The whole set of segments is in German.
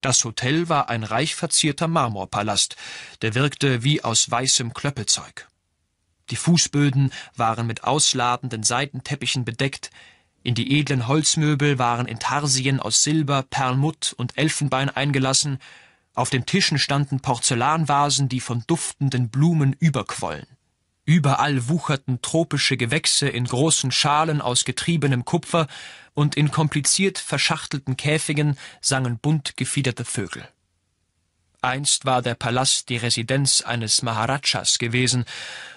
Das Hotel war ein reich verzierter Marmorpalast, der wirkte wie aus weißem Klöppelzeug. Die Fußböden waren mit ausladenden Seitenteppichen bedeckt, in die edlen Holzmöbel waren Intarsien aus Silber, Perlmutt und Elfenbein eingelassen, auf den Tischen standen Porzellanvasen, die von duftenden Blumen überquollen. Überall wucherten tropische Gewächse in großen Schalen aus getriebenem Kupfer, und in kompliziert verschachtelten Käfigen sangen bunt gefiederte Vögel. Einst war der Palast die Residenz eines Maharajas gewesen,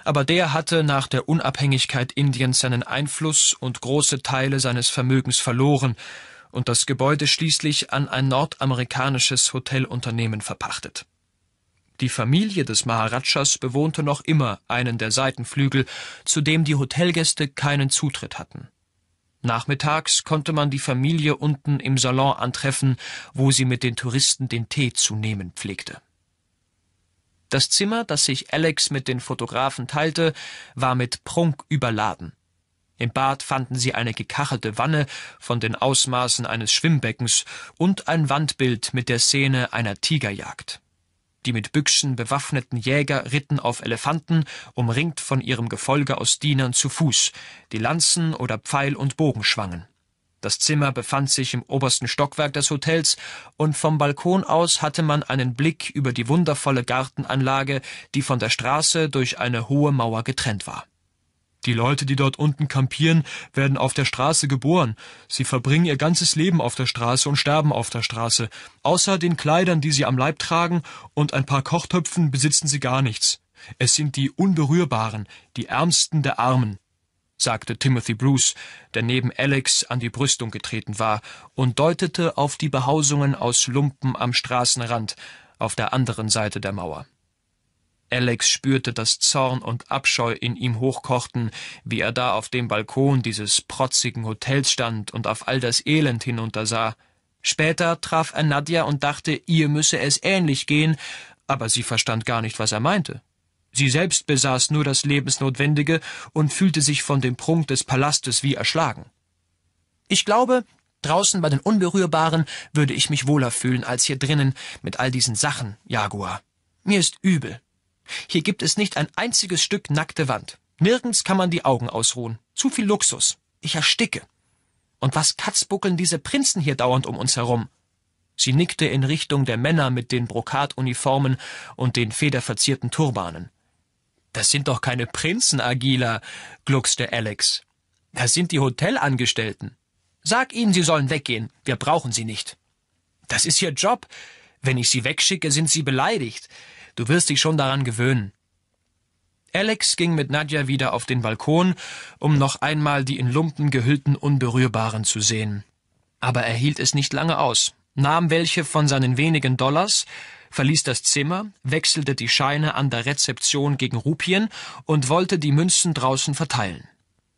aber der hatte nach der Unabhängigkeit Indiens seinen Einfluss und große Teile seines Vermögens verloren und das Gebäude schließlich an ein nordamerikanisches Hotelunternehmen verpachtet. Die Familie des Maharajas bewohnte noch immer einen der Seitenflügel, zu dem die Hotelgäste keinen Zutritt hatten. Nachmittags konnte man die Familie unten im Salon antreffen, wo sie mit den Touristen den Tee zu nehmen pflegte. Das Zimmer, das sich Alex mit den Fotografen teilte, war mit Prunk überladen. Im Bad fanden sie eine gekachelte Wanne von den Ausmaßen eines Schwimmbeckens und ein Wandbild mit der Szene einer Tigerjagd. Die mit Büchsen bewaffneten Jäger ritten auf Elefanten, umringt von ihrem Gefolge aus Dienern zu Fuß, die Lanzen oder Pfeil und Bogen schwangen. Das Zimmer befand sich im obersten Stockwerk des Hotels, und vom Balkon aus hatte man einen Blick über die wundervolle Gartenanlage, die von der Straße durch eine hohe Mauer getrennt war. Die Leute, die dort unten kampieren, werden auf der Straße geboren. Sie verbringen ihr ganzes Leben auf der Straße und sterben auf der Straße. Außer den Kleidern, die sie am Leib tragen, und ein paar Kochtöpfen besitzen sie gar nichts. Es sind die Unberührbaren, die Ärmsten der Armen, sagte Timothy Bruce, der neben Alex an die Brüstung getreten war, und deutete auf die Behausungen aus Lumpen am Straßenrand, auf der anderen Seite der Mauer. Alex spürte, dass Zorn und Abscheu in ihm hochkochten, wie er da auf dem Balkon dieses protzigen Hotels stand und auf all das Elend hinuntersah. Später traf er Nadja und dachte, ihr müsse es ähnlich gehen, aber sie verstand gar nicht, was er meinte. Sie selbst besaß nur das Lebensnotwendige und fühlte sich von dem Prunk des Palastes wie erschlagen. Ich glaube, draußen bei den Unberührbaren würde ich mich wohler fühlen als hier drinnen mit all diesen Sachen, Jaguar. Mir ist übel. Hier gibt es nicht ein einziges Stück nackte Wand. Nirgends kann man die Augen ausruhen. Zu viel Luxus. Ich ersticke. Und was katzbuckeln diese Prinzen hier dauernd um uns herum? Sie nickte in Richtung der Männer mit den Brokatuniformen und den federverzierten Turbanen. Das sind doch keine Prinzen, Agila, gluckste Alex. Das sind die Hotelangestellten. Sag ihnen, sie sollen weggehen. Wir brauchen sie nicht. Das ist ihr Job. Wenn ich sie wegschicke, sind sie beleidigt. Du wirst dich schon daran gewöhnen. Alex ging mit Nadja wieder auf den Balkon, um noch einmal die in Lumpen gehüllten Unberührbaren zu sehen. Aber er hielt es nicht lange aus, nahm welche von seinen wenigen Dollars, verließ das Zimmer, wechselte die Scheine an der Rezeption gegen Rupien und wollte die Münzen draußen verteilen.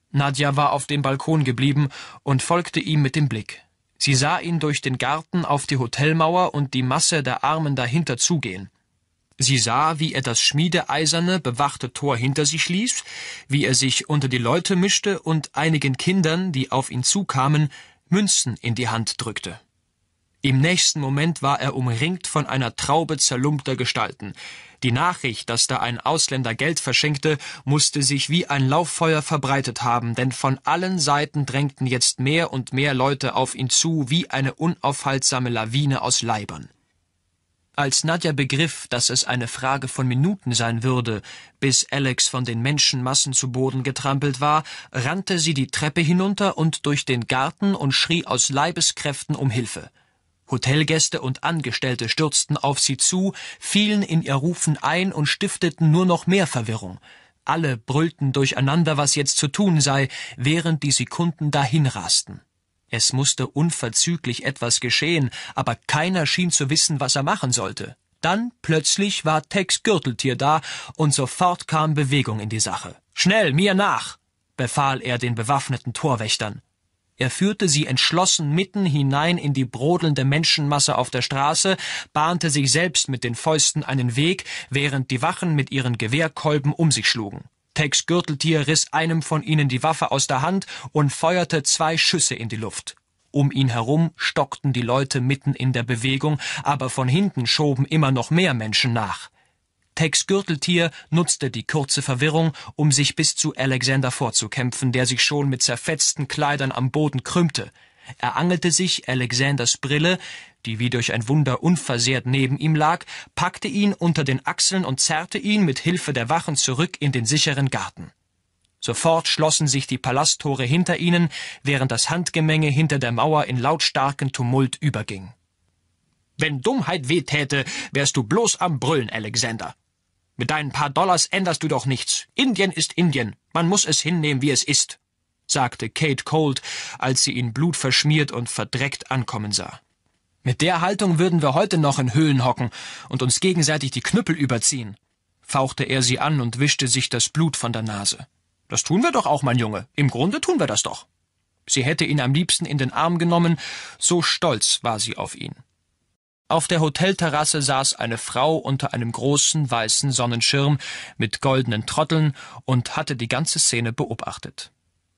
Nadja war auf dem Balkon geblieben und folgte ihm mit dem Blick. Sie sah ihn durch den Garten auf die Hotelmauer und die Masse der Armen dahinter zugehen. Sie sah, wie er das schmiedeeiserne, bewachte Tor hinter sich ließ, wie er sich unter die Leute mischte und einigen Kindern, die auf ihn zukamen, Münzen in die Hand drückte. Im nächsten Moment war er umringt von einer Traube zerlumpter Gestalten. Die Nachricht, dass da ein Ausländer Geld verschenkte, musste sich wie ein Lauffeuer verbreitet haben, denn von allen Seiten drängten jetzt mehr und mehr Leute auf ihn zu, wie eine unaufhaltsame Lawine aus Leibern. Als Nadja begriff, dass es eine Frage von Minuten sein würde, bis Alex von den Menschenmassen zu Boden getrampelt war, rannte sie die Treppe hinunter und durch den Garten und schrie aus Leibeskräften um Hilfe. Hotelgäste und Angestellte stürzten auf sie zu, fielen in ihr Rufen ein und stifteten nur noch mehr Verwirrung. Alle brüllten durcheinander, was jetzt zu tun sei, während die Sekunden dahinrasten. Es musste unverzüglich etwas geschehen, aber keiner schien zu wissen, was er machen sollte. Dann plötzlich war Tex Gürteltier da, und sofort kam Bewegung in die Sache. Schnell, mir nach! befahl er den bewaffneten Torwächtern. Er führte sie entschlossen mitten hinein in die brodelnde Menschenmasse auf der Straße, bahnte sich selbst mit den Fäusten einen Weg, während die Wachen mit ihren Gewehrkolben um sich schlugen. Tex Gürteltier riss einem von ihnen die Waffe aus der Hand und feuerte zwei Schüsse in die Luft. Um ihn herum stockten die Leute mitten in der Bewegung, aber von hinten schoben immer noch mehr Menschen nach. Tex Gürteltier nutzte die kurze Verwirrung, um sich bis zu Alexander vorzukämpfen, der sich schon mit zerfetzten Kleidern am Boden krümmte. Er angelte sich Alexanders Brille, die wie durch ein Wunder unversehrt neben ihm lag, packte ihn unter den Achseln und zerrte ihn mit Hilfe der Wachen zurück in den sicheren Garten. Sofort schlossen sich die Palasttore hinter ihnen, während das Handgemenge hinter der Mauer in lautstarken Tumult überging. Wenn Dummheit wehtäte, wärst du bloß am Brüllen, Alexander. Mit deinen paar Dollars änderst du doch nichts. Indien ist Indien. Man muss es hinnehmen, wie es ist, sagte Kate Cold, als sie ihn blutverschmiert und verdreckt ankommen sah. Mit der Haltung würden wir heute noch in Höhlen hocken und uns gegenseitig die Knüppel überziehen, fauchte er sie an und wischte sich das Blut von der Nase. Das tun wir doch auch, mein Junge. Im Grunde tun wir das doch. Sie hätte ihn am liebsten in den Arm genommen, so stolz war sie auf ihn. Auf der Hotelterrasse saß eine Frau unter einem großen weißen Sonnenschirm mit goldenen Trotteln und hatte die ganze Szene beobachtet.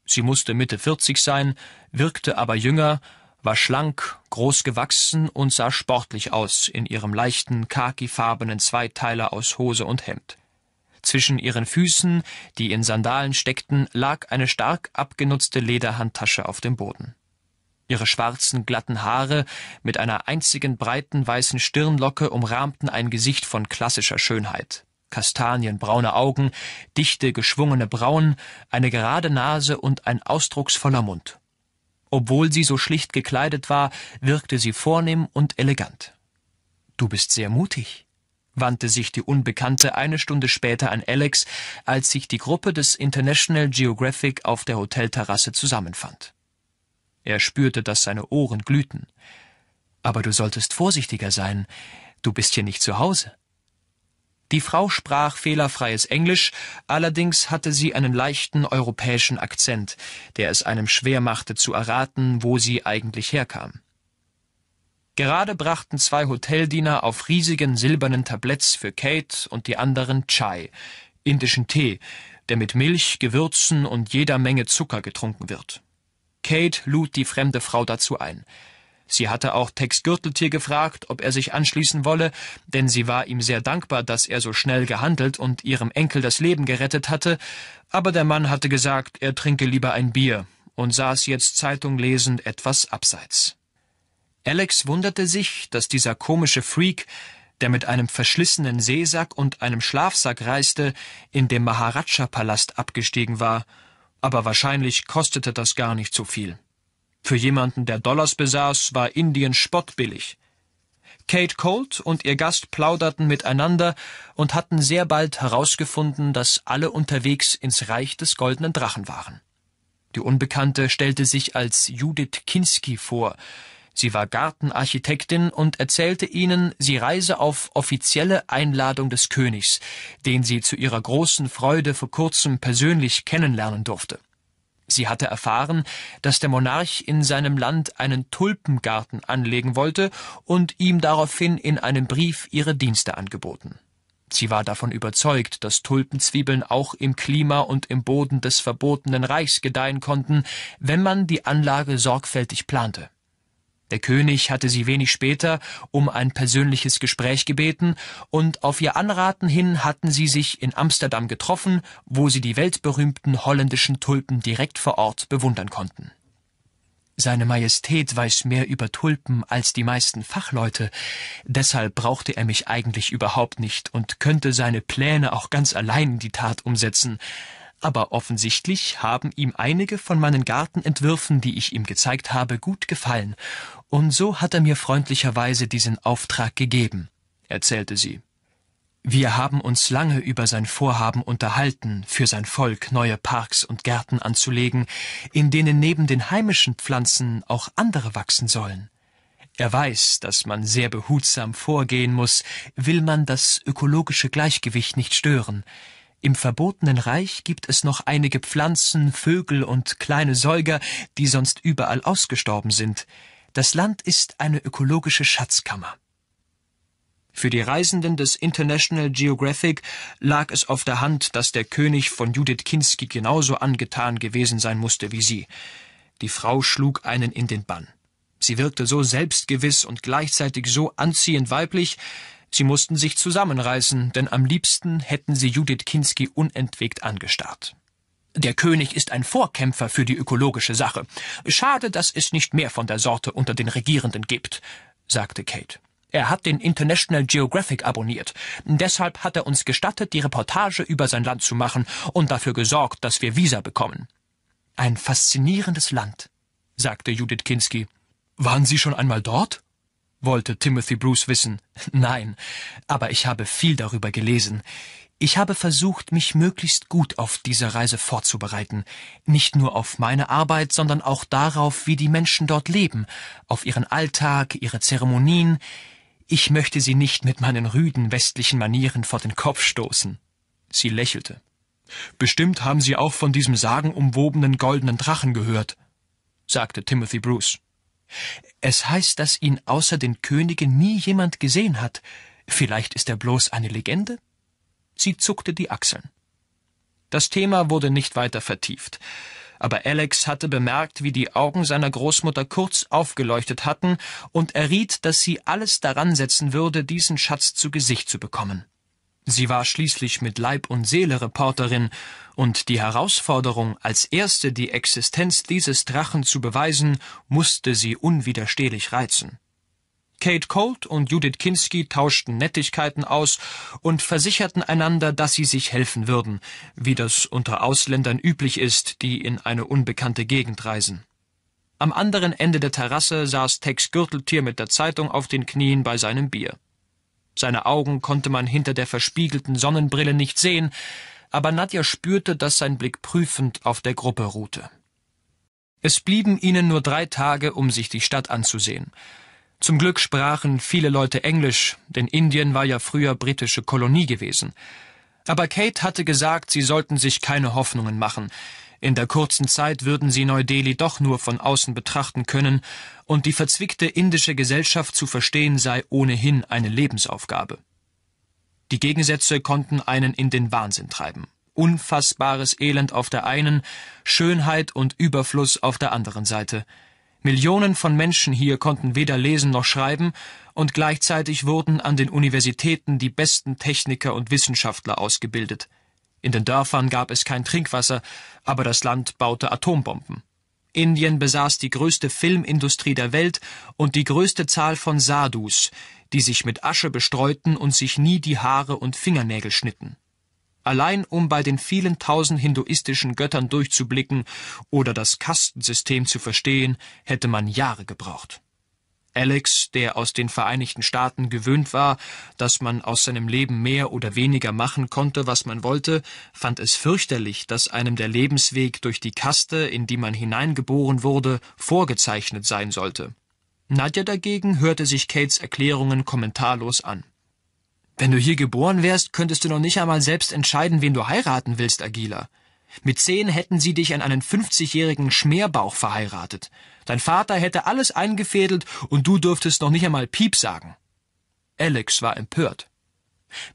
Sie musste Mitte vierzig sein, wirkte aber jünger, war schlank, groß gewachsen und sah sportlich aus in ihrem leichten, khakifarbenen Zweiteiler aus Hose und Hemd. Zwischen ihren Füßen, die in Sandalen steckten, lag eine stark abgenutzte Lederhandtasche auf dem Boden. Ihre schwarzen, glatten Haare mit einer einzigen breiten weißen Stirnlocke umrahmten ein Gesicht von klassischer Schönheit. Kastanienbraune Augen, dichte, geschwungene Brauen, eine gerade Nase und ein ausdrucksvoller Mund. Obwohl sie so schlicht gekleidet war, wirkte sie vornehm und elegant. Du bist sehr mutig, wandte sich die Unbekannte eine Stunde später an Alex, als sich die Gruppe des International Geographic auf der Hotelterrasse zusammenfand. Er spürte, dass seine Ohren glühten. Aber du solltest vorsichtiger sein, du bist hier nicht zu Hause. Die Frau sprach fehlerfreies Englisch, allerdings hatte sie einen leichten europäischen Akzent, der es einem schwer machte zu erraten, wo sie eigentlich herkam. Gerade brachten zwei Hoteldiener auf riesigen silbernen Tabletts für Kate und die anderen Chai, indischen Tee, der mit Milch, Gewürzen und jeder Menge Zucker getrunken wird. Kate lud die fremde Frau dazu ein. Sie hatte auch Tex Gürteltier gefragt, ob er sich anschließen wolle, denn sie war ihm sehr dankbar, dass er so schnell gehandelt und ihrem Enkel das Leben gerettet hatte, aber der Mann hatte gesagt, er trinke lieber ein Bier und saß jetzt Zeitung lesend etwas abseits. Alex wunderte sich, dass dieser komische Freak, der mit einem verschlissenen Seesack und einem Schlafsack reiste, in dem Maharaja-Palast abgestiegen war, aber wahrscheinlich kostete das gar nicht so viel. Für jemanden, der Dollars besaß, war Indien spottbillig. Kate Colt und ihr Gast plauderten miteinander und hatten sehr bald herausgefunden, dass alle unterwegs ins Reich des goldenen Drachen waren. Die Unbekannte stellte sich als Judith Kinski vor, Sie war Gartenarchitektin und erzählte ihnen, sie reise auf offizielle Einladung des Königs, den sie zu ihrer großen Freude vor kurzem persönlich kennenlernen durfte. Sie hatte erfahren, dass der Monarch in seinem Land einen Tulpengarten anlegen wollte und ihm daraufhin in einem Brief ihre Dienste angeboten. Sie war davon überzeugt, dass Tulpenzwiebeln auch im Klima und im Boden des verbotenen Reichs gedeihen konnten, wenn man die Anlage sorgfältig plante. Der König hatte sie wenig später um ein persönliches Gespräch gebeten, und auf ihr Anraten hin hatten sie sich in Amsterdam getroffen, wo sie die weltberühmten holländischen Tulpen direkt vor Ort bewundern konnten. Seine Majestät weiß mehr über Tulpen als die meisten Fachleute, deshalb brauchte er mich eigentlich überhaupt nicht und könnte seine Pläne auch ganz allein in die Tat umsetzen, aber offensichtlich haben ihm einige von meinen Gartenentwürfen, die ich ihm gezeigt habe, gut gefallen, und so hat er mir freundlicherweise diesen Auftrag gegeben, erzählte sie. Wir haben uns lange über sein Vorhaben unterhalten, für sein Volk neue Parks und Gärten anzulegen, in denen neben den heimischen Pflanzen auch andere wachsen sollen. Er weiß, dass man sehr behutsam vorgehen muss, will man das ökologische Gleichgewicht nicht stören. Im verbotenen Reich gibt es noch einige Pflanzen, Vögel und kleine Säuger, die sonst überall ausgestorben sind. Das Land ist eine ökologische Schatzkammer. Für die Reisenden des International Geographic lag es auf der Hand, dass der König von Judith Kinski genauso angetan gewesen sein musste wie sie. Die Frau schlug einen in den Bann. Sie wirkte so selbstgewiss und gleichzeitig so anziehend weiblich, sie mussten sich zusammenreißen, denn am liebsten hätten sie Judith Kinski unentwegt angestarrt. Der König ist ein Vorkämpfer für die ökologische Sache. Schade, dass es nicht mehr von der Sorte unter den Regierenden gibt, sagte Kate. Er hat den International Geographic abonniert. Deshalb hat er uns gestattet, die Reportage über sein Land zu machen und dafür gesorgt, dass wir Visa bekommen. Ein faszinierendes Land, sagte Judith Kinski. Waren Sie schon einmal dort? wollte Timothy Bruce wissen. Nein, aber ich habe viel darüber gelesen. Ich habe versucht, mich möglichst gut auf diese Reise vorzubereiten, nicht nur auf meine Arbeit, sondern auch darauf, wie die Menschen dort leben, auf ihren Alltag, ihre Zeremonien. Ich möchte sie nicht mit meinen rüden westlichen Manieren vor den Kopf stoßen. Sie lächelte. Bestimmt haben Sie auch von diesem sagenumwobenen goldenen Drachen gehört, sagte Timothy Bruce. Es heißt, dass ihn außer den Königen nie jemand gesehen hat. Vielleicht ist er bloß eine Legende? Sie zuckte die Achseln. Das Thema wurde nicht weiter vertieft, aber Alex hatte bemerkt, wie die Augen seiner Großmutter kurz aufgeleuchtet hatten und erriet, dass sie alles daran setzen würde, diesen Schatz zu Gesicht zu bekommen. Sie war schließlich mit Leib und Seele Reporterin, und die Herausforderung, als erste die Existenz dieses Drachen zu beweisen, musste sie unwiderstehlich reizen. Kate Colt und Judith Kinski tauschten Nettigkeiten aus und versicherten einander, dass sie sich helfen würden, wie das unter Ausländern üblich ist, die in eine unbekannte Gegend reisen. Am anderen Ende der Terrasse saß Tex Gürteltier mit der Zeitung auf den Knien bei seinem Bier. Seine Augen konnte man hinter der verspiegelten Sonnenbrille nicht sehen, aber Nadja spürte, dass sein Blick prüfend auf der Gruppe ruhte. Es blieben ihnen nur drei Tage, um sich die Stadt anzusehen. Zum Glück sprachen viele Leute Englisch, denn Indien war ja früher britische Kolonie gewesen. Aber Kate hatte gesagt, sie sollten sich keine Hoffnungen machen. In der kurzen Zeit würden sie Neu-Delhi doch nur von außen betrachten können, und die verzwickte indische Gesellschaft zu verstehen sei ohnehin eine Lebensaufgabe. Die Gegensätze konnten einen in den Wahnsinn treiben. Unfassbares Elend auf der einen, Schönheit und Überfluss auf der anderen Seite. Millionen von Menschen hier konnten weder lesen noch schreiben, und gleichzeitig wurden an den Universitäten die besten Techniker und Wissenschaftler ausgebildet. In den Dörfern gab es kein Trinkwasser, aber das Land baute Atombomben. Indien besaß die größte Filmindustrie der Welt und die größte Zahl von Sadhus, die sich mit Asche bestreuten und sich nie die Haare und Fingernägel schnitten. Allein um bei den vielen tausend hinduistischen Göttern durchzublicken oder das Kastensystem zu verstehen, hätte man Jahre gebraucht. Alex, der aus den Vereinigten Staaten gewöhnt war, dass man aus seinem Leben mehr oder weniger machen konnte, was man wollte, fand es fürchterlich, dass einem der Lebensweg durch die Kaste, in die man hineingeboren wurde, vorgezeichnet sein sollte. Nadja dagegen hörte sich Kates Erklärungen kommentarlos an. Wenn du hier geboren wärst, könntest du noch nicht einmal selbst entscheiden, wen du heiraten willst, Agila. Mit zehn hätten sie dich an einen fünfzigjährigen Schmerbauch verheiratet. Dein Vater hätte alles eingefädelt und du dürftest noch nicht einmal Piep sagen. Alex war empört.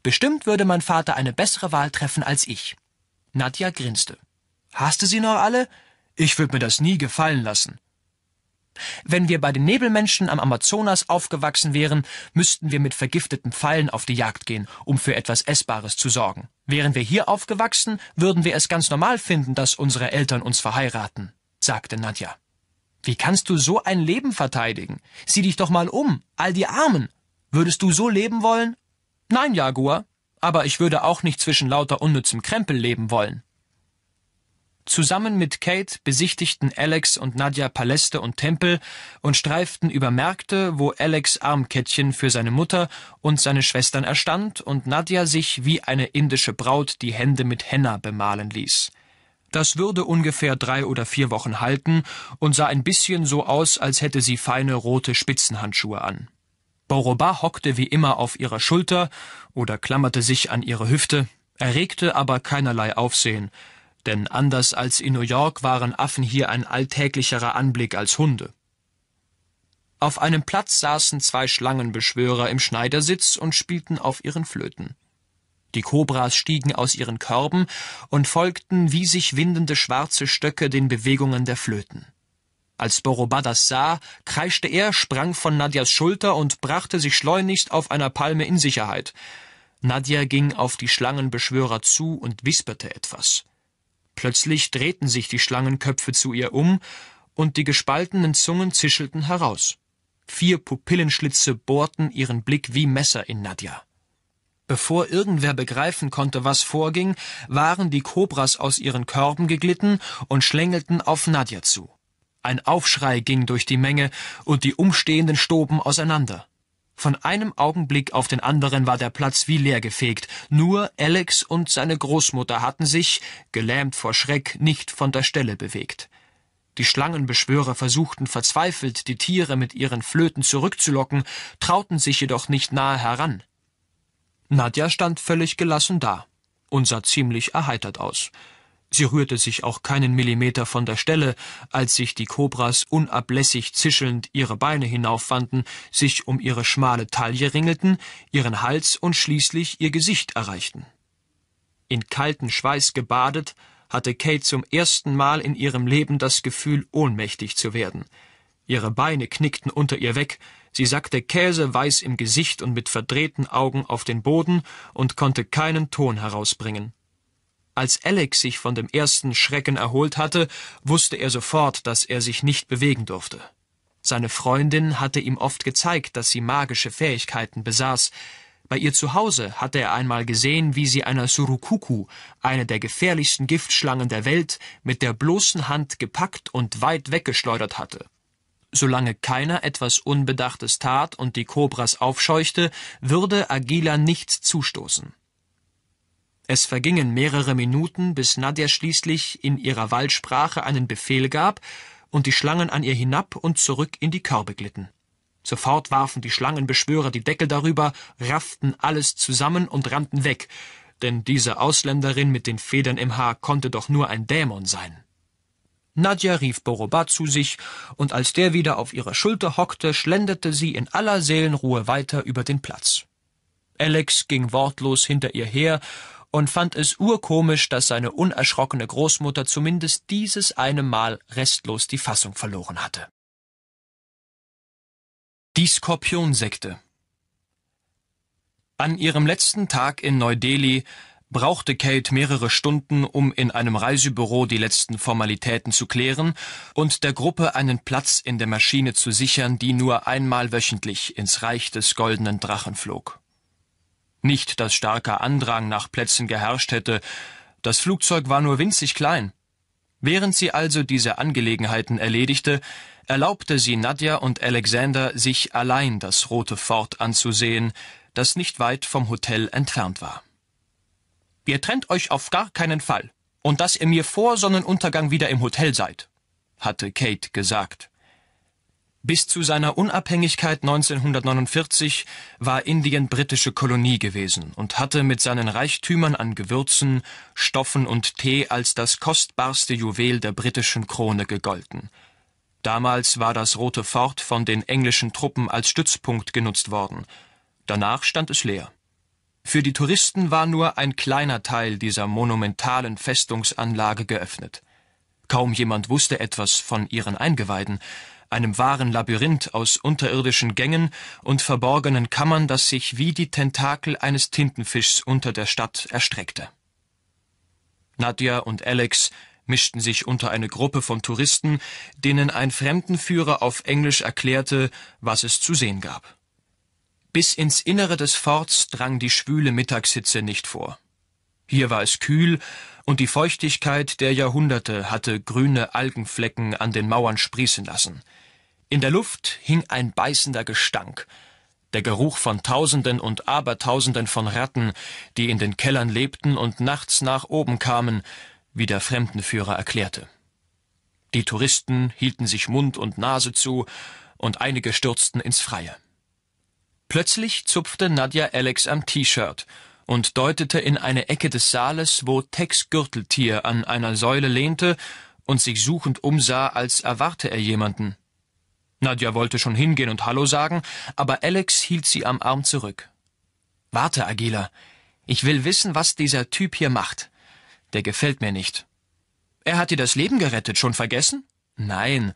Bestimmt würde mein Vater eine bessere Wahl treffen als ich. Nadja grinste. Hast du sie noch alle? Ich würde mir das nie gefallen lassen. Wenn wir bei den Nebelmenschen am Amazonas aufgewachsen wären, müssten wir mit vergifteten Pfeilen auf die Jagd gehen, um für etwas Essbares zu sorgen. Wären wir hier aufgewachsen, würden wir es ganz normal finden, dass unsere Eltern uns verheiraten, sagte Nadja. Wie kannst du so ein Leben verteidigen? Sieh dich doch mal um, all die Armen. Würdest du so leben wollen? Nein, Jaguar, aber ich würde auch nicht zwischen lauter unnützem Krempel leben wollen. Zusammen mit Kate besichtigten Alex und Nadja Paläste und Tempel und streiften über Märkte, wo Alex Armkettchen für seine Mutter und seine Schwestern erstand und Nadja sich wie eine indische Braut die Hände mit Henna bemalen ließ. Das würde ungefähr drei oder vier Wochen halten und sah ein bisschen so aus, als hätte sie feine rote Spitzenhandschuhe an. Boroba hockte wie immer auf ihrer Schulter oder klammerte sich an ihre Hüfte, erregte aber keinerlei Aufsehen, denn anders als in New York waren Affen hier ein alltäglicherer Anblick als Hunde. Auf einem Platz saßen zwei Schlangenbeschwörer im Schneidersitz und spielten auf ihren Flöten. Die Kobras stiegen aus ihren Körben und folgten wie sich windende schwarze Stöcke den Bewegungen der Flöten. Als Boroba das sah, kreischte er, sprang von Nadjas Schulter und brachte sich schleunigst auf einer Palme in Sicherheit. Nadja ging auf die Schlangenbeschwörer zu und wisperte etwas. Plötzlich drehten sich die Schlangenköpfe zu ihr um, und die gespaltenen Zungen zischelten heraus. Vier Pupillenschlitze bohrten ihren Blick wie Messer in Nadja. Bevor irgendwer begreifen konnte, was vorging, waren die Kobras aus ihren Körben geglitten und schlängelten auf Nadja zu. Ein Aufschrei ging durch die Menge, und die Umstehenden stoben auseinander. Von einem Augenblick auf den anderen war der Platz wie leergefegt. Nur Alex und seine Großmutter hatten sich, gelähmt vor Schreck, nicht von der Stelle bewegt. Die Schlangenbeschwörer versuchten verzweifelt, die Tiere mit ihren Flöten zurückzulocken, trauten sich jedoch nicht nahe heran. Nadja stand völlig gelassen da und sah ziemlich erheitert aus. Sie rührte sich auch keinen Millimeter von der Stelle, als sich die Kobras unablässig zischelnd ihre Beine hinaufwanden, sich um ihre schmale Taille ringelten, ihren Hals und schließlich ihr Gesicht erreichten. In kalten Schweiß gebadet, hatte Kate zum ersten Mal in ihrem Leben das Gefühl, ohnmächtig zu werden. Ihre Beine knickten unter ihr weg, sie sackte käseweiß im Gesicht und mit verdrehten Augen auf den Boden und konnte keinen Ton herausbringen. Als Alex sich von dem ersten Schrecken erholt hatte, wusste er sofort, dass er sich nicht bewegen durfte. Seine Freundin hatte ihm oft gezeigt, dass sie magische Fähigkeiten besaß. Bei ihr zu Hause hatte er einmal gesehen, wie sie einer Surukuku, eine der gefährlichsten Giftschlangen der Welt, mit der bloßen Hand gepackt und weit weggeschleudert hatte. Solange keiner etwas Unbedachtes tat und die Kobras aufscheuchte, würde Agila nichts zustoßen. Es vergingen mehrere Minuten, bis Nadja schließlich in ihrer Waldsprache einen Befehl gab und die Schlangen an ihr hinab und zurück in die Körbe glitten. Sofort warfen die Schlangenbeschwörer die Deckel darüber, rafften alles zusammen und rannten weg, denn diese Ausländerin mit den Federn im Haar konnte doch nur ein Dämon sein. Nadja rief Boroba zu sich, und als der wieder auf ihrer Schulter hockte, schlenderte sie in aller Seelenruhe weiter über den Platz. Alex ging wortlos hinter ihr her und fand es urkomisch, dass seine unerschrockene Großmutter zumindest dieses eine Mal restlos die Fassung verloren hatte. Die Skorpionsekte An ihrem letzten Tag in Neu-Delhi brauchte Kate mehrere Stunden, um in einem Reisebüro die letzten Formalitäten zu klären und der Gruppe einen Platz in der Maschine zu sichern, die nur einmal wöchentlich ins Reich des goldenen Drachen flog. Nicht, dass starker Andrang nach Plätzen geherrscht hätte, das Flugzeug war nur winzig klein. Während sie also diese Angelegenheiten erledigte, erlaubte sie Nadja und Alexander, sich allein das rote Fort anzusehen, das nicht weit vom Hotel entfernt war. Ihr trennt euch auf gar keinen Fall, und dass ihr mir vor Sonnenuntergang wieder im Hotel seid, hatte Kate gesagt. Bis zu seiner Unabhängigkeit 1949 war Indien britische Kolonie gewesen und hatte mit seinen Reichtümern an Gewürzen, Stoffen und Tee als das kostbarste Juwel der britischen Krone gegolten. Damals war das Rote Fort von den englischen Truppen als Stützpunkt genutzt worden. Danach stand es leer. Für die Touristen war nur ein kleiner Teil dieser monumentalen Festungsanlage geöffnet. Kaum jemand wusste etwas von ihren Eingeweiden, einem wahren Labyrinth aus unterirdischen Gängen und verborgenen Kammern, das sich wie die Tentakel eines Tintenfischs unter der Stadt erstreckte. Nadja und Alex mischten sich unter eine Gruppe von Touristen, denen ein Fremdenführer auf Englisch erklärte, was es zu sehen gab. Bis ins Innere des Forts drang die schwüle Mittagshitze nicht vor. Hier war es kühl, und die Feuchtigkeit der Jahrhunderte hatte grüne Algenflecken an den Mauern sprießen lassen. In der Luft hing ein beißender Gestank, der Geruch von Tausenden und Abertausenden von Ratten, die in den Kellern lebten und nachts nach oben kamen, wie der Fremdenführer erklärte. Die Touristen hielten sich Mund und Nase zu, und einige stürzten ins Freie. Plötzlich zupfte Nadja Alex am T-Shirt und deutete in eine Ecke des Saales, wo Tex Gürteltier an einer Säule lehnte und sich suchend umsah, als erwarte er jemanden. Nadja wollte schon hingehen und Hallo sagen, aber Alex hielt sie am Arm zurück. Warte, Agila. Ich will wissen, was dieser Typ hier macht. Der gefällt mir nicht. Er hat dir das Leben gerettet, schon vergessen? Nein.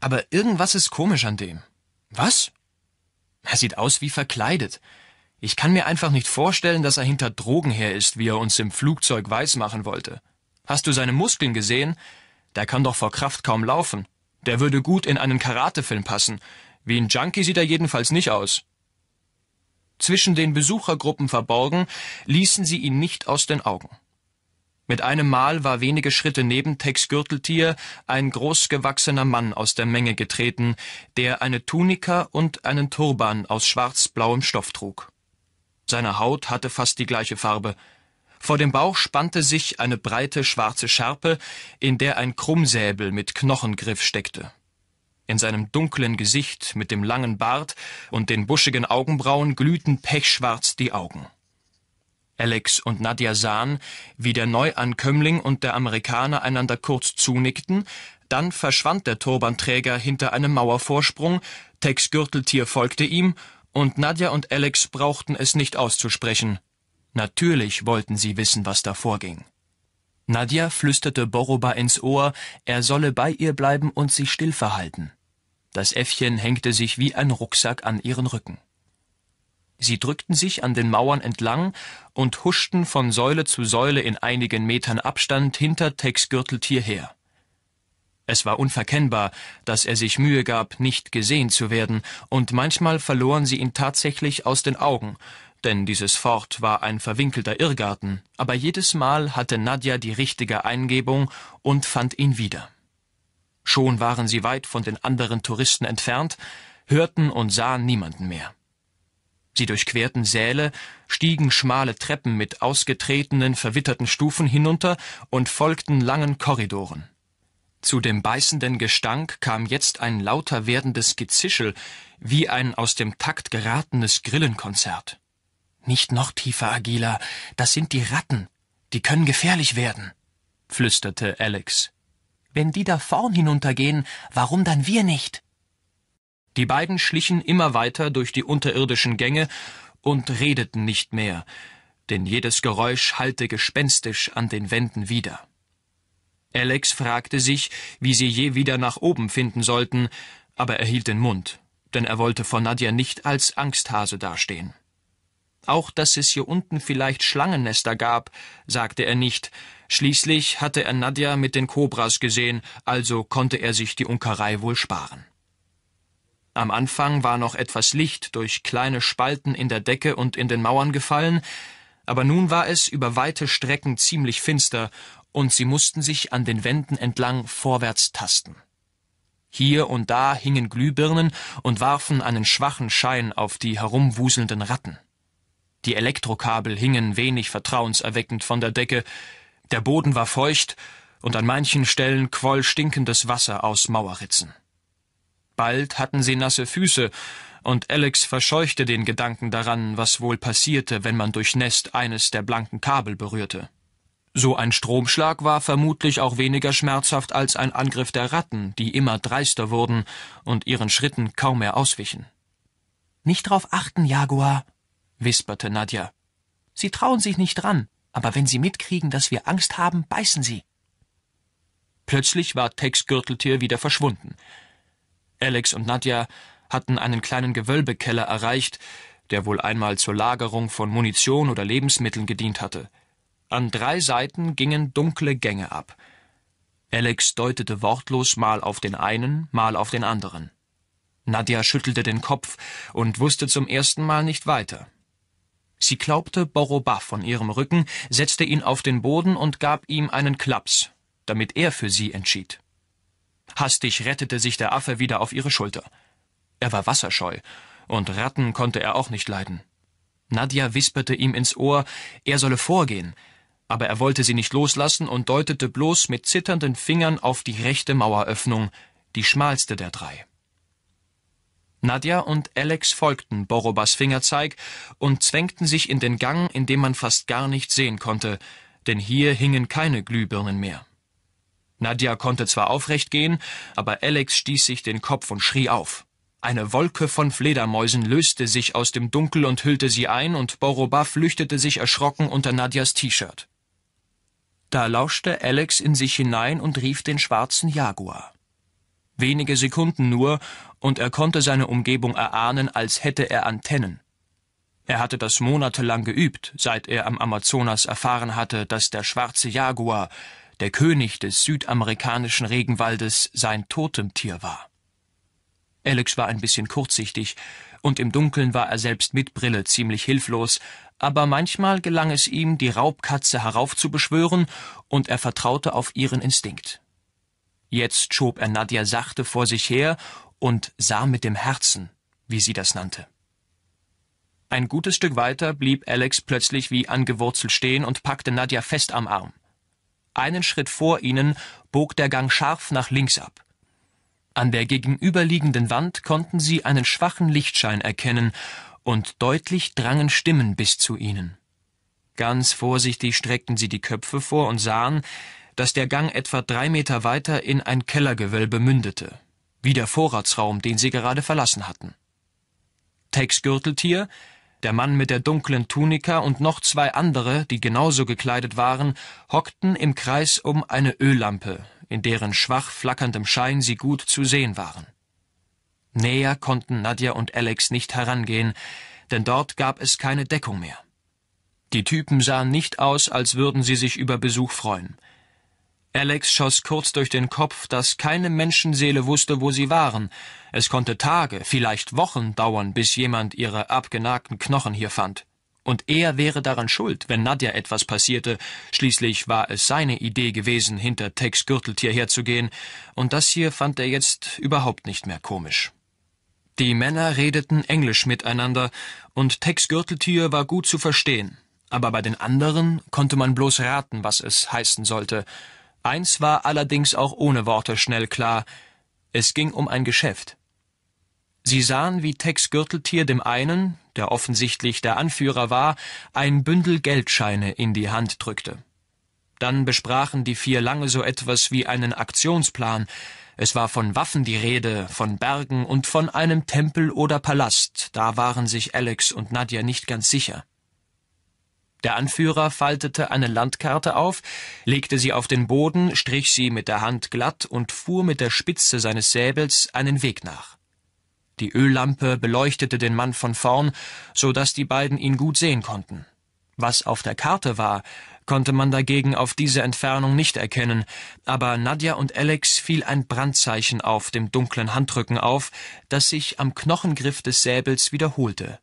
Aber irgendwas ist komisch an dem. Was? Er sieht aus wie verkleidet. Ich kann mir einfach nicht vorstellen, dass er hinter Drogen her ist, wie er uns im Flugzeug weismachen wollte. Hast du seine Muskeln gesehen? Der kann doch vor Kraft kaum laufen. Der würde gut in einen Karatefilm passen. Wie ein Junkie sieht er jedenfalls nicht aus. Zwischen den Besuchergruppen verborgen, ließen sie ihn nicht aus den Augen. Mit einem Mal war wenige Schritte neben Tex Gürteltier ein großgewachsener Mann aus der Menge getreten, der eine Tunika und einen Turban aus schwarzblauem Stoff trug. Seine Haut hatte fast die gleiche Farbe. Vor dem Bauch spannte sich eine breite schwarze Schärpe, in der ein Krummsäbel mit Knochengriff steckte. In seinem dunklen Gesicht mit dem langen Bart und den buschigen Augenbrauen glühten pechschwarz die Augen. Alex und Nadja sahen, wie der Neuankömmling und der Amerikaner einander kurz zunickten, dann verschwand der Turbanträger hinter einem Mauervorsprung, Tex Gürteltier folgte ihm, und Nadja und Alex brauchten es nicht auszusprechen. Natürlich wollten sie wissen, was da vorging. Nadja flüsterte Boroba ins Ohr, er solle bei ihr bleiben und sich still verhalten. Das Äffchen hängte sich wie ein Rucksack an ihren Rücken. Sie drückten sich an den Mauern entlang und huschten von Säule zu Säule in einigen Metern Abstand hinter Tex Gürteltier her. Es war unverkennbar, dass er sich Mühe gab, nicht gesehen zu werden, und manchmal verloren sie ihn tatsächlich aus den Augen, denn dieses Fort war ein verwinkelter Irrgarten, aber jedes Mal hatte Nadja die richtige Eingebung und fand ihn wieder. Schon waren sie weit von den anderen Touristen entfernt, hörten und sahen niemanden mehr. Sie durchquerten Säle, stiegen schmale Treppen mit ausgetretenen, verwitterten Stufen hinunter und folgten langen Korridoren. Zu dem beißenden Gestank kam jetzt ein lauter werdendes Gezischel, wie ein aus dem Takt geratenes Grillenkonzert. Nicht noch tiefer, Agila, das sind die Ratten, die können gefährlich werden, flüsterte Alex. Wenn die da vorn hinuntergehen, warum dann wir nicht? Die beiden schlichen immer weiter durch die unterirdischen Gänge und redeten nicht mehr, denn jedes Geräusch hallte gespenstisch an den Wänden wieder. Alex fragte sich, wie sie je wieder nach oben finden sollten, aber er hielt den Mund, denn er wollte vor Nadja nicht als Angsthase dastehen. Auch, dass es hier unten vielleicht Schlangennester gab, sagte er nicht, schließlich hatte er Nadja mit den Kobras gesehen, also konnte er sich die Unkerei wohl sparen. Am Anfang war noch etwas Licht durch kleine Spalten in der Decke und in den Mauern gefallen, aber nun war es über weite Strecken ziemlich finster, und sie mussten sich an den Wänden entlang vorwärts tasten. Hier und da hingen Glühbirnen und warfen einen schwachen Schein auf die herumwuselnden Ratten. Die Elektrokabel hingen wenig vertrauenserweckend von der Decke, der Boden war feucht, und an manchen Stellen quoll stinkendes Wasser aus Mauerritzen. Bald hatten sie nasse Füße, und Alex verscheuchte den Gedanken daran, was wohl passierte, wenn man durchnässt eines der blanken Kabel berührte. So ein Stromschlag war vermutlich auch weniger schmerzhaft als ein Angriff der Ratten, die immer dreister wurden und ihren Schritten kaum mehr auswichen. Nicht drauf achten, Jaguar, wisperte Nadja. Sie trauen sich nicht dran, aber wenn sie mitkriegen, dass wir Angst haben, beißen sie. Plötzlich war Tex Gürteltier wieder verschwunden. Alex und Nadja hatten einen kleinen Gewölbekeller erreicht, der wohl einmal zur Lagerung von Munition oder Lebensmitteln gedient hatte. An drei Seiten gingen dunkle Gänge ab. Alex deutete wortlos mal auf den einen, mal auf den anderen. Nadja schüttelte den Kopf und wusste zum ersten Mal nicht weiter. Sie klaubte Boroba von ihrem Rücken, setzte ihn auf den Boden und gab ihm einen Klaps, damit er für sie entschied. Hastig rettete sich der Affe wieder auf ihre Schulter. Er war wasserscheu, und Ratten konnte er auch nicht leiden. Nadja wisperte ihm ins Ohr, er solle vorgehen, aber er wollte sie nicht loslassen und deutete bloß mit zitternden Fingern auf die rechte Maueröffnung, die schmalste der drei. Nadja und Alex folgten Borobas Fingerzeig und zwängten sich in den Gang, in dem man fast gar nichts sehen konnte, denn hier hingen keine Glühbirnen mehr. Nadja konnte zwar aufrecht gehen, aber Alex stieß sich den Kopf und schrie auf. Eine Wolke von Fledermäusen löste sich aus dem Dunkel und hüllte sie ein, und Boroba flüchtete sich erschrocken unter Nadjas T-Shirt. Da lauschte Alex in sich hinein und rief den schwarzen Jaguar. Wenige Sekunden nur, und er konnte seine Umgebung erahnen, als hätte er Antennen. Er hatte das monatelang geübt, seit er am Amazonas erfahren hatte, dass der schwarze Jaguar, der König des südamerikanischen Regenwaldes, sein Totemtier war. Alex war ein bisschen kurzsichtig, und im Dunkeln war er selbst mit Brille ziemlich hilflos, aber manchmal gelang es ihm, die Raubkatze heraufzubeschwören, und er vertraute auf ihren Instinkt. Jetzt schob er Nadja sachte vor sich her und sah mit dem Herzen, wie sie das nannte. Ein gutes Stück weiter blieb Alex plötzlich wie angewurzelt stehen und packte Nadja fest am Arm. Einen Schritt vor ihnen bog der Gang scharf nach links ab. An der gegenüberliegenden Wand konnten sie einen schwachen Lichtschein erkennen, und deutlich drangen Stimmen bis zu ihnen. Ganz vorsichtig streckten sie die Köpfe vor und sahen, dass der Gang etwa drei Meter weiter in ein Kellergewölbe mündete, wie der Vorratsraum, den sie gerade verlassen hatten. Tex Gürteltier, der Mann mit der dunklen Tunika und noch zwei andere, die genauso gekleidet waren, hockten im Kreis um eine Öllampe, in deren schwach flackerndem Schein sie gut zu sehen waren. Näher konnten Nadja und Alex nicht herangehen, denn dort gab es keine Deckung mehr. Die Typen sahen nicht aus, als würden sie sich über Besuch freuen. Alex schoss kurz durch den Kopf, dass keine Menschenseele wusste, wo sie waren. Es konnte Tage, vielleicht Wochen dauern, bis jemand ihre abgenagten Knochen hier fand. Und er wäre daran schuld, wenn Nadja etwas passierte. Schließlich war es seine Idee gewesen, hinter Tex Gürteltier herzugehen, und das hier fand er jetzt überhaupt nicht mehr komisch. Die Männer redeten Englisch miteinander, und Tex Gürteltier war gut zu verstehen. Aber bei den anderen konnte man bloß raten, was es heißen sollte, Eins war allerdings auch ohne Worte schnell klar, es ging um ein Geschäft. Sie sahen, wie Tex Gürteltier dem einen, der offensichtlich der Anführer war, ein Bündel Geldscheine in die Hand drückte. Dann besprachen die vier lange so etwas wie einen Aktionsplan. Es war von Waffen die Rede, von Bergen und von einem Tempel oder Palast. Da waren sich Alex und Nadja nicht ganz sicher. Der Anführer faltete eine Landkarte auf, legte sie auf den Boden, strich sie mit der Hand glatt und fuhr mit der Spitze seines Säbels einen Weg nach. Die Öllampe beleuchtete den Mann von vorn, so dass die beiden ihn gut sehen konnten. Was auf der Karte war, konnte man dagegen auf diese Entfernung nicht erkennen, aber Nadja und Alex fiel ein Brandzeichen auf dem dunklen Handrücken auf, das sich am Knochengriff des Säbels wiederholte.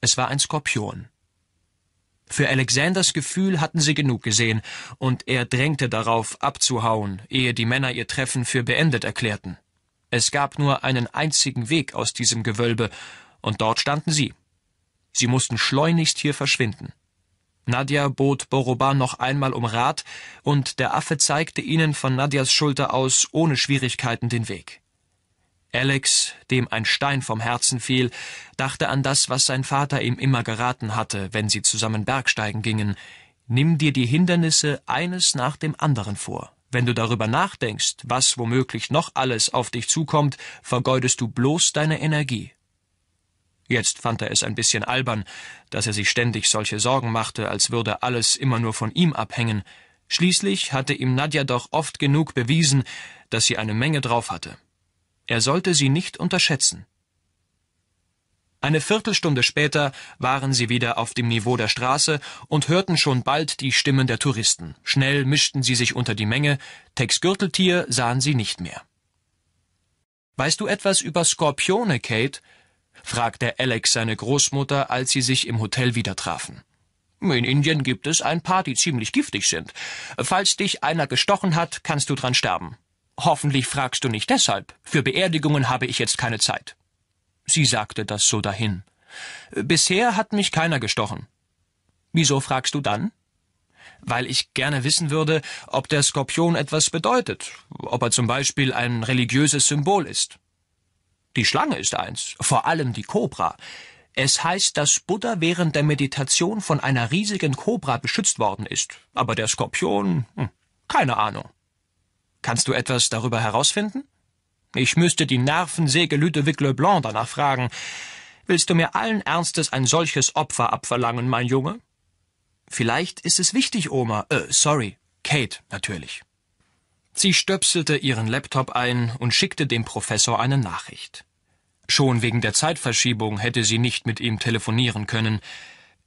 Es war ein Skorpion. Für Alexanders Gefühl hatten sie genug gesehen, und er drängte darauf, abzuhauen, ehe die Männer ihr Treffen für beendet erklärten. Es gab nur einen einzigen Weg aus diesem Gewölbe, und dort standen sie. Sie mussten schleunigst hier verschwinden. Nadja bot Boroban noch einmal um Rat, und der Affe zeigte ihnen von Nadjas Schulter aus ohne Schwierigkeiten den Weg. Alex, dem ein Stein vom Herzen fiel, dachte an das, was sein Vater ihm immer geraten hatte, wenn sie zusammen Bergsteigen gingen. Nimm dir die Hindernisse eines nach dem anderen vor. Wenn du darüber nachdenkst, was womöglich noch alles auf dich zukommt, vergeudest du bloß deine Energie. Jetzt fand er es ein bisschen albern, dass er sich ständig solche Sorgen machte, als würde alles immer nur von ihm abhängen. Schließlich hatte ihm Nadja doch oft genug bewiesen, dass sie eine Menge drauf hatte. Er sollte sie nicht unterschätzen. Eine Viertelstunde später waren sie wieder auf dem Niveau der Straße und hörten schon bald die Stimmen der Touristen. Schnell mischten sie sich unter die Menge, Tex Gürteltier sahen sie nicht mehr. Weißt du etwas über Skorpione, Kate? fragte Alex seine Großmutter, als sie sich im Hotel wieder trafen. In Indien gibt es ein paar, die ziemlich giftig sind. Falls dich einer gestochen hat, kannst du dran sterben. Hoffentlich fragst du nicht deshalb. Für Beerdigungen habe ich jetzt keine Zeit. Sie sagte das so dahin. Bisher hat mich keiner gestochen. Wieso fragst du dann? Weil ich gerne wissen würde, ob der Skorpion etwas bedeutet, ob er zum Beispiel ein religiöses Symbol ist. Die Schlange ist eins, vor allem die Kobra. Es heißt, dass Buddha während der Meditation von einer riesigen Kobra beschützt worden ist, aber der Skorpion, hm, keine Ahnung. Kannst du etwas darüber herausfinden? Ich müsste die Nervensäge Ludovic Leblanc danach fragen. Willst du mir allen Ernstes ein solches Opfer abverlangen, mein Junge? Vielleicht ist es wichtig, Oma. Äh, sorry. Kate, natürlich. Sie stöpselte ihren Laptop ein und schickte dem Professor eine Nachricht. Schon wegen der Zeitverschiebung hätte sie nicht mit ihm telefonieren können.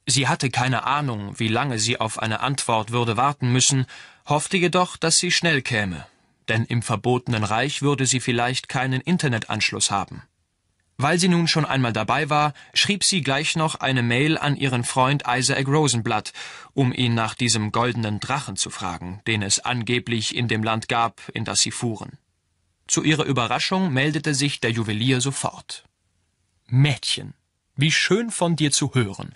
Sie hatte keine Ahnung, wie lange sie auf eine Antwort würde warten müssen, hoffte jedoch, dass sie schnell käme, denn im verbotenen Reich würde sie vielleicht keinen Internetanschluss haben. Weil sie nun schon einmal dabei war, schrieb sie gleich noch eine Mail an ihren Freund Isaac Rosenblatt, um ihn nach diesem goldenen Drachen zu fragen, den es angeblich in dem Land gab, in das sie fuhren. Zu ihrer Überraschung meldete sich der Juwelier sofort. Mädchen, wie schön von dir zu hören.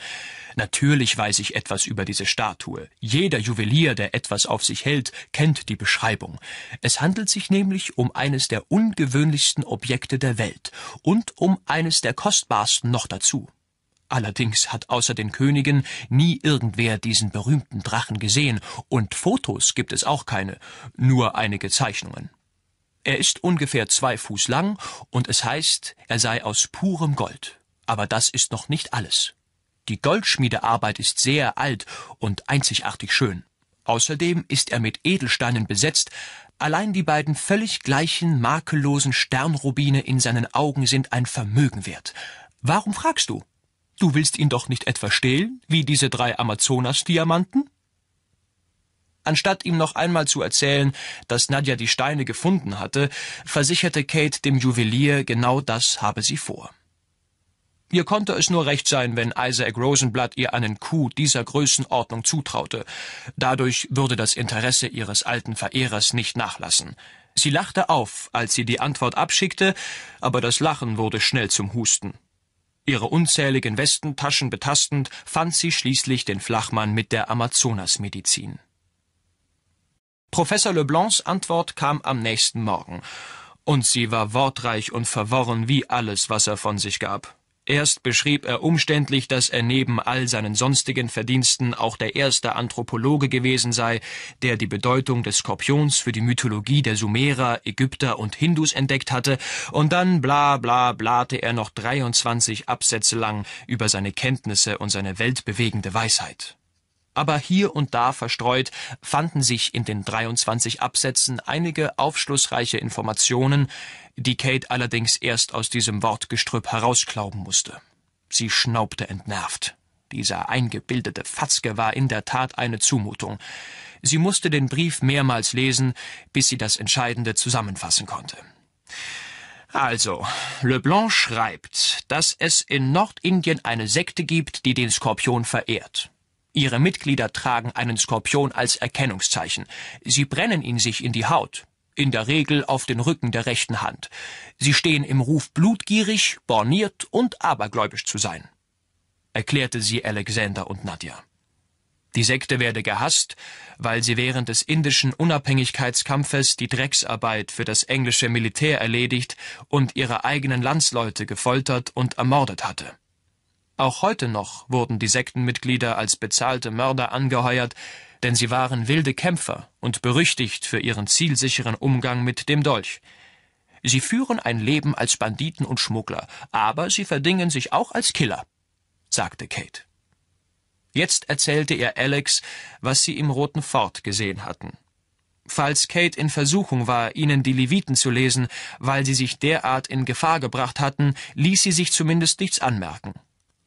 Natürlich weiß ich etwas über diese Statue. Jeder Juwelier, der etwas auf sich hält, kennt die Beschreibung. Es handelt sich nämlich um eines der ungewöhnlichsten Objekte der Welt und um eines der kostbarsten noch dazu. Allerdings hat außer den Königen nie irgendwer diesen berühmten Drachen gesehen, und Fotos gibt es auch keine, nur einige Zeichnungen. Er ist ungefähr zwei Fuß lang, und es heißt, er sei aus purem Gold. Aber das ist noch nicht alles. Die Goldschmiedearbeit ist sehr alt und einzigartig schön. Außerdem ist er mit Edelsteinen besetzt, allein die beiden völlig gleichen, makellosen Sternrubine in seinen Augen sind ein Vermögen wert. Warum fragst du? Du willst ihn doch nicht etwa stehlen, wie diese drei Amazonas-Diamanten? Anstatt ihm noch einmal zu erzählen, dass Nadja die Steine gefunden hatte, versicherte Kate dem Juwelier, genau das habe sie vor. Ihr konnte es nur recht sein, wenn Isaac Rosenblatt ihr einen Coup dieser Größenordnung zutraute. Dadurch würde das Interesse ihres alten Verehrers nicht nachlassen. Sie lachte auf, als sie die Antwort abschickte, aber das Lachen wurde schnell zum Husten. Ihre unzähligen Westentaschen betastend, fand sie schließlich den Flachmann mit der Amazonasmedizin. Professor Leblancs Antwort kam am nächsten Morgen, und sie war wortreich und verworren wie alles, was er von sich gab. Erst beschrieb er umständlich, dass er neben all seinen sonstigen Verdiensten auch der erste Anthropologe gewesen sei, der die Bedeutung des Skorpions für die Mythologie der Sumerer, Ägypter und Hindus entdeckt hatte, und dann bla bla blate er noch 23 Absätze lang über seine Kenntnisse und seine weltbewegende Weisheit aber hier und da verstreut fanden sich in den 23 Absätzen einige aufschlussreiche Informationen, die Kate allerdings erst aus diesem Wortgestrüpp herausklauben musste. Sie schnaubte entnervt. Dieser eingebildete Fatzke war in der Tat eine Zumutung. Sie musste den Brief mehrmals lesen, bis sie das Entscheidende zusammenfassen konnte. Also, Leblanc schreibt, dass es in Nordindien eine Sekte gibt, die den Skorpion verehrt. Ihre Mitglieder tragen einen Skorpion als Erkennungszeichen. Sie brennen ihn sich in die Haut, in der Regel auf den Rücken der rechten Hand. Sie stehen im Ruf blutgierig, borniert und abergläubisch zu sein, erklärte sie Alexander und Nadja. Die Sekte werde gehasst, weil sie während des indischen Unabhängigkeitskampfes die Drecksarbeit für das englische Militär erledigt und ihre eigenen Landsleute gefoltert und ermordet hatte. Auch heute noch wurden die Sektenmitglieder als bezahlte Mörder angeheuert, denn sie waren wilde Kämpfer und berüchtigt für ihren zielsicheren Umgang mit dem Dolch. Sie führen ein Leben als Banditen und Schmuggler, aber sie verdingen sich auch als Killer, sagte Kate. Jetzt erzählte ihr Alex, was sie im Roten Fort gesehen hatten. Falls Kate in Versuchung war, ihnen die Leviten zu lesen, weil sie sich derart in Gefahr gebracht hatten, ließ sie sich zumindest nichts anmerken.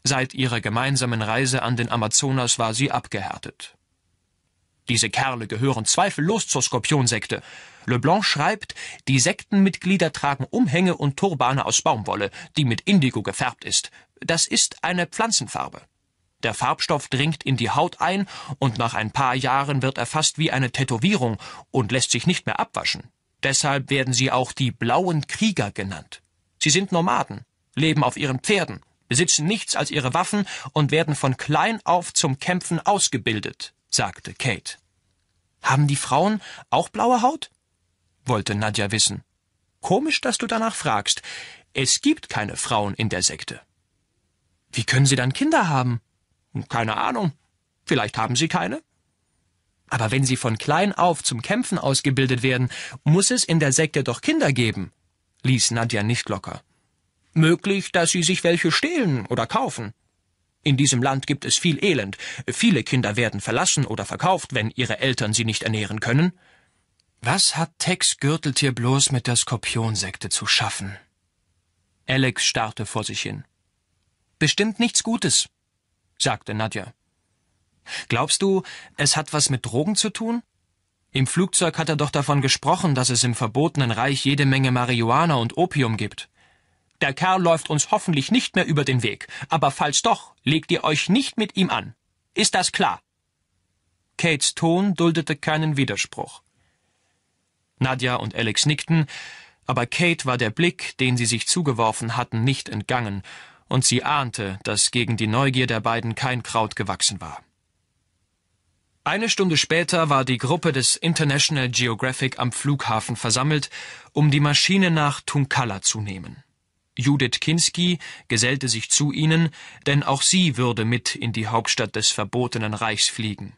Seit ihrer gemeinsamen Reise an den Amazonas war sie abgehärtet. Diese Kerle gehören zweifellos zur Skorpionsekte. Leblanc schreibt, die Sektenmitglieder tragen Umhänge und Turbane aus Baumwolle, die mit Indigo gefärbt ist. Das ist eine Pflanzenfarbe. Der Farbstoff dringt in die Haut ein und nach ein paar Jahren wird er fast wie eine Tätowierung und lässt sich nicht mehr abwaschen. Deshalb werden sie auch die blauen Krieger genannt. Sie sind Nomaden, leben auf ihren Pferden, besitzen nichts als ihre Waffen und werden von klein auf zum Kämpfen ausgebildet, sagte Kate. Haben die Frauen auch blaue Haut? wollte Nadja wissen. Komisch, dass du danach fragst. Es gibt keine Frauen in der Sekte. Wie können sie dann Kinder haben? Keine Ahnung. Vielleicht haben sie keine? Aber wenn sie von klein auf zum Kämpfen ausgebildet werden, muss es in der Sekte doch Kinder geben, ließ Nadja nicht locker. Möglich, dass sie sich welche stehlen oder kaufen. In diesem Land gibt es viel Elend. Viele Kinder werden verlassen oder verkauft, wenn ihre Eltern sie nicht ernähren können. Was hat Tex Gürteltier bloß mit der Skorpionsekte zu schaffen? Alex starrte vor sich hin. Bestimmt nichts Gutes, sagte Nadja. Glaubst du, es hat was mit Drogen zu tun? Im Flugzeug hat er doch davon gesprochen, dass es im verbotenen Reich jede Menge Marihuana und Opium gibt. Der Kerl läuft uns hoffentlich nicht mehr über den Weg, aber falls doch, legt ihr euch nicht mit ihm an. Ist das klar? Kates Ton duldete keinen Widerspruch. Nadja und Alex nickten, aber Kate war der Blick, den sie sich zugeworfen hatten, nicht entgangen, und sie ahnte, dass gegen die Neugier der beiden kein Kraut gewachsen war. Eine Stunde später war die Gruppe des International Geographic am Flughafen versammelt, um die Maschine nach Tunkalla zu nehmen. Judith Kinski gesellte sich zu ihnen, denn auch sie würde mit in die Hauptstadt des verbotenen Reichs fliegen.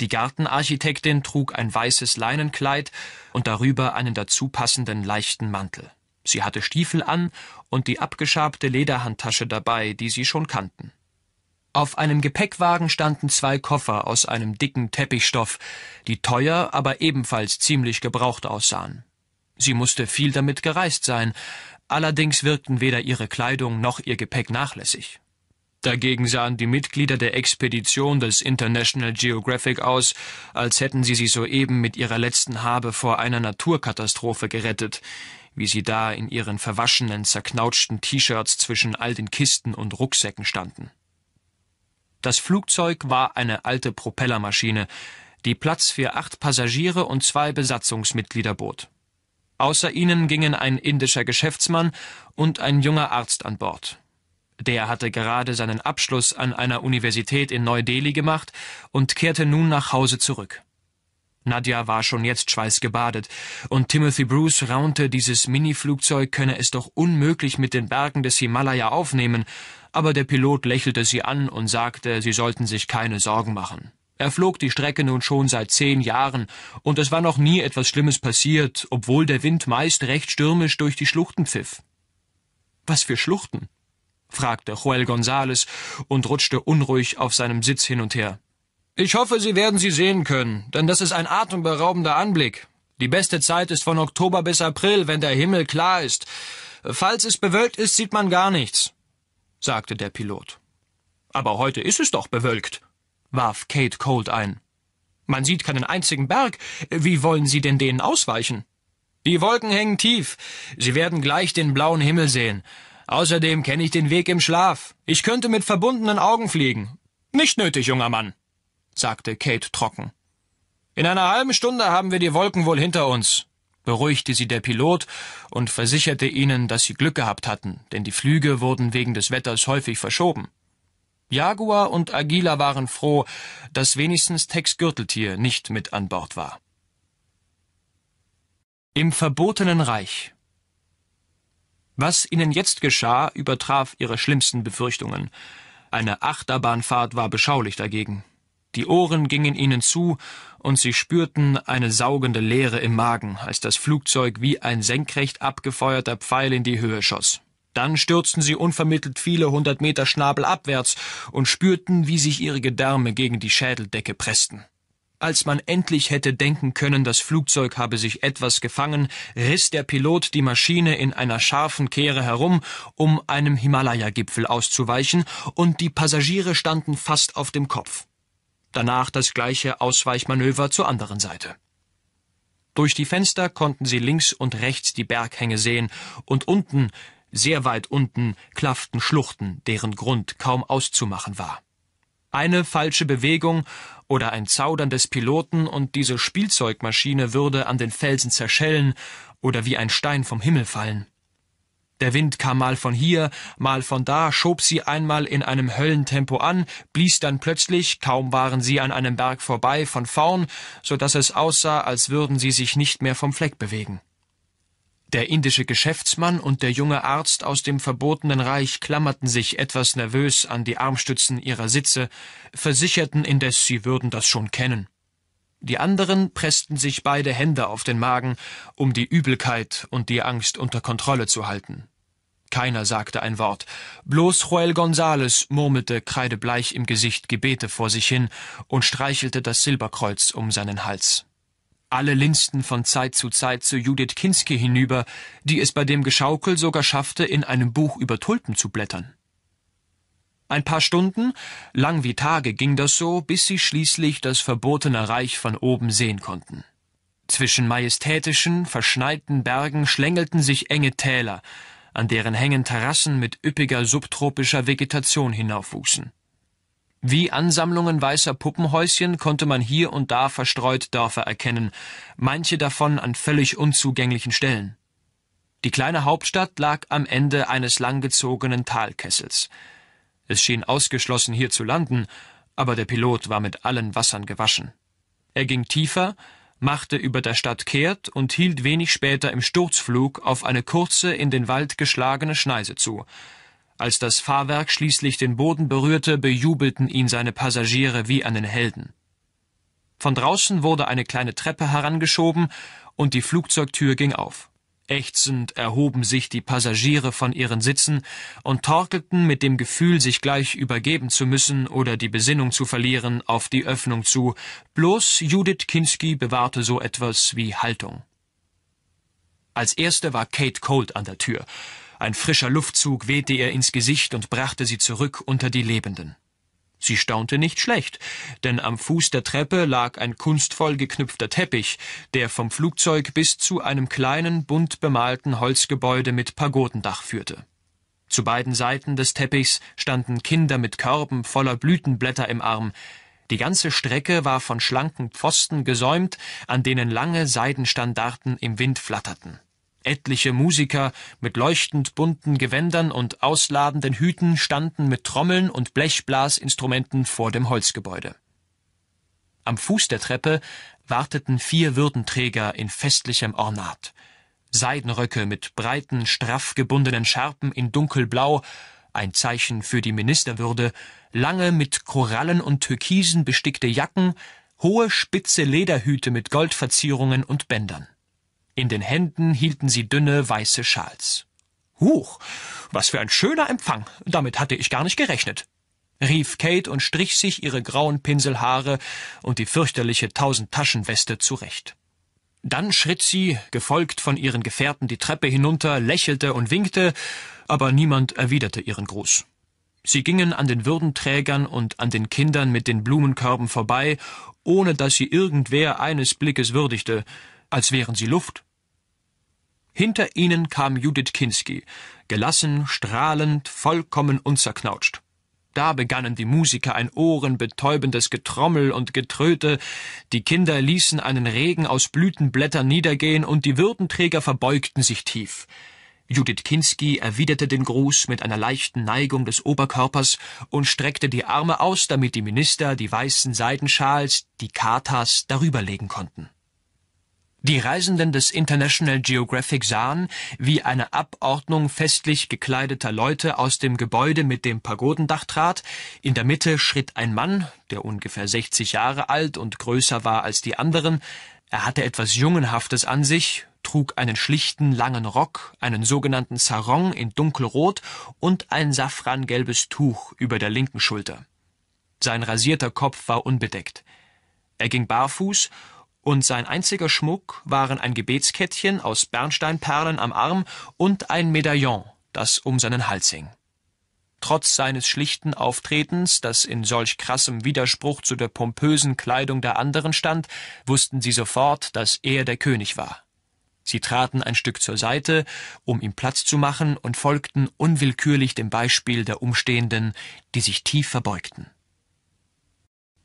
Die Gartenarchitektin trug ein weißes Leinenkleid und darüber einen dazu passenden leichten Mantel. Sie hatte Stiefel an und die abgeschabte Lederhandtasche dabei, die sie schon kannten. Auf einem Gepäckwagen standen zwei Koffer aus einem dicken Teppichstoff, die teuer, aber ebenfalls ziemlich gebraucht aussahen. Sie musste viel damit gereist sein, allerdings wirkten weder ihre Kleidung noch ihr Gepäck nachlässig. Dagegen sahen die Mitglieder der Expedition des International Geographic aus, als hätten sie sich soeben mit ihrer letzten Habe vor einer Naturkatastrophe gerettet, wie sie da in ihren verwaschenen, zerknautschten T-Shirts zwischen all den Kisten und Rucksäcken standen. Das Flugzeug war eine alte Propellermaschine, die Platz für acht Passagiere und zwei Besatzungsmitglieder bot. Außer ihnen gingen ein indischer Geschäftsmann und ein junger Arzt an Bord. Der hatte gerade seinen Abschluss an einer Universität in Neu-Delhi gemacht und kehrte nun nach Hause zurück. Nadja war schon jetzt schweißgebadet, und Timothy Bruce raunte, dieses Mini-Flugzeug könne es doch unmöglich mit den Bergen des Himalaya aufnehmen, aber der Pilot lächelte sie an und sagte, sie sollten sich keine Sorgen machen. Er flog die Strecke nun schon seit zehn Jahren, und es war noch nie etwas Schlimmes passiert, obwohl der Wind meist recht stürmisch durch die Schluchten pfiff. Was für Schluchten? fragte Joel Gonzales und rutschte unruhig auf seinem Sitz hin und her. Ich hoffe, Sie werden sie sehen können, denn das ist ein atemberaubender Anblick. Die beste Zeit ist von Oktober bis April, wenn der Himmel klar ist. Falls es bewölkt ist, sieht man gar nichts, sagte der Pilot. Aber heute ist es doch bewölkt, warf Kate Cold ein. Man sieht keinen einzigen Berg. Wie wollen Sie denn denen ausweichen? Die Wolken hängen tief. Sie werden gleich den blauen Himmel sehen. Außerdem kenne ich den Weg im Schlaf. Ich könnte mit verbundenen Augen fliegen. Nicht nötig, junger Mann, sagte Kate trocken. In einer halben Stunde haben wir die Wolken wohl hinter uns, beruhigte sie der Pilot und versicherte ihnen, dass sie Glück gehabt hatten, denn die Flüge wurden wegen des Wetters häufig verschoben. Jaguar und Agila waren froh, dass wenigstens Tex Gürteltier nicht mit an Bord war. Im verbotenen Reich was ihnen jetzt geschah, übertraf ihre schlimmsten Befürchtungen. Eine Achterbahnfahrt war beschaulich dagegen. Die Ohren gingen ihnen zu, und sie spürten eine saugende Leere im Magen, als das Flugzeug wie ein senkrecht abgefeuerter Pfeil in die Höhe schoss. Dann stürzten sie unvermittelt viele hundert Meter Schnabel abwärts und spürten, wie sich ihre Gedärme gegen die Schädeldecke pressten. Als man endlich hätte denken können, das Flugzeug habe sich etwas gefangen, riss der Pilot die Maschine in einer scharfen Kehre herum, um einem Himalaya-Gipfel auszuweichen, und die Passagiere standen fast auf dem Kopf. Danach das gleiche Ausweichmanöver zur anderen Seite. Durch die Fenster konnten sie links und rechts die Berghänge sehen, und unten, sehr weit unten, klafften Schluchten, deren Grund kaum auszumachen war. Eine falsche Bewegung oder ein Zaudern des Piloten und diese Spielzeugmaschine würde an den Felsen zerschellen oder wie ein Stein vom Himmel fallen. Der Wind kam mal von hier, mal von da, schob sie einmal in einem Höllentempo an, blies dann plötzlich, kaum waren sie an einem Berg vorbei, von vorn, so dass es aussah, als würden sie sich nicht mehr vom Fleck bewegen. Der indische Geschäftsmann und der junge Arzt aus dem verbotenen Reich klammerten sich etwas nervös an die Armstützen ihrer Sitze, versicherten indes, sie würden das schon kennen. Die anderen pressten sich beide Hände auf den Magen, um die Übelkeit und die Angst unter Kontrolle zu halten. Keiner sagte ein Wort. Bloß Joel Gonzales murmelte kreidebleich im Gesicht Gebete vor sich hin und streichelte das Silberkreuz um seinen Hals. Alle linsten von Zeit zu Zeit zu Judith Kinski hinüber, die es bei dem Geschaukel sogar schaffte, in einem Buch über Tulpen zu blättern. Ein paar Stunden, lang wie Tage ging das so, bis sie schließlich das verbotene Reich von oben sehen konnten. Zwischen majestätischen, verschneiten Bergen schlängelten sich enge Täler, an deren Hängen Terrassen mit üppiger subtropischer Vegetation hinaufwuchsen. Wie Ansammlungen weißer Puppenhäuschen konnte man hier und da verstreut Dörfer erkennen, manche davon an völlig unzugänglichen Stellen. Die kleine Hauptstadt lag am Ende eines langgezogenen Talkessels. Es schien ausgeschlossen, hier zu landen, aber der Pilot war mit allen Wassern gewaschen. Er ging tiefer, machte über der Stadt kehrt und hielt wenig später im Sturzflug auf eine kurze, in den Wald geschlagene Schneise zu. Als das Fahrwerk schließlich den Boden berührte, bejubelten ihn seine Passagiere wie einen Helden. Von draußen wurde eine kleine Treppe herangeschoben und die Flugzeugtür ging auf. Ächzend erhoben sich die Passagiere von ihren Sitzen und torkelten mit dem Gefühl, sich gleich übergeben zu müssen oder die Besinnung zu verlieren, auf die Öffnung zu. Bloß Judith Kinski bewahrte so etwas wie Haltung. Als erste war Kate Colt an der Tür. Ein frischer Luftzug wehte ihr ins Gesicht und brachte sie zurück unter die Lebenden. Sie staunte nicht schlecht, denn am Fuß der Treppe lag ein kunstvoll geknüpfter Teppich, der vom Flugzeug bis zu einem kleinen, bunt bemalten Holzgebäude mit Pagodendach führte. Zu beiden Seiten des Teppichs standen Kinder mit Körben voller Blütenblätter im Arm. Die ganze Strecke war von schlanken Pfosten gesäumt, an denen lange Seidenstandarten im Wind flatterten. Etliche Musiker mit leuchtend bunten Gewändern und ausladenden Hüten standen mit Trommeln und Blechblasinstrumenten vor dem Holzgebäude. Am Fuß der Treppe warteten vier Würdenträger in festlichem Ornat. Seidenröcke mit breiten, straff gebundenen Schärpen in dunkelblau, ein Zeichen für die Ministerwürde, lange mit Korallen und Türkisen bestickte Jacken, hohe spitze Lederhüte mit Goldverzierungen und Bändern. In den Händen hielten sie dünne weiße Schals. Huch, was für ein schöner Empfang. Damit hatte ich gar nicht gerechnet, rief Kate und strich sich ihre grauen Pinselhaare und die fürchterliche Tausend-Taschen-Weste zurecht. Dann schritt sie, gefolgt von ihren Gefährten, die Treppe hinunter, lächelte und winkte, aber niemand erwiderte ihren Gruß. Sie gingen an den Würdenträgern und an den Kindern mit den Blumenkörben vorbei, ohne dass sie irgendwer eines Blickes würdigte, als wären sie Luft. Hinter ihnen kam Judith Kinski, gelassen, strahlend, vollkommen unzerknautscht. Da begannen die Musiker ein ohrenbetäubendes Getrommel und Getröte, die Kinder ließen einen Regen aus Blütenblättern niedergehen und die Würdenträger verbeugten sich tief. Judith Kinski erwiderte den Gruß mit einer leichten Neigung des Oberkörpers und streckte die Arme aus, damit die Minister die weißen Seidenschals, die Katas, darüberlegen konnten. Die Reisenden des International Geographic sahen, wie eine Abordnung festlich gekleideter Leute aus dem Gebäude mit dem Pagodendach trat. In der Mitte schritt ein Mann, der ungefähr 60 Jahre alt und größer war als die anderen. Er hatte etwas Jungenhaftes an sich, trug einen schlichten langen Rock, einen sogenannten Sarong in dunkelrot und ein safrangelbes Tuch über der linken Schulter. Sein rasierter Kopf war unbedeckt. Er ging barfuß und sein einziger Schmuck waren ein Gebetskettchen aus Bernsteinperlen am Arm und ein Medaillon, das um seinen Hals hing. Trotz seines schlichten Auftretens, das in solch krassem Widerspruch zu der pompösen Kleidung der anderen stand, wussten sie sofort, dass er der König war. Sie traten ein Stück zur Seite, um ihm Platz zu machen, und folgten unwillkürlich dem Beispiel der Umstehenden, die sich tief verbeugten.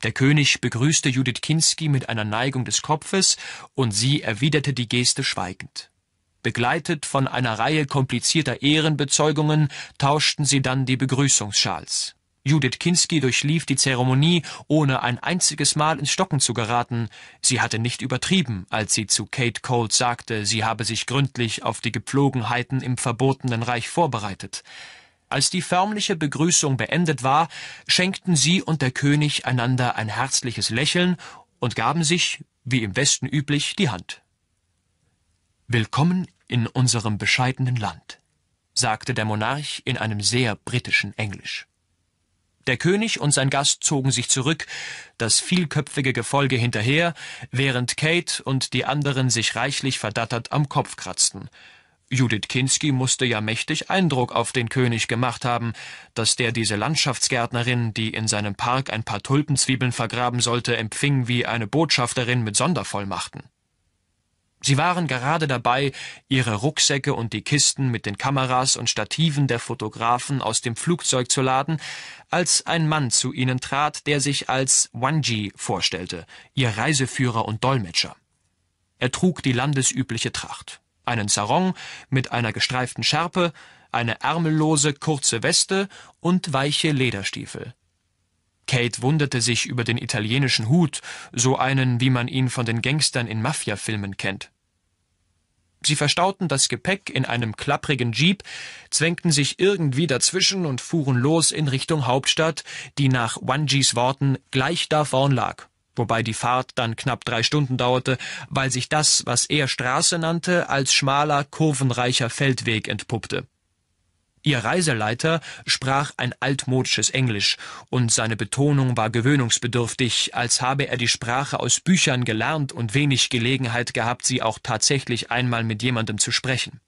Der König begrüßte Judith Kinski mit einer Neigung des Kopfes, und sie erwiderte die Geste schweigend. Begleitet von einer Reihe komplizierter Ehrenbezeugungen tauschten sie dann die Begrüßungsschals. Judith Kinski durchlief die Zeremonie, ohne ein einziges Mal ins Stocken zu geraten. Sie hatte nicht übertrieben, als sie zu Kate Colt sagte, sie habe sich gründlich auf die Gepflogenheiten im verbotenen Reich vorbereitet. Als die förmliche Begrüßung beendet war, schenkten sie und der König einander ein herzliches Lächeln und gaben sich, wie im Westen üblich, die Hand. Willkommen in unserem bescheidenen Land, sagte der Monarch in einem sehr britischen Englisch. Der König und sein Gast zogen sich zurück, das vielköpfige Gefolge hinterher, während Kate und die anderen sich reichlich verdattert am Kopf kratzten. Judith Kinski musste ja mächtig Eindruck auf den König gemacht haben, dass der diese Landschaftsgärtnerin, die in seinem Park ein paar Tulpenzwiebeln vergraben sollte, empfing wie eine Botschafterin mit Sondervollmachten. Sie waren gerade dabei, ihre Rucksäcke und die Kisten mit den Kameras und Stativen der Fotografen aus dem Flugzeug zu laden, als ein Mann zu ihnen trat, der sich als Wanji vorstellte, ihr Reiseführer und Dolmetscher. Er trug die landesübliche Tracht, einen Sarong mit einer gestreiften Schärpe, eine ärmellose kurze Weste und weiche Lederstiefel. Kate wunderte sich über den italienischen Hut, so einen, wie man ihn von den Gangstern in Mafia-Filmen kennt. Sie verstauten das Gepäck in einem klapprigen Jeep, zwängten sich irgendwie dazwischen und fuhren los in Richtung Hauptstadt, die nach Wanjis Worten gleich da vorn lag, wobei die Fahrt dann knapp drei Stunden dauerte, weil sich das, was er Straße nannte, als schmaler, kurvenreicher Feldweg entpuppte. Ihr Reiseleiter sprach ein altmodisches Englisch, und seine Betonung war gewöhnungsbedürftig, als habe er die Sprache aus Büchern gelernt und wenig Gelegenheit gehabt, sie auch tatsächlich einmal mit jemandem zu sprechen.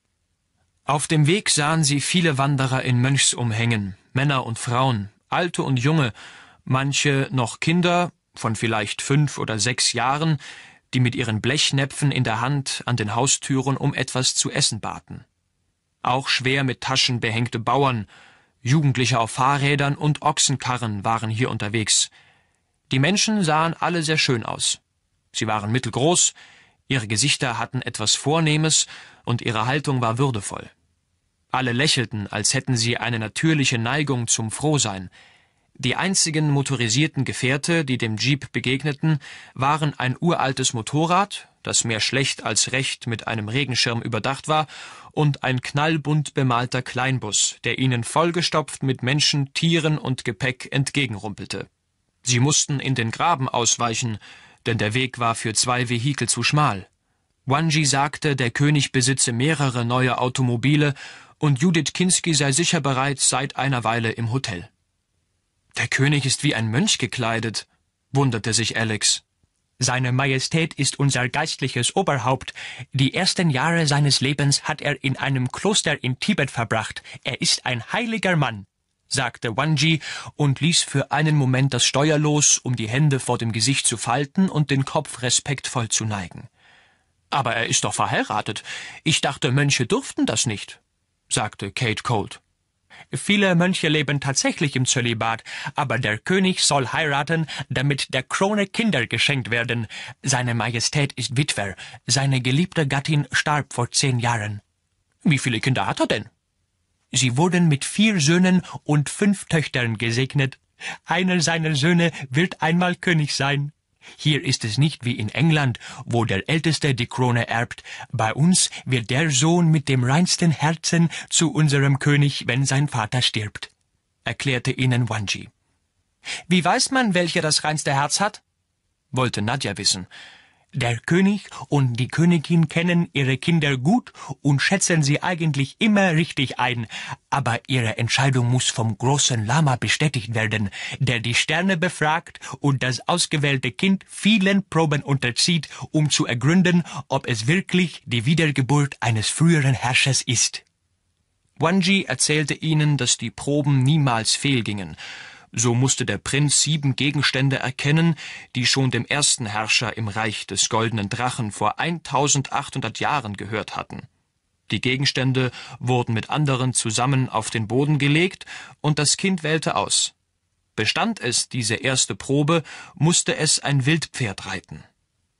Auf dem Weg sahen sie viele Wanderer in Mönchsumhängen, Männer und Frauen, alte und junge, manche noch Kinder von vielleicht fünf oder sechs Jahren, die mit ihren Blechnäpfen in der Hand an den Haustüren um etwas zu essen baten auch schwer mit Taschen behängte Bauern, Jugendliche auf Fahrrädern und Ochsenkarren waren hier unterwegs. Die Menschen sahen alle sehr schön aus. Sie waren mittelgroß, ihre Gesichter hatten etwas Vornehmes und ihre Haltung war würdevoll. Alle lächelten, als hätten sie eine natürliche Neigung zum Frohsein. Die einzigen motorisierten Gefährte, die dem Jeep begegneten, waren ein uraltes Motorrad, das mehr schlecht als recht mit einem Regenschirm überdacht war, und ein knallbunt bemalter Kleinbus, der ihnen vollgestopft mit Menschen, Tieren und Gepäck entgegenrumpelte. Sie mussten in den Graben ausweichen, denn der Weg war für zwei Vehikel zu schmal. Wanji sagte, der König besitze mehrere neue Automobile und Judith Kinski sei sicher bereits seit einer Weile im Hotel. Der König ist wie ein Mönch gekleidet, wunderte sich Alex. Seine Majestät ist unser geistliches Oberhaupt. Die ersten Jahre seines Lebens hat er in einem Kloster in Tibet verbracht. Er ist ein heiliger Mann, sagte Wanji und ließ für einen Moment das Steuer los, um die Hände vor dem Gesicht zu falten und den Kopf respektvoll zu neigen. Aber er ist doch verheiratet. Ich dachte, Mönche durften das nicht, sagte Kate Colt. Viele Mönche leben tatsächlich im Zölibat, aber der König soll heiraten, damit der Krone Kinder geschenkt werden. Seine Majestät ist Witwer. Seine geliebte Gattin starb vor zehn Jahren. Wie viele Kinder hat er denn? Sie wurden mit vier Söhnen und fünf Töchtern gesegnet. Einer seiner Söhne wird einmal König sein. Hier ist es nicht wie in England, wo der Älteste die Krone erbt. Bei uns wird der Sohn mit dem reinsten Herzen zu unserem König, wenn sein Vater stirbt, erklärte ihnen Wanji. Wie weiß man, welcher das reinste Herz hat? wollte Nadja wissen. Der König und die Königin kennen ihre Kinder gut und schätzen sie eigentlich immer richtig ein, aber ihre Entscheidung muss vom großen Lama bestätigt werden, der die Sterne befragt und das ausgewählte Kind vielen Proben unterzieht, um zu ergründen, ob es wirklich die Wiedergeburt eines früheren Herrschers ist. Wanji erzählte ihnen, dass die Proben niemals fehlgingen, so musste der Prinz sieben Gegenstände erkennen, die schon dem ersten Herrscher im Reich des goldenen Drachen vor 1800 Jahren gehört hatten. Die Gegenstände wurden mit anderen zusammen auf den Boden gelegt und das Kind wählte aus. Bestand es diese erste Probe, musste es ein Wildpferd reiten.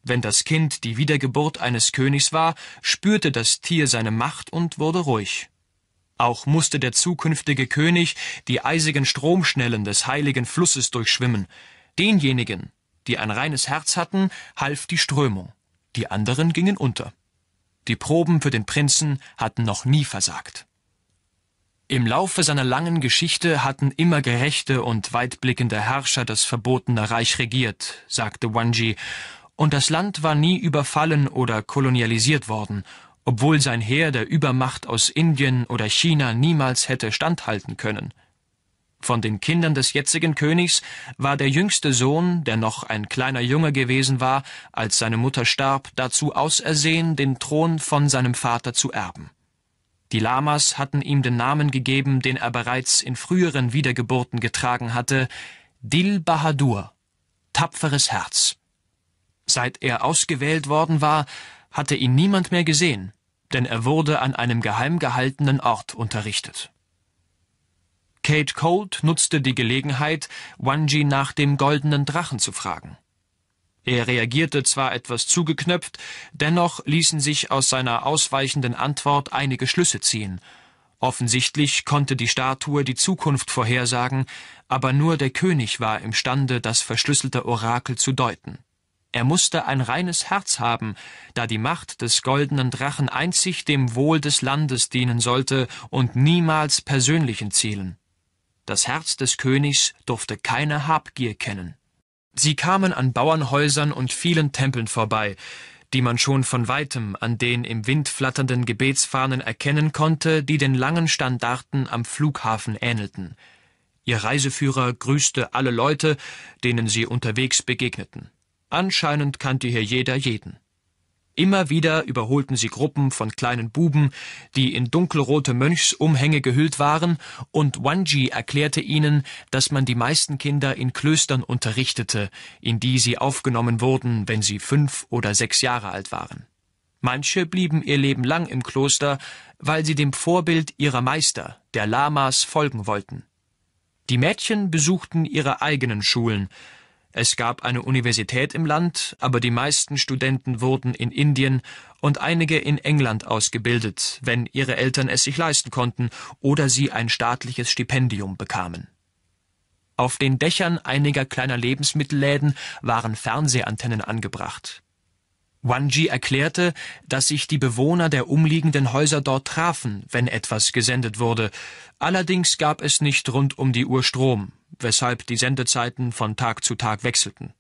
Wenn das Kind die Wiedergeburt eines Königs war, spürte das Tier seine Macht und wurde ruhig. Auch musste der zukünftige König die eisigen Stromschnellen des heiligen Flusses durchschwimmen. Denjenigen, die ein reines Herz hatten, half die Strömung, die anderen gingen unter. Die Proben für den Prinzen hatten noch nie versagt. Im Laufe seiner langen Geschichte hatten immer gerechte und weitblickende Herrscher das verbotene Reich regiert, sagte Wanji, und das Land war nie überfallen oder kolonialisiert worden, obwohl sein Heer der Übermacht aus Indien oder China niemals hätte standhalten können. Von den Kindern des jetzigen Königs war der jüngste Sohn, der noch ein kleiner Junge gewesen war, als seine Mutter starb, dazu ausersehen, den Thron von seinem Vater zu erben. Die Lamas hatten ihm den Namen gegeben, den er bereits in früheren Wiedergeburten getragen hatte, Dil Bahadur, tapferes Herz. Seit er ausgewählt worden war, hatte ihn niemand mehr gesehen, denn er wurde an einem geheim gehaltenen Ort unterrichtet. Kate Colt nutzte die Gelegenheit, Wanji nach dem goldenen Drachen zu fragen. Er reagierte zwar etwas zugeknöpft, dennoch ließen sich aus seiner ausweichenden Antwort einige Schlüsse ziehen. Offensichtlich konnte die Statue die Zukunft vorhersagen, aber nur der König war imstande, das verschlüsselte Orakel zu deuten. Er musste ein reines Herz haben, da die Macht des goldenen Drachen einzig dem Wohl des Landes dienen sollte und niemals persönlichen Zielen. Das Herz des Königs durfte keine Habgier kennen. Sie kamen an Bauernhäusern und vielen Tempeln vorbei, die man schon von weitem an den im Wind flatternden Gebetsfahnen erkennen konnte, die den langen Standarten am Flughafen ähnelten. Ihr Reiseführer grüßte alle Leute, denen sie unterwegs begegneten. Anscheinend kannte hier jeder jeden. Immer wieder überholten sie Gruppen von kleinen Buben, die in dunkelrote Mönchsumhänge gehüllt waren, und Wanji erklärte ihnen, dass man die meisten Kinder in Klöstern unterrichtete, in die sie aufgenommen wurden, wenn sie fünf oder sechs Jahre alt waren. Manche blieben ihr Leben lang im Kloster, weil sie dem Vorbild ihrer Meister, der Lamas, folgen wollten. Die Mädchen besuchten ihre eigenen Schulen, es gab eine Universität im Land, aber die meisten Studenten wurden in Indien und einige in England ausgebildet, wenn ihre Eltern es sich leisten konnten oder sie ein staatliches Stipendium bekamen. Auf den Dächern einiger kleiner Lebensmittelläden waren Fernsehantennen angebracht. Wanji erklärte, dass sich die Bewohner der umliegenden Häuser dort trafen, wenn etwas gesendet wurde. Allerdings gab es nicht rund um die Uhr Strom, weshalb die Sendezeiten von Tag zu Tag wechselten.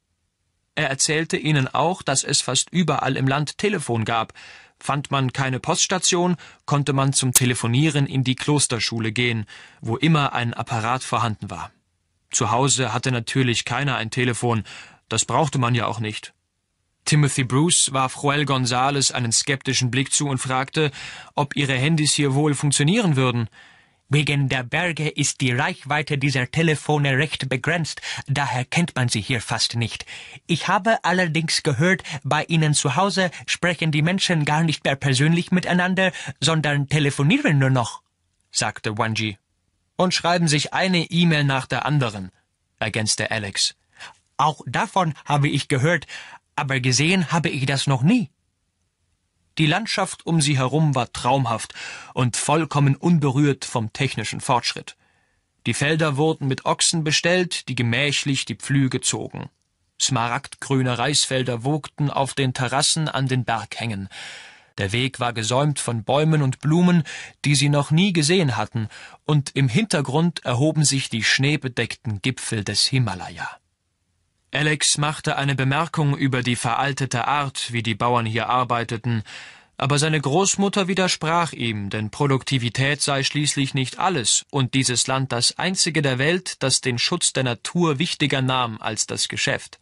Er erzählte ihnen auch, dass es fast überall im Land Telefon gab. Fand man keine Poststation, konnte man zum Telefonieren in die Klosterschule gehen, wo immer ein Apparat vorhanden war. Zu Hause hatte natürlich keiner ein Telefon, das brauchte man ja auch nicht. Timothy Bruce warf Joel Gonzales einen skeptischen Blick zu und fragte, ob ihre Handys hier wohl funktionieren würden. Wegen der Berge ist die Reichweite dieser Telefone recht begrenzt, daher kennt man sie hier fast nicht. Ich habe allerdings gehört, bei Ihnen zu Hause sprechen die Menschen gar nicht mehr persönlich miteinander, sondern telefonieren nur noch, sagte Wanji. Und schreiben sich eine E-Mail nach der anderen, ergänzte Alex. Auch davon habe ich gehört, aber gesehen habe ich das noch nie. Die Landschaft um sie herum war traumhaft und vollkommen unberührt vom technischen Fortschritt. Die Felder wurden mit Ochsen bestellt, die gemächlich die Pflüge zogen. Smaragdgrüne Reisfelder wogten auf den Terrassen an den Berghängen. Der Weg war gesäumt von Bäumen und Blumen, die sie noch nie gesehen hatten, und im Hintergrund erhoben sich die schneebedeckten Gipfel des Himalaya. Alex machte eine Bemerkung über die veraltete Art, wie die Bauern hier arbeiteten, aber seine Großmutter widersprach ihm, denn Produktivität sei schließlich nicht alles und dieses Land das einzige der Welt, das den Schutz der Natur wichtiger nahm als das Geschäft.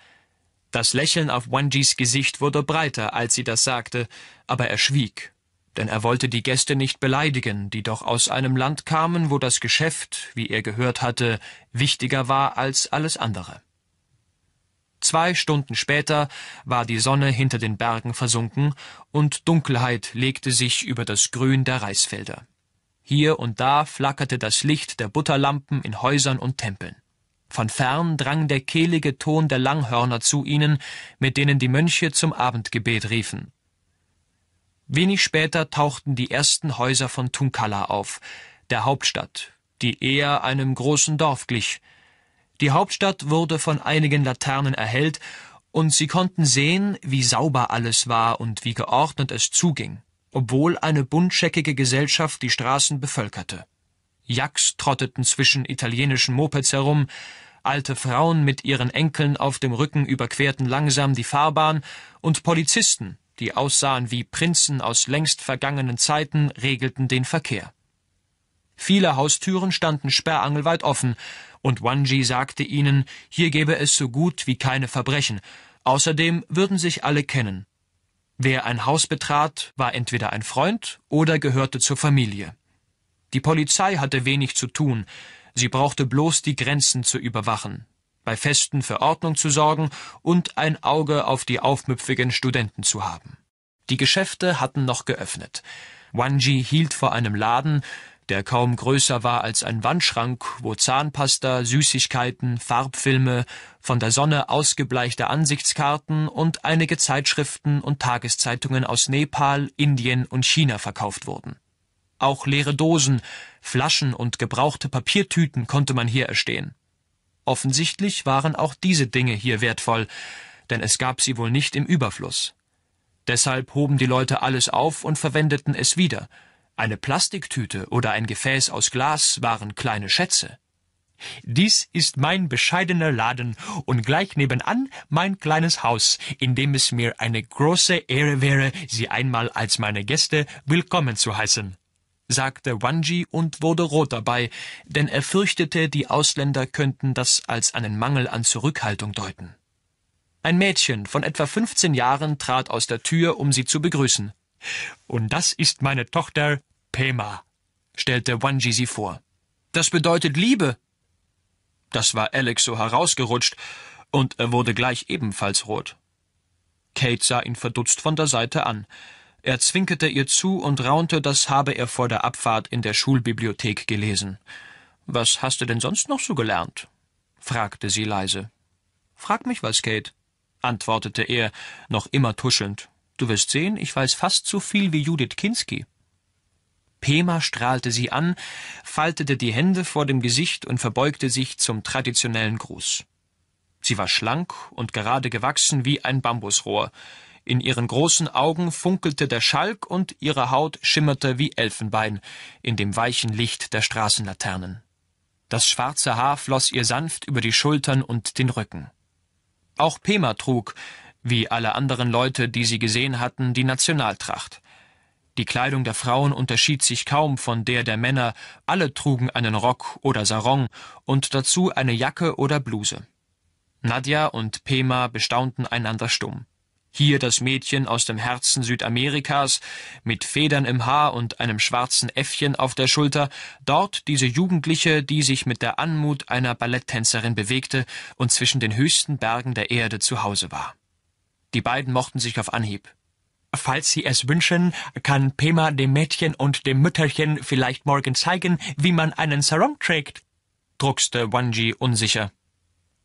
Das Lächeln auf Wanjis Gesicht wurde breiter, als sie das sagte, aber er schwieg, denn er wollte die Gäste nicht beleidigen, die doch aus einem Land kamen, wo das Geschäft, wie er gehört hatte, wichtiger war als alles andere. Zwei Stunden später war die Sonne hinter den Bergen versunken und Dunkelheit legte sich über das Grün der Reisfelder. Hier und da flackerte das Licht der Butterlampen in Häusern und Tempeln. Von fern drang der kehlige Ton der Langhörner zu ihnen, mit denen die Mönche zum Abendgebet riefen. Wenig später tauchten die ersten Häuser von Tunkalla auf, der Hauptstadt, die eher einem großen Dorf glich, die Hauptstadt wurde von einigen Laternen erhellt, und sie konnten sehen, wie sauber alles war und wie geordnet es zuging, obwohl eine buntscheckige Gesellschaft die Straßen bevölkerte. Yaks trotteten zwischen italienischen Mopeds herum, alte Frauen mit ihren Enkeln auf dem Rücken überquerten langsam die Fahrbahn, und Polizisten, die aussahen wie Prinzen aus längst vergangenen Zeiten, regelten den Verkehr. Viele Haustüren standen sperrangelweit offen, und Wanji sagte ihnen, hier gäbe es so gut wie keine Verbrechen, außerdem würden sich alle kennen. Wer ein Haus betrat, war entweder ein Freund oder gehörte zur Familie. Die Polizei hatte wenig zu tun, sie brauchte bloß die Grenzen zu überwachen, bei Festen für Ordnung zu sorgen und ein Auge auf die aufmüpfigen Studenten zu haben. Die Geschäfte hatten noch geöffnet. Wanji hielt vor einem Laden, der kaum größer war als ein Wandschrank, wo Zahnpasta, Süßigkeiten, Farbfilme, von der Sonne ausgebleichte Ansichtskarten und einige Zeitschriften und Tageszeitungen aus Nepal, Indien und China verkauft wurden. Auch leere Dosen, Flaschen und gebrauchte Papiertüten konnte man hier erstehen. Offensichtlich waren auch diese Dinge hier wertvoll, denn es gab sie wohl nicht im Überfluss. Deshalb hoben die Leute alles auf und verwendeten es wieder. Eine Plastiktüte oder ein Gefäß aus Glas waren kleine Schätze. Dies ist mein bescheidener Laden und gleich nebenan mein kleines Haus, in dem es mir eine große Ehre wäre, Sie einmal als meine Gäste willkommen zu heißen, sagte Wanji und wurde rot dabei, denn er fürchtete, die Ausländer könnten das als einen Mangel an Zurückhaltung deuten. Ein Mädchen von etwa 15 Jahren trat aus der Tür, um sie zu begrüßen. Und das ist meine Tochter Pema, stellte Wanji sie vor. Das bedeutet Liebe. Das war Alex so herausgerutscht, und er wurde gleich ebenfalls rot. Kate sah ihn verdutzt von der Seite an. Er zwinkerte ihr zu und raunte, das habe er vor der Abfahrt in der Schulbibliothek gelesen. Was hast du denn sonst noch so gelernt? fragte sie leise. Frag mich was, Kate antwortete er, noch immer tuschelnd. Du wirst sehen, ich weiß fast so viel wie Judith Kinski. Pema strahlte sie an, faltete die Hände vor dem Gesicht und verbeugte sich zum traditionellen Gruß. Sie war schlank und gerade gewachsen wie ein Bambusrohr. In ihren großen Augen funkelte der Schalk und ihre Haut schimmerte wie Elfenbein in dem weichen Licht der Straßenlaternen. Das schwarze Haar floss ihr sanft über die Schultern und den Rücken. Auch Pema trug, wie alle anderen Leute, die sie gesehen hatten, die Nationaltracht. Die Kleidung der Frauen unterschied sich kaum von der der Männer, alle trugen einen Rock oder Sarong und dazu eine Jacke oder Bluse. Nadja und Pema bestaunten einander stumm. Hier das Mädchen aus dem Herzen Südamerikas mit Federn im Haar und einem schwarzen Äffchen auf der Schulter, dort diese Jugendliche, die sich mit der Anmut einer Balletttänzerin bewegte und zwischen den höchsten Bergen der Erde zu Hause war. Die beiden mochten sich auf Anhieb. Falls Sie es wünschen, kann Pema dem Mädchen und dem Mütterchen vielleicht morgen zeigen, wie man einen Sarong trägt, druckste Wanji unsicher.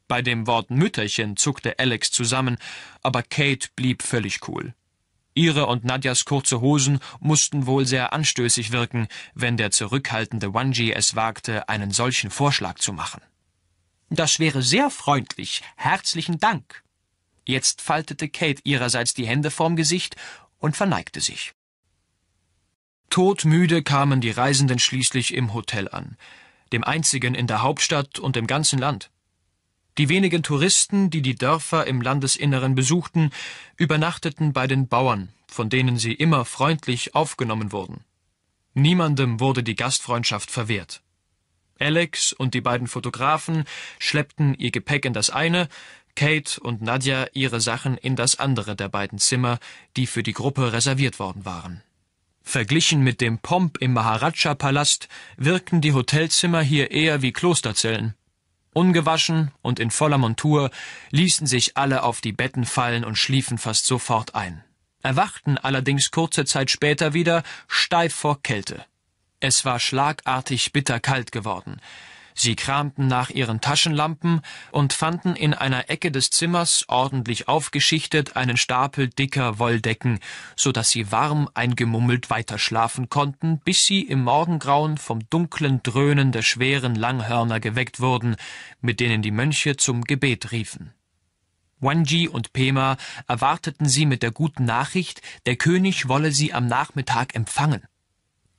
Bei dem Wort Mütterchen zuckte Alex zusammen, aber Kate blieb völlig cool. Ihre und Nadjas kurze Hosen mussten wohl sehr anstößig wirken, wenn der zurückhaltende Wanji es wagte, einen solchen Vorschlag zu machen. Das wäre sehr freundlich. Herzlichen Dank. Jetzt faltete Kate ihrerseits die Hände vorm Gesicht und verneigte sich. Todmüde kamen die Reisenden schließlich im Hotel an, dem einzigen in der Hauptstadt und im ganzen Land. Die wenigen Touristen, die die Dörfer im Landesinneren besuchten, übernachteten bei den Bauern, von denen sie immer freundlich aufgenommen wurden. Niemandem wurde die Gastfreundschaft verwehrt. Alex und die beiden Fotografen schleppten ihr Gepäck in das eine, Kate und Nadja ihre Sachen in das andere der beiden Zimmer, die für die Gruppe reserviert worden waren. Verglichen mit dem Pomp im Maharaja-Palast wirkten die Hotelzimmer hier eher wie Klosterzellen. Ungewaschen und in voller Montur ließen sich alle auf die Betten fallen und schliefen fast sofort ein, erwachten allerdings kurze Zeit später wieder steif vor Kälte. Es war schlagartig bitterkalt geworden, Sie kramten nach ihren Taschenlampen und fanden in einer Ecke des Zimmers ordentlich aufgeschichtet einen Stapel dicker Wolldecken, so dass sie warm eingemummelt weiterschlafen konnten, bis sie im Morgengrauen vom dunklen Dröhnen der schweren Langhörner geweckt wurden, mit denen die Mönche zum Gebet riefen. Wanji und Pema erwarteten sie mit der guten Nachricht, der König wolle sie am Nachmittag empfangen.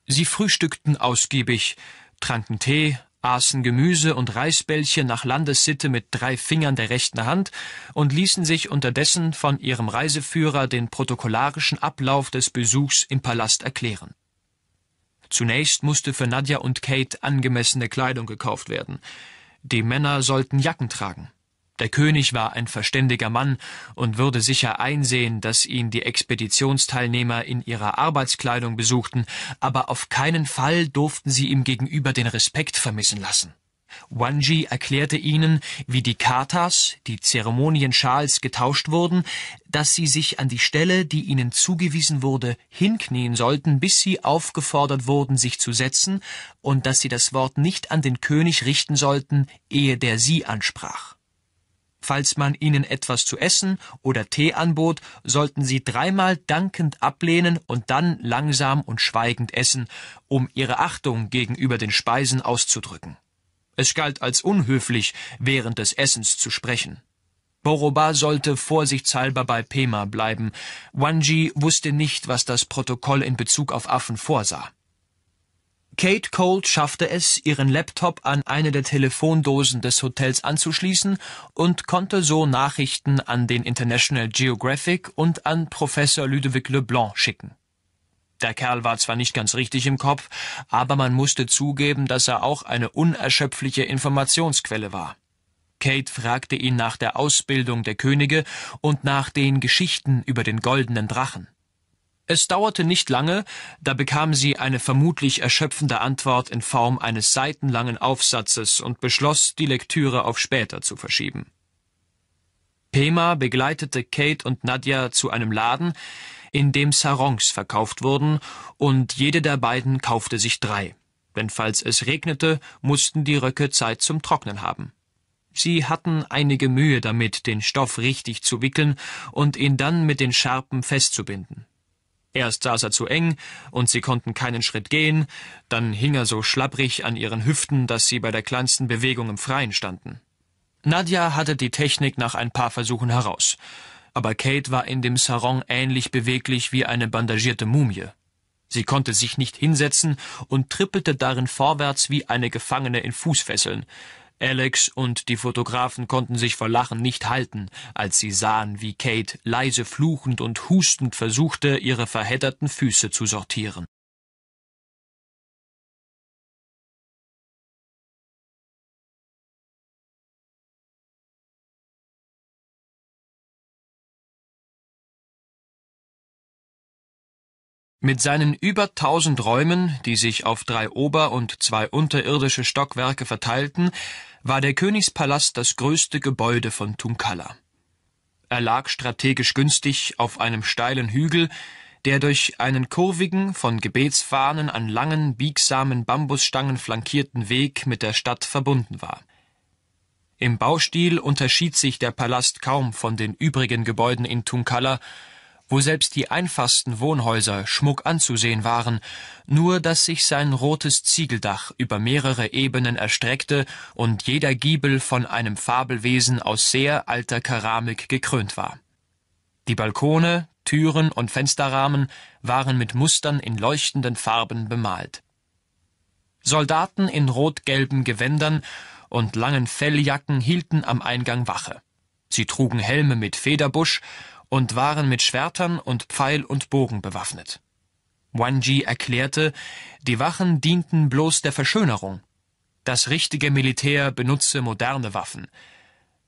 Sie frühstückten ausgiebig, tranken Tee, aßen Gemüse und Reisbällchen nach Landessitte mit drei Fingern der rechten Hand und ließen sich unterdessen von ihrem Reiseführer den protokollarischen Ablauf des Besuchs im Palast erklären. Zunächst musste für Nadja und Kate angemessene Kleidung gekauft werden. Die Männer sollten Jacken tragen. Der König war ein verständiger Mann und würde sicher einsehen, dass ihn die Expeditionsteilnehmer in ihrer Arbeitskleidung besuchten, aber auf keinen Fall durften sie ihm gegenüber den Respekt vermissen lassen. Wanji erklärte ihnen, wie die Katas, die Zeremonienschals, getauscht wurden, dass sie sich an die Stelle, die ihnen zugewiesen wurde, hinknien sollten, bis sie aufgefordert wurden, sich zu setzen, und dass sie das Wort nicht an den König richten sollten, ehe der sie ansprach. Falls man ihnen etwas zu essen oder Tee anbot, sollten sie dreimal dankend ablehnen und dann langsam und schweigend essen, um ihre Achtung gegenüber den Speisen auszudrücken. Es galt als unhöflich, während des Essens zu sprechen. Boroba sollte vorsichtshalber bei Pema bleiben. Wanji wusste nicht, was das Protokoll in Bezug auf Affen vorsah. Kate Colt schaffte es, ihren Laptop an eine der Telefondosen des Hotels anzuschließen und konnte so Nachrichten an den International Geographic und an Professor Ludovic Leblanc schicken. Der Kerl war zwar nicht ganz richtig im Kopf, aber man musste zugeben, dass er auch eine unerschöpfliche Informationsquelle war. Kate fragte ihn nach der Ausbildung der Könige und nach den Geschichten über den goldenen Drachen. Es dauerte nicht lange, da bekam sie eine vermutlich erschöpfende Antwort in Form eines seitenlangen Aufsatzes und beschloss, die Lektüre auf später zu verschieben. Pema begleitete Kate und Nadja zu einem Laden, in dem Sarongs verkauft wurden, und jede der beiden kaufte sich drei. Denn falls es regnete, mussten die Röcke Zeit zum Trocknen haben. Sie hatten einige Mühe damit, den Stoff richtig zu wickeln und ihn dann mit den Schärpen festzubinden. Erst saß er zu eng, und sie konnten keinen Schritt gehen, dann hing er so schlapprig an ihren Hüften, dass sie bei der kleinsten Bewegung im Freien standen. Nadja hatte die Technik nach ein paar Versuchen heraus, aber Kate war in dem Sarong ähnlich beweglich wie eine bandagierte Mumie. Sie konnte sich nicht hinsetzen und trippelte darin vorwärts wie eine Gefangene in Fußfesseln, Alex und die Fotografen konnten sich vor Lachen nicht halten, als sie sahen, wie Kate leise fluchend und hustend versuchte, ihre verhedderten Füße zu sortieren. Mit seinen über tausend Räumen, die sich auf drei ober- und zwei unterirdische Stockwerke verteilten, war der Königspalast das größte Gebäude von Tunkalla. Er lag strategisch günstig auf einem steilen Hügel, der durch einen kurvigen, von Gebetsfahnen an langen, biegsamen Bambusstangen flankierten Weg mit der Stadt verbunden war. Im Baustil unterschied sich der Palast kaum von den übrigen Gebäuden in Tunkalla, wo selbst die einfachsten Wohnhäuser Schmuck anzusehen waren, nur dass sich sein rotes Ziegeldach über mehrere Ebenen erstreckte und jeder Giebel von einem Fabelwesen aus sehr alter Keramik gekrönt war. Die Balkone, Türen und Fensterrahmen waren mit Mustern in leuchtenden Farben bemalt. Soldaten in rot-gelben Gewändern und langen Felljacken hielten am Eingang Wache. Sie trugen Helme mit Federbusch und waren mit Schwertern und Pfeil und Bogen bewaffnet. Wanji erklärte, die Wachen dienten bloß der Verschönerung. Das richtige Militär benutze moderne Waffen.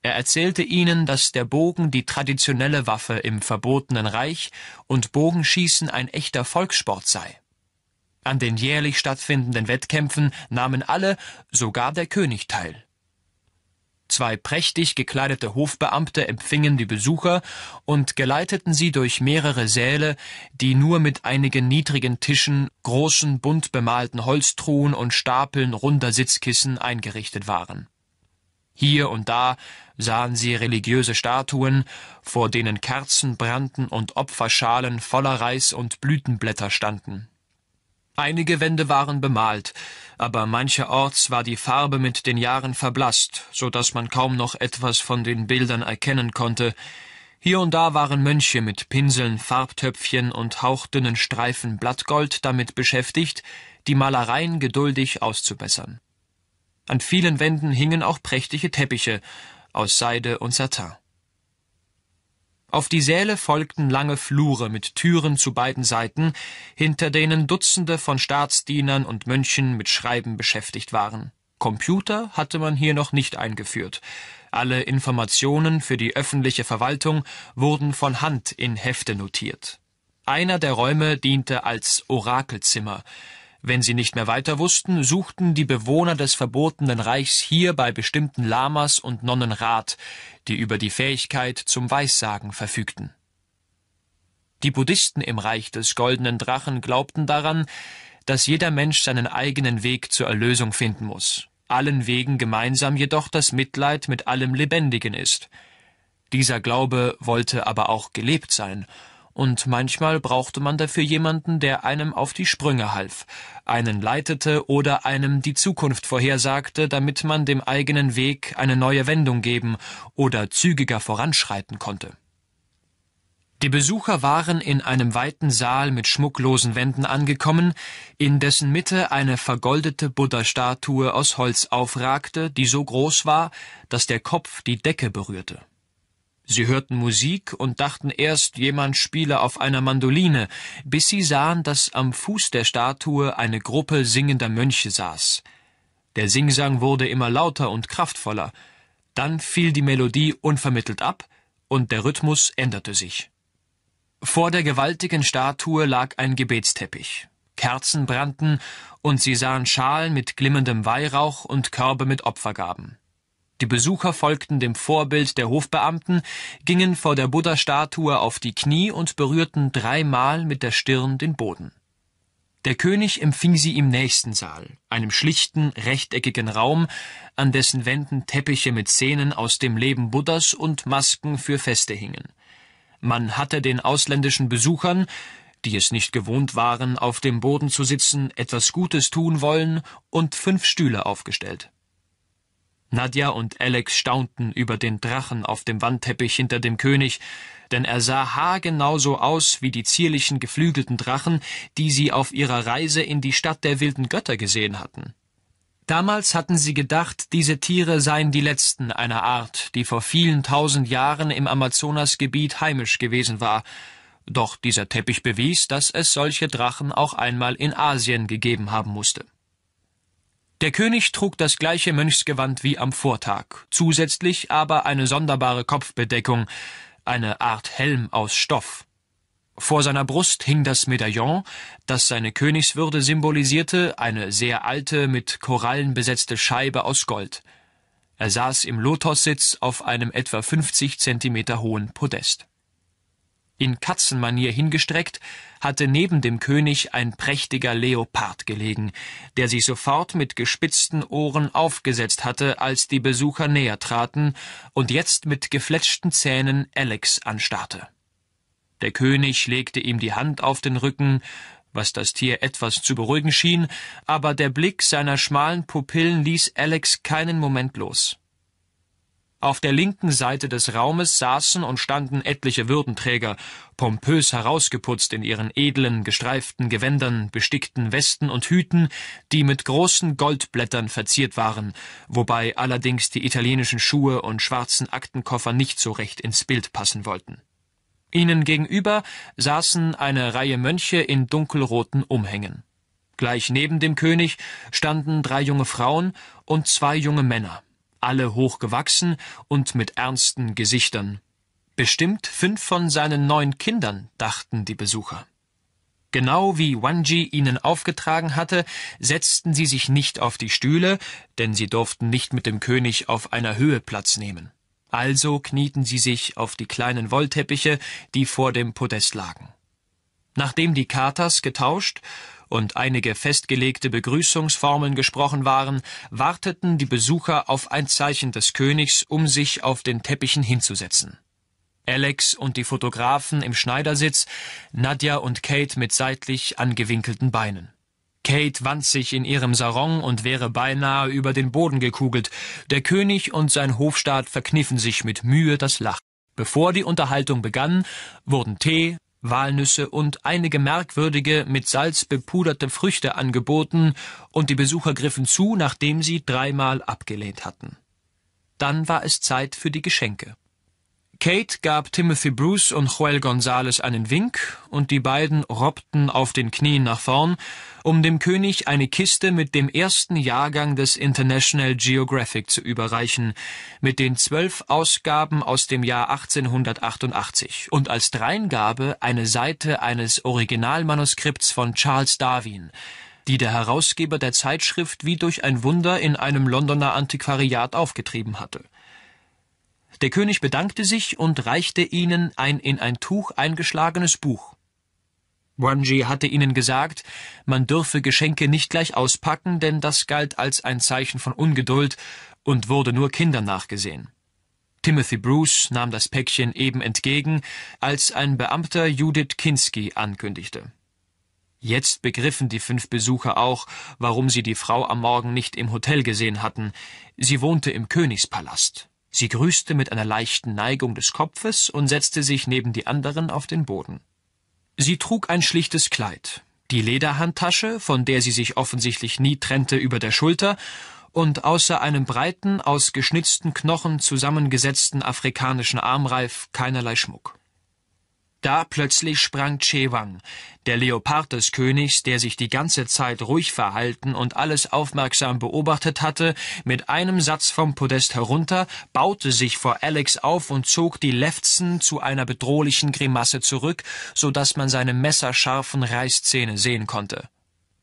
Er erzählte ihnen, dass der Bogen die traditionelle Waffe im verbotenen Reich und Bogenschießen ein echter Volkssport sei. An den jährlich stattfindenden Wettkämpfen nahmen alle, sogar der König teil. Zwei prächtig gekleidete Hofbeamte empfingen die Besucher und geleiteten sie durch mehrere Säle, die nur mit einigen niedrigen Tischen, großen bunt bemalten Holztruhen und Stapeln runder Sitzkissen eingerichtet waren. Hier und da sahen sie religiöse Statuen, vor denen Kerzen brannten und Opferschalen voller Reis und Blütenblätter standen. Einige Wände waren bemalt, aber mancherorts war die Farbe mit den Jahren verblasst, so dass man kaum noch etwas von den Bildern erkennen konnte. Hier und da waren Mönche mit Pinseln, Farbtöpfchen und hauchdünnen Streifen Blattgold damit beschäftigt, die Malereien geduldig auszubessern. An vielen Wänden hingen auch prächtige Teppiche aus Seide und Satin. Auf die Säle folgten lange Flure mit Türen zu beiden Seiten, hinter denen Dutzende von Staatsdienern und Mönchen mit Schreiben beschäftigt waren. Computer hatte man hier noch nicht eingeführt. Alle Informationen für die öffentliche Verwaltung wurden von Hand in Hefte notiert. Einer der Räume diente als Orakelzimmer. Wenn sie nicht mehr weiter wussten, suchten die Bewohner des verbotenen Reichs hier bei bestimmten Lamas und Nonnen Rat, die über die Fähigkeit zum Weissagen verfügten. Die Buddhisten im Reich des goldenen Drachen glaubten daran, dass jeder Mensch seinen eigenen Weg zur Erlösung finden muss, allen Wegen gemeinsam jedoch das Mitleid mit allem Lebendigen ist. Dieser Glaube wollte aber auch gelebt sein, und manchmal brauchte man dafür jemanden, der einem auf die Sprünge half, einen leitete oder einem die Zukunft vorhersagte, damit man dem eigenen Weg eine neue Wendung geben oder zügiger voranschreiten konnte. Die Besucher waren in einem weiten Saal mit schmucklosen Wänden angekommen, in dessen Mitte eine vergoldete Buddha-Statue aus Holz aufragte, die so groß war, dass der Kopf die Decke berührte. Sie hörten Musik und dachten erst, jemand spiele auf einer Mandoline, bis sie sahen, dass am Fuß der Statue eine Gruppe singender Mönche saß. Der Singsang wurde immer lauter und kraftvoller. Dann fiel die Melodie unvermittelt ab und der Rhythmus änderte sich. Vor der gewaltigen Statue lag ein Gebetsteppich. Kerzen brannten und sie sahen Schalen mit glimmendem Weihrauch und Körbe mit Opfergaben. Die Besucher folgten dem Vorbild der Hofbeamten, gingen vor der Buddha-Statue auf die Knie und berührten dreimal mit der Stirn den Boden. Der König empfing sie im nächsten Saal, einem schlichten, rechteckigen Raum, an dessen Wänden Teppiche mit Szenen aus dem Leben Buddhas und Masken für Feste hingen. Man hatte den ausländischen Besuchern, die es nicht gewohnt waren, auf dem Boden zu sitzen, etwas Gutes tun wollen und fünf Stühle aufgestellt. Nadja und Alex staunten über den Drachen auf dem Wandteppich hinter dem König, denn er sah haargenau so aus wie die zierlichen geflügelten Drachen, die sie auf ihrer Reise in die Stadt der wilden Götter gesehen hatten. Damals hatten sie gedacht, diese Tiere seien die letzten einer Art, die vor vielen tausend Jahren im Amazonasgebiet heimisch gewesen war, doch dieser Teppich bewies, dass es solche Drachen auch einmal in Asien gegeben haben musste. Der König trug das gleiche Mönchsgewand wie am Vortag, zusätzlich aber eine sonderbare Kopfbedeckung, eine Art Helm aus Stoff. Vor seiner Brust hing das Medaillon, das seine Königswürde symbolisierte, eine sehr alte, mit Korallen besetzte Scheibe aus Gold. Er saß im Lotossitz auf einem etwa 50 Zentimeter hohen Podest. In Katzenmanier hingestreckt, hatte neben dem König ein prächtiger Leopard gelegen, der sich sofort mit gespitzten Ohren aufgesetzt hatte, als die Besucher näher traten und jetzt mit gefletschten Zähnen Alex anstarrte. Der König legte ihm die Hand auf den Rücken, was das Tier etwas zu beruhigen schien, aber der Blick seiner schmalen Pupillen ließ Alex keinen Moment los. Auf der linken Seite des Raumes saßen und standen etliche Würdenträger, pompös herausgeputzt in ihren edlen, gestreiften Gewändern, bestickten Westen und Hüten, die mit großen Goldblättern verziert waren, wobei allerdings die italienischen Schuhe und schwarzen Aktenkoffer nicht so recht ins Bild passen wollten. Ihnen gegenüber saßen eine Reihe Mönche in dunkelroten Umhängen. Gleich neben dem König standen drei junge Frauen und zwei junge Männer alle hochgewachsen und mit ernsten Gesichtern. Bestimmt fünf von seinen neun Kindern, dachten die Besucher. Genau wie Wanji ihnen aufgetragen hatte, setzten sie sich nicht auf die Stühle, denn sie durften nicht mit dem König auf einer Höhe Platz nehmen. Also knieten sie sich auf die kleinen Wollteppiche, die vor dem Podest lagen. Nachdem die Katas getauscht und einige festgelegte Begrüßungsformeln gesprochen waren, warteten die Besucher auf ein Zeichen des Königs, um sich auf den Teppichen hinzusetzen. Alex und die Fotografen im Schneidersitz, Nadja und Kate mit seitlich angewinkelten Beinen. Kate wand sich in ihrem Sarong und wäre beinahe über den Boden gekugelt. Der König und sein Hofstaat verkniffen sich mit Mühe das Lachen. Bevor die Unterhaltung begann, wurden Tee, Walnüsse und einige merkwürdige, mit Salz bepuderte Früchte angeboten, und die Besucher griffen zu, nachdem sie dreimal abgelehnt hatten. Dann war es Zeit für die Geschenke. Kate gab Timothy Bruce und Joel Gonzales einen Wink, und die beiden robbten auf den Knien nach vorn, um dem König eine Kiste mit dem ersten Jahrgang des International Geographic zu überreichen, mit den zwölf Ausgaben aus dem Jahr 1888 und als Dreingabe eine Seite eines Originalmanuskripts von Charles Darwin, die der Herausgeber der Zeitschrift wie durch ein Wunder in einem Londoner Antiquariat aufgetrieben hatte. Der König bedankte sich und reichte ihnen ein in ein Tuch eingeschlagenes Buch. Wanji hatte ihnen gesagt, man dürfe Geschenke nicht gleich auspacken, denn das galt als ein Zeichen von Ungeduld und wurde nur Kindern nachgesehen. Timothy Bruce nahm das Päckchen eben entgegen, als ein Beamter Judith Kinski ankündigte. Jetzt begriffen die fünf Besucher auch, warum sie die Frau am Morgen nicht im Hotel gesehen hatten. Sie wohnte im Königspalast. Sie grüßte mit einer leichten Neigung des Kopfes und setzte sich neben die anderen auf den Boden. Sie trug ein schlichtes Kleid, die Lederhandtasche, von der sie sich offensichtlich nie trennte, über der Schulter, und außer einem breiten, aus geschnitzten Knochen zusammengesetzten afrikanischen Armreif keinerlei Schmuck. Da plötzlich sprang Chewang, der Leopard des Königs, der sich die ganze Zeit ruhig verhalten und alles aufmerksam beobachtet hatte, mit einem Satz vom Podest herunter, baute sich vor Alex auf und zog die Lefzen zu einer bedrohlichen Grimasse zurück, so dass man seine messerscharfen Reißzähne sehen konnte.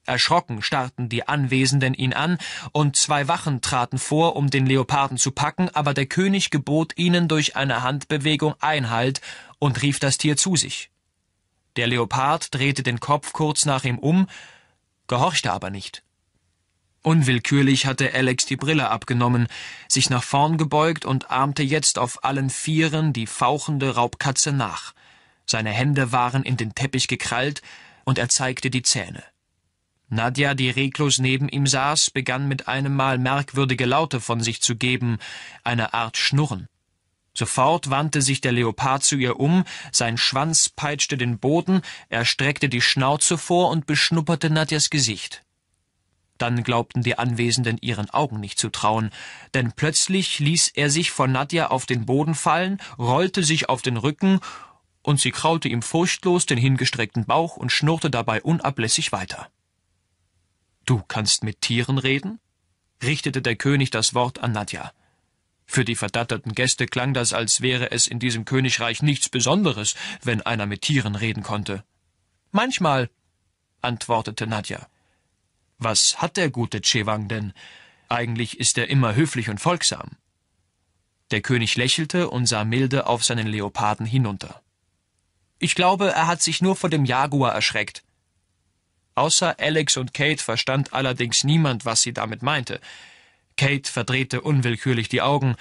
Erschrocken starrten die Anwesenden ihn an, und zwei Wachen traten vor, um den Leoparden zu packen, aber der König gebot ihnen durch eine Handbewegung Einhalt und rief das Tier zu sich. Der Leopard drehte den Kopf kurz nach ihm um, gehorchte aber nicht. Unwillkürlich hatte Alex die Brille abgenommen, sich nach vorn gebeugt und ahmte jetzt auf allen Vieren die fauchende Raubkatze nach. Seine Hände waren in den Teppich gekrallt, und er zeigte die Zähne. Nadja, die reglos neben ihm saß, begann mit einem Mal merkwürdige Laute von sich zu geben, eine Art Schnurren. Sofort wandte sich der Leopard zu ihr um, sein Schwanz peitschte den Boden, er streckte die Schnauze vor und beschnupperte Nadjas Gesicht. Dann glaubten die Anwesenden ihren Augen nicht zu trauen, denn plötzlich ließ er sich von Nadja auf den Boden fallen, rollte sich auf den Rücken, und sie kraulte ihm furchtlos den hingestreckten Bauch und schnurrte dabei unablässig weiter. Du kannst mit Tieren reden? richtete der König das Wort an Nadja. Für die verdatterten Gäste klang das, als wäre es in diesem Königreich nichts Besonderes, wenn einer mit Tieren reden konnte. Manchmal, antwortete Nadja. Was hat der gute Chewang denn? Eigentlich ist er immer höflich und folgsam. Der König lächelte und sah milde auf seinen Leoparden hinunter. Ich glaube, er hat sich nur vor dem Jaguar erschreckt. Außer Alex und Kate verstand allerdings niemand, was sie damit meinte. Kate verdrehte unwillkürlich die Augen.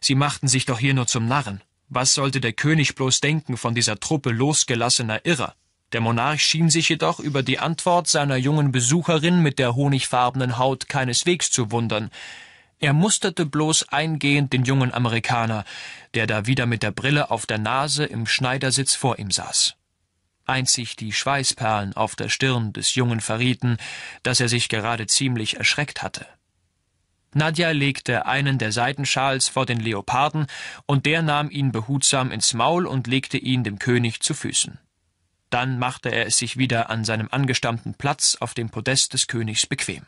Sie machten sich doch hier nur zum Narren. Was sollte der König bloß denken von dieser Truppe losgelassener Irrer? Der Monarch schien sich jedoch über die Antwort seiner jungen Besucherin mit der honigfarbenen Haut keineswegs zu wundern. Er musterte bloß eingehend den jungen Amerikaner, der da wieder mit der Brille auf der Nase im Schneidersitz vor ihm saß. Einzig die Schweißperlen auf der Stirn des Jungen verrieten, dass er sich gerade ziemlich erschreckt hatte. Nadja legte einen der Seidenschals vor den Leoparden, und der nahm ihn behutsam ins Maul und legte ihn dem König zu Füßen. Dann machte er es sich wieder an seinem angestammten Platz auf dem Podest des Königs bequem.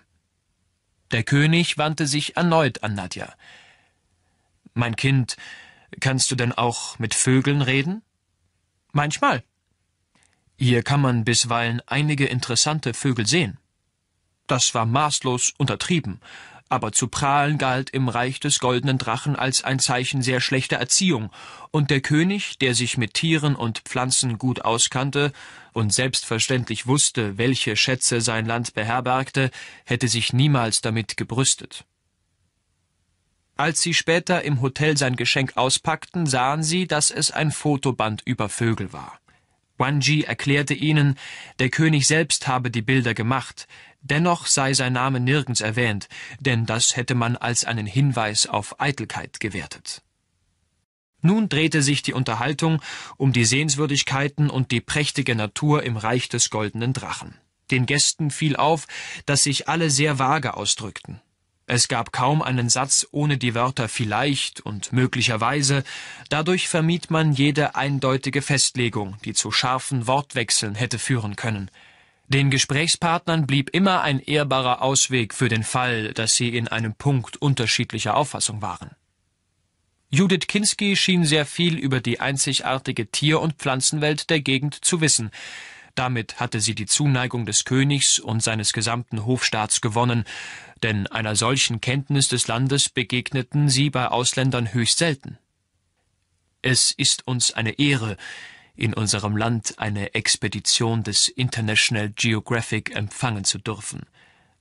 Der König wandte sich erneut an Nadja. Mein Kind, kannst du denn auch mit Vögeln reden? Manchmal. Hier kann man bisweilen einige interessante Vögel sehen. Das war maßlos untertrieben, aber zu prahlen galt im Reich des goldenen Drachen als ein Zeichen sehr schlechter Erziehung, und der König, der sich mit Tieren und Pflanzen gut auskannte und selbstverständlich wusste, welche Schätze sein Land beherbergte, hätte sich niemals damit gebrüstet. Als sie später im Hotel sein Geschenk auspackten, sahen sie, dass es ein Fotoband über Vögel war. Wanji erklärte ihnen, der König selbst habe die Bilder gemacht, dennoch sei sein Name nirgends erwähnt, denn das hätte man als einen Hinweis auf Eitelkeit gewertet. Nun drehte sich die Unterhaltung um die Sehenswürdigkeiten und die prächtige Natur im Reich des goldenen Drachen. Den Gästen fiel auf, dass sich alle sehr vage ausdrückten. Es gab kaum einen Satz ohne die Wörter vielleicht und möglicherweise, dadurch vermied man jede eindeutige Festlegung, die zu scharfen Wortwechseln hätte führen können. Den Gesprächspartnern blieb immer ein ehrbarer Ausweg für den Fall, dass sie in einem Punkt unterschiedlicher Auffassung waren. Judith Kinski schien sehr viel über die einzigartige Tier- und Pflanzenwelt der Gegend zu wissen, damit hatte sie die Zuneigung des Königs und seines gesamten Hofstaats gewonnen, denn einer solchen Kenntnis des Landes begegneten sie bei Ausländern höchst selten. Es ist uns eine Ehre, in unserem Land eine Expedition des International Geographic empfangen zu dürfen,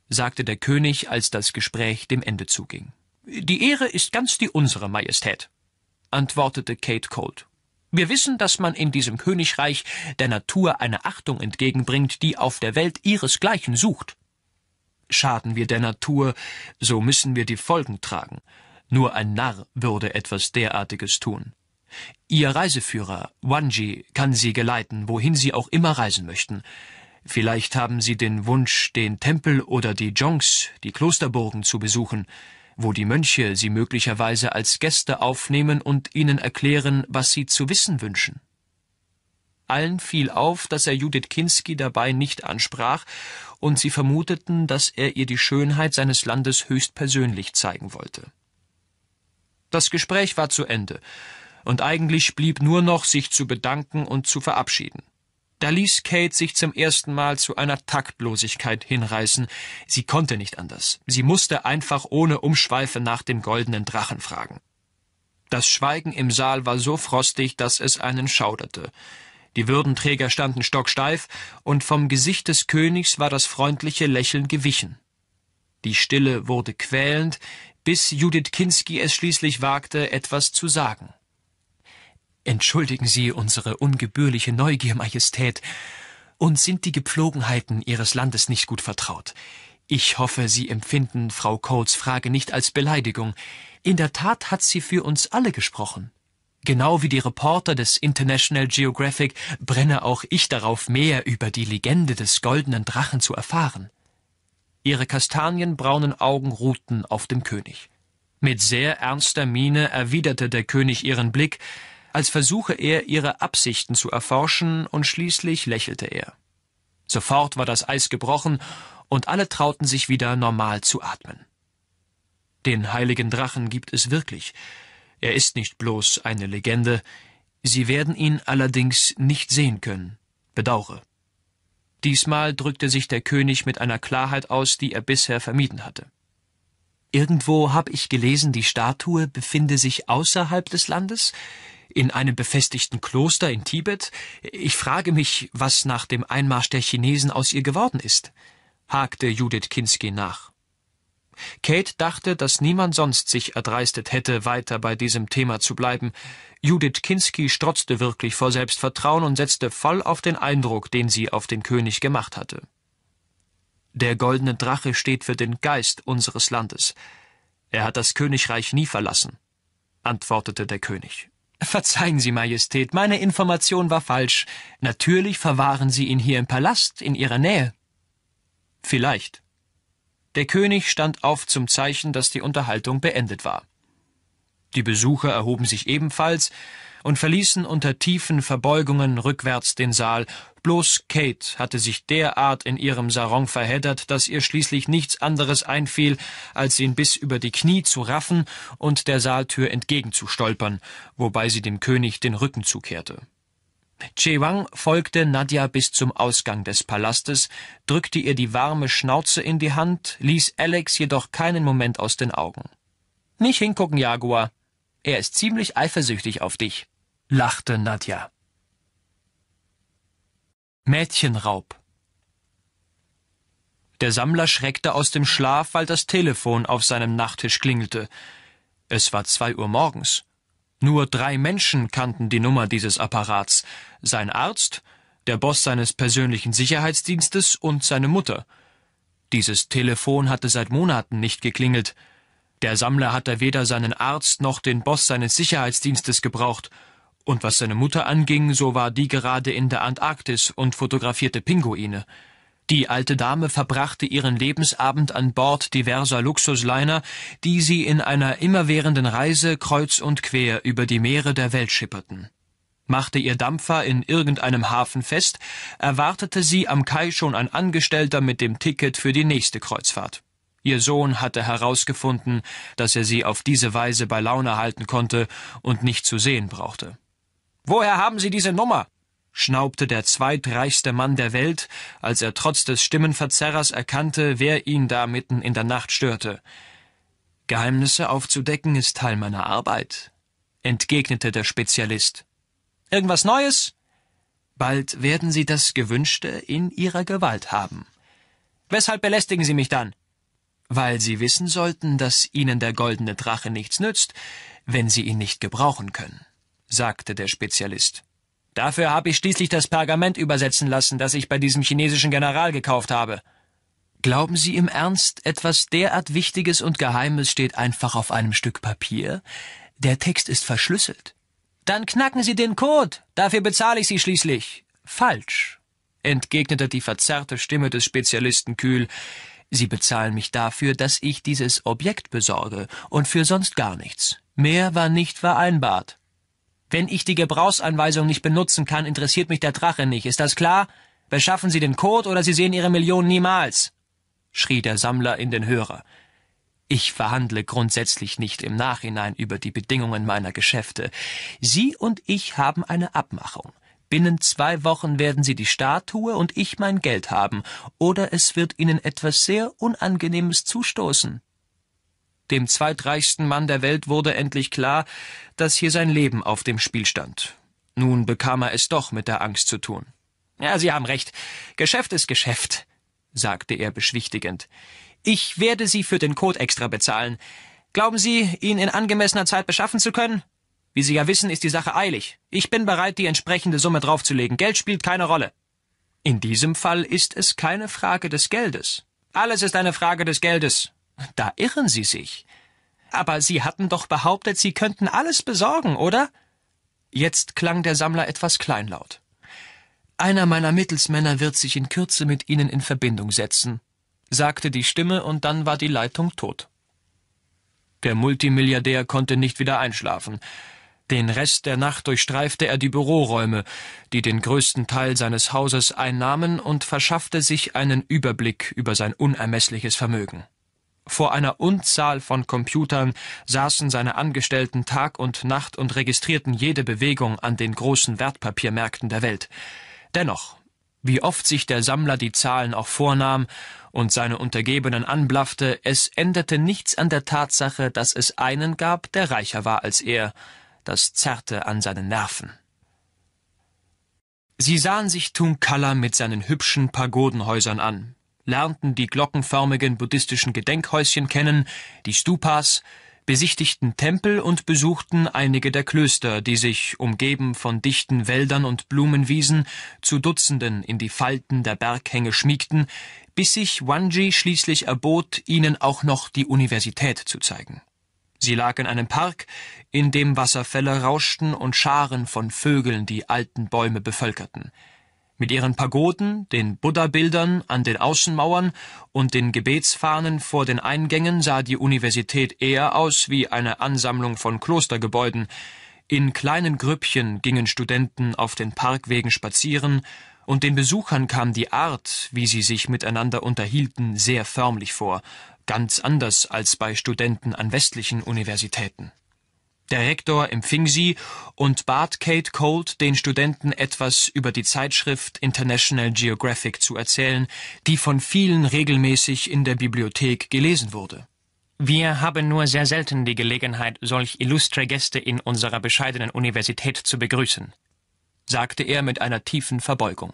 sagte der König, als das Gespräch dem Ende zuging. Die Ehre ist ganz die unsere, Majestät, antwortete Kate Colt. Wir wissen, dass man in diesem Königreich der Natur eine Achtung entgegenbringt, die auf der Welt ihresgleichen sucht. Schaden wir der Natur, so müssen wir die Folgen tragen. Nur ein Narr würde etwas derartiges tun. Ihr Reiseführer, Wanji, kann Sie geleiten, wohin Sie auch immer reisen möchten. Vielleicht haben Sie den Wunsch, den Tempel oder die Jongs, die Klosterburgen zu besuchen wo die Mönche sie möglicherweise als Gäste aufnehmen und ihnen erklären, was sie zu wissen wünschen. Allen fiel auf, dass er Judith Kinski dabei nicht ansprach, und sie vermuteten, dass er ihr die Schönheit seines Landes höchstpersönlich zeigen wollte. Das Gespräch war zu Ende, und eigentlich blieb nur noch, sich zu bedanken und zu verabschieden. Da ließ Kate sich zum ersten Mal zu einer Taktlosigkeit hinreißen. Sie konnte nicht anders. Sie musste einfach ohne Umschweife nach dem goldenen Drachen fragen. Das Schweigen im Saal war so frostig, dass es einen schauderte. Die Würdenträger standen stocksteif, und vom Gesicht des Königs war das freundliche Lächeln gewichen. Die Stille wurde quälend, bis Judith Kinski es schließlich wagte, etwas zu sagen. Entschuldigen Sie unsere ungebührliche Neugier, Majestät. Uns sind die Gepflogenheiten Ihres Landes nicht gut vertraut. Ich hoffe, Sie empfinden Frau Coles Frage nicht als Beleidigung. In der Tat hat sie für uns alle gesprochen. Genau wie die Reporter des International Geographic brenne auch ich darauf, mehr über die Legende des goldenen Drachen zu erfahren. Ihre kastanienbraunen Augen ruhten auf dem König. Mit sehr ernster Miene erwiderte der König ihren Blick, als versuche er, ihre Absichten zu erforschen, und schließlich lächelte er. Sofort war das Eis gebrochen, und alle trauten sich wieder normal zu atmen. Den heiligen Drachen gibt es wirklich. Er ist nicht bloß eine Legende. Sie werden ihn allerdings nicht sehen können. Bedaure. Diesmal drückte sich der König mit einer Klarheit aus, die er bisher vermieden hatte. Irgendwo habe ich gelesen, die Statue befinde sich außerhalb des Landes in einem befestigten Kloster in Tibet? Ich frage mich, was nach dem Einmarsch der Chinesen aus ihr geworden ist, hakte Judith Kinski nach. Kate dachte, dass niemand sonst sich erdreistet hätte, weiter bei diesem Thema zu bleiben. Judith Kinski strotzte wirklich vor Selbstvertrauen und setzte voll auf den Eindruck, den sie auf den König gemacht hatte. Der goldene Drache steht für den Geist unseres Landes. Er hat das Königreich nie verlassen, antwortete der König. Verzeihen Sie, Majestät, meine Information war falsch. Natürlich verwahren Sie ihn hier im Palast, in Ihrer Nähe. Vielleicht. Der König stand auf zum Zeichen, dass die Unterhaltung beendet war. Die Besucher erhoben sich ebenfalls, und verließen unter tiefen Verbeugungen rückwärts den Saal. Bloß Kate hatte sich derart in ihrem Sarong verheddert, dass ihr schließlich nichts anderes einfiel, als ihn bis über die Knie zu raffen und der Saaltür entgegenzustolpern, wobei sie dem König den Rücken zukehrte. Chewang folgte Nadja bis zum Ausgang des Palastes, drückte ihr die warme Schnauze in die Hand, ließ Alex jedoch keinen Moment aus den Augen. Nicht hingucken, Jaguar. Er ist ziemlich eifersüchtig auf dich lachte Nadja. Mädchenraub Der Sammler schreckte aus dem Schlaf, weil das Telefon auf seinem Nachttisch klingelte. Es war zwei Uhr morgens. Nur drei Menschen kannten die Nummer dieses Apparats sein Arzt, der Boss seines persönlichen Sicherheitsdienstes und seine Mutter. Dieses Telefon hatte seit Monaten nicht geklingelt. Der Sammler hatte weder seinen Arzt noch den Boss seines Sicherheitsdienstes gebraucht, und was seine Mutter anging, so war die gerade in der Antarktis und fotografierte Pinguine. Die alte Dame verbrachte ihren Lebensabend an Bord diverser Luxusliner, die sie in einer immerwährenden Reise kreuz und quer über die Meere der Welt schipperten. Machte ihr Dampfer in irgendeinem Hafen fest, erwartete sie am Kai schon ein Angestellter mit dem Ticket für die nächste Kreuzfahrt. Ihr Sohn hatte herausgefunden, dass er sie auf diese Weise bei Laune halten konnte und nicht zu sehen brauchte. Woher haben Sie diese Nummer? Schnaubte der zweitreichste Mann der Welt, als er trotz des Stimmenverzerrers erkannte, wer ihn da mitten in der Nacht störte. Geheimnisse aufzudecken ist Teil meiner Arbeit, entgegnete der Spezialist. Irgendwas Neues? Bald werden Sie das Gewünschte in Ihrer Gewalt haben. Weshalb belästigen Sie mich dann? Weil Sie wissen sollten, dass Ihnen der goldene Drache nichts nützt, wenn Sie ihn nicht gebrauchen können, sagte der Spezialist. Dafür habe ich schließlich das Pergament übersetzen lassen, das ich bei diesem chinesischen General gekauft habe. Glauben Sie im Ernst, etwas derart Wichtiges und Geheimes steht einfach auf einem Stück Papier? Der Text ist verschlüsselt. Dann knacken Sie den Code. Dafür bezahle ich Sie schließlich. Falsch, entgegnete die verzerrte Stimme des Spezialisten kühl. Sie bezahlen mich dafür, dass ich dieses Objekt besorge und für sonst gar nichts. Mehr war nicht vereinbart. Wenn ich die Gebrauchsanweisung nicht benutzen kann, interessiert mich der Drache nicht. Ist das klar? Beschaffen Sie den Code oder Sie sehen Ihre Millionen niemals, schrie der Sammler in den Hörer. Ich verhandle grundsätzlich nicht im Nachhinein über die Bedingungen meiner Geschäfte. Sie und ich haben eine Abmachung. Binnen zwei Wochen werden Sie die Statue und ich mein Geld haben, oder es wird Ihnen etwas sehr Unangenehmes zustoßen. Dem zweitreichsten Mann der Welt wurde endlich klar, dass hier sein Leben auf dem Spiel stand. Nun bekam er es doch mit der Angst zu tun. Ja, Sie haben recht. Geschäft ist Geschäft, sagte er beschwichtigend. Ich werde Sie für den Code extra bezahlen. Glauben Sie, ihn in angemessener Zeit beschaffen zu können? Wie Sie ja wissen, ist die Sache eilig. Ich bin bereit, die entsprechende Summe draufzulegen. Geld spielt keine Rolle. In diesem Fall ist es keine Frage des Geldes. Alles ist eine Frage des Geldes. Da irren Sie sich. Aber Sie hatten doch behauptet, Sie könnten alles besorgen, oder? Jetzt klang der Sammler etwas kleinlaut. Einer meiner Mittelsmänner wird sich in Kürze mit Ihnen in Verbindung setzen sagte die Stimme, und dann war die Leitung tot. Der Multimilliardär konnte nicht wieder einschlafen. Den Rest der Nacht durchstreifte er die Büroräume, die den größten Teil seines Hauses einnahmen, und verschaffte sich einen Überblick über sein unermessliches Vermögen. Vor einer Unzahl von Computern saßen seine Angestellten Tag und Nacht und registrierten jede Bewegung an den großen Wertpapiermärkten der Welt. Dennoch, wie oft sich der Sammler die Zahlen auch vornahm und seine Untergebenen anblaffte, es änderte nichts an der Tatsache, dass es einen gab, der reicher war als er, das zerrte an seinen Nerven. Sie sahen sich Tunkalla mit seinen hübschen Pagodenhäusern an, lernten die glockenförmigen buddhistischen Gedenkhäuschen kennen, die Stupas, besichtigten Tempel und besuchten einige der Klöster, die sich, umgeben von dichten Wäldern und Blumenwiesen, zu Dutzenden in die Falten der Berghänge schmiegten, bis sich Wanji schließlich erbot, ihnen auch noch die Universität zu zeigen. Sie lag in einem Park, in dem Wasserfälle rauschten und Scharen von Vögeln die alten Bäume bevölkerten. Mit ihren Pagoden, den Buddha-Bildern an den Außenmauern und den Gebetsfahnen vor den Eingängen sah die Universität eher aus wie eine Ansammlung von Klostergebäuden. In kleinen Grüppchen gingen Studenten auf den Parkwegen spazieren und den Besuchern kam die Art, wie sie sich miteinander unterhielten, sehr förmlich vor, ganz anders als bei Studenten an westlichen Universitäten. Der Rektor empfing sie und bat Kate Colt, den Studenten etwas über die Zeitschrift International Geographic zu erzählen, die von vielen regelmäßig in der Bibliothek gelesen wurde. Wir haben nur sehr selten die Gelegenheit, solch illustre Gäste in unserer bescheidenen Universität zu begrüßen, sagte er mit einer tiefen Verbeugung.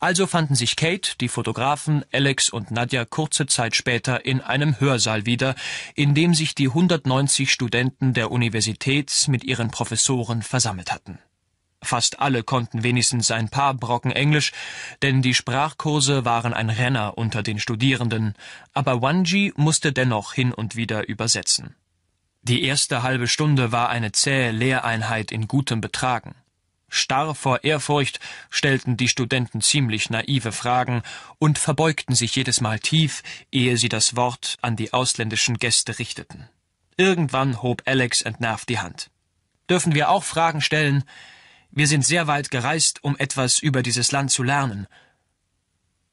Also fanden sich Kate, die Fotografen, Alex und Nadja kurze Zeit später in einem Hörsaal wieder, in dem sich die 190 Studenten der Universität mit ihren Professoren versammelt hatten. Fast alle konnten wenigstens ein paar Brocken Englisch, denn die Sprachkurse waren ein Renner unter den Studierenden, aber Wanji musste dennoch hin und wieder übersetzen. Die erste halbe Stunde war eine zähe Lehreinheit in gutem Betragen. Starr vor Ehrfurcht stellten die Studenten ziemlich naive Fragen und verbeugten sich jedes Mal tief, ehe sie das Wort an die ausländischen Gäste richteten. Irgendwann hob Alex entnervt die Hand. Dürfen wir auch Fragen stellen? Wir sind sehr weit gereist, um etwas über dieses Land zu lernen.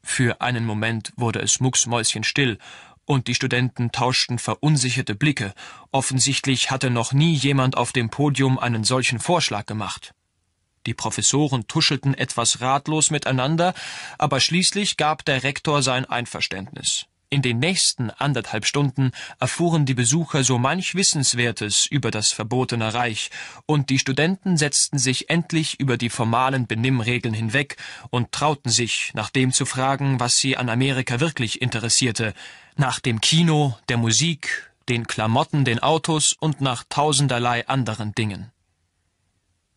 Für einen Moment wurde es mucksmäuschenstill, und die Studenten tauschten verunsicherte Blicke. Offensichtlich hatte noch nie jemand auf dem Podium einen solchen Vorschlag gemacht. Die Professoren tuschelten etwas ratlos miteinander, aber schließlich gab der Rektor sein Einverständnis. In den nächsten anderthalb Stunden erfuhren die Besucher so manch Wissenswertes über das verbotene Reich, und die Studenten setzten sich endlich über die formalen Benimmregeln hinweg und trauten sich, nach dem zu fragen, was sie an Amerika wirklich interessierte, nach dem Kino, der Musik, den Klamotten, den Autos und nach tausenderlei anderen Dingen.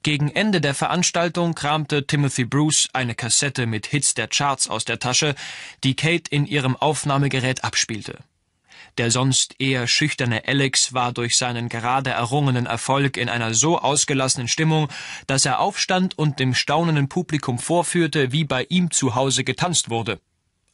Gegen Ende der Veranstaltung kramte Timothy Bruce eine Kassette mit Hits der Charts aus der Tasche, die Kate in ihrem Aufnahmegerät abspielte. Der sonst eher schüchterne Alex war durch seinen gerade errungenen Erfolg in einer so ausgelassenen Stimmung, dass er aufstand und dem staunenden Publikum vorführte, wie bei ihm zu Hause getanzt wurde.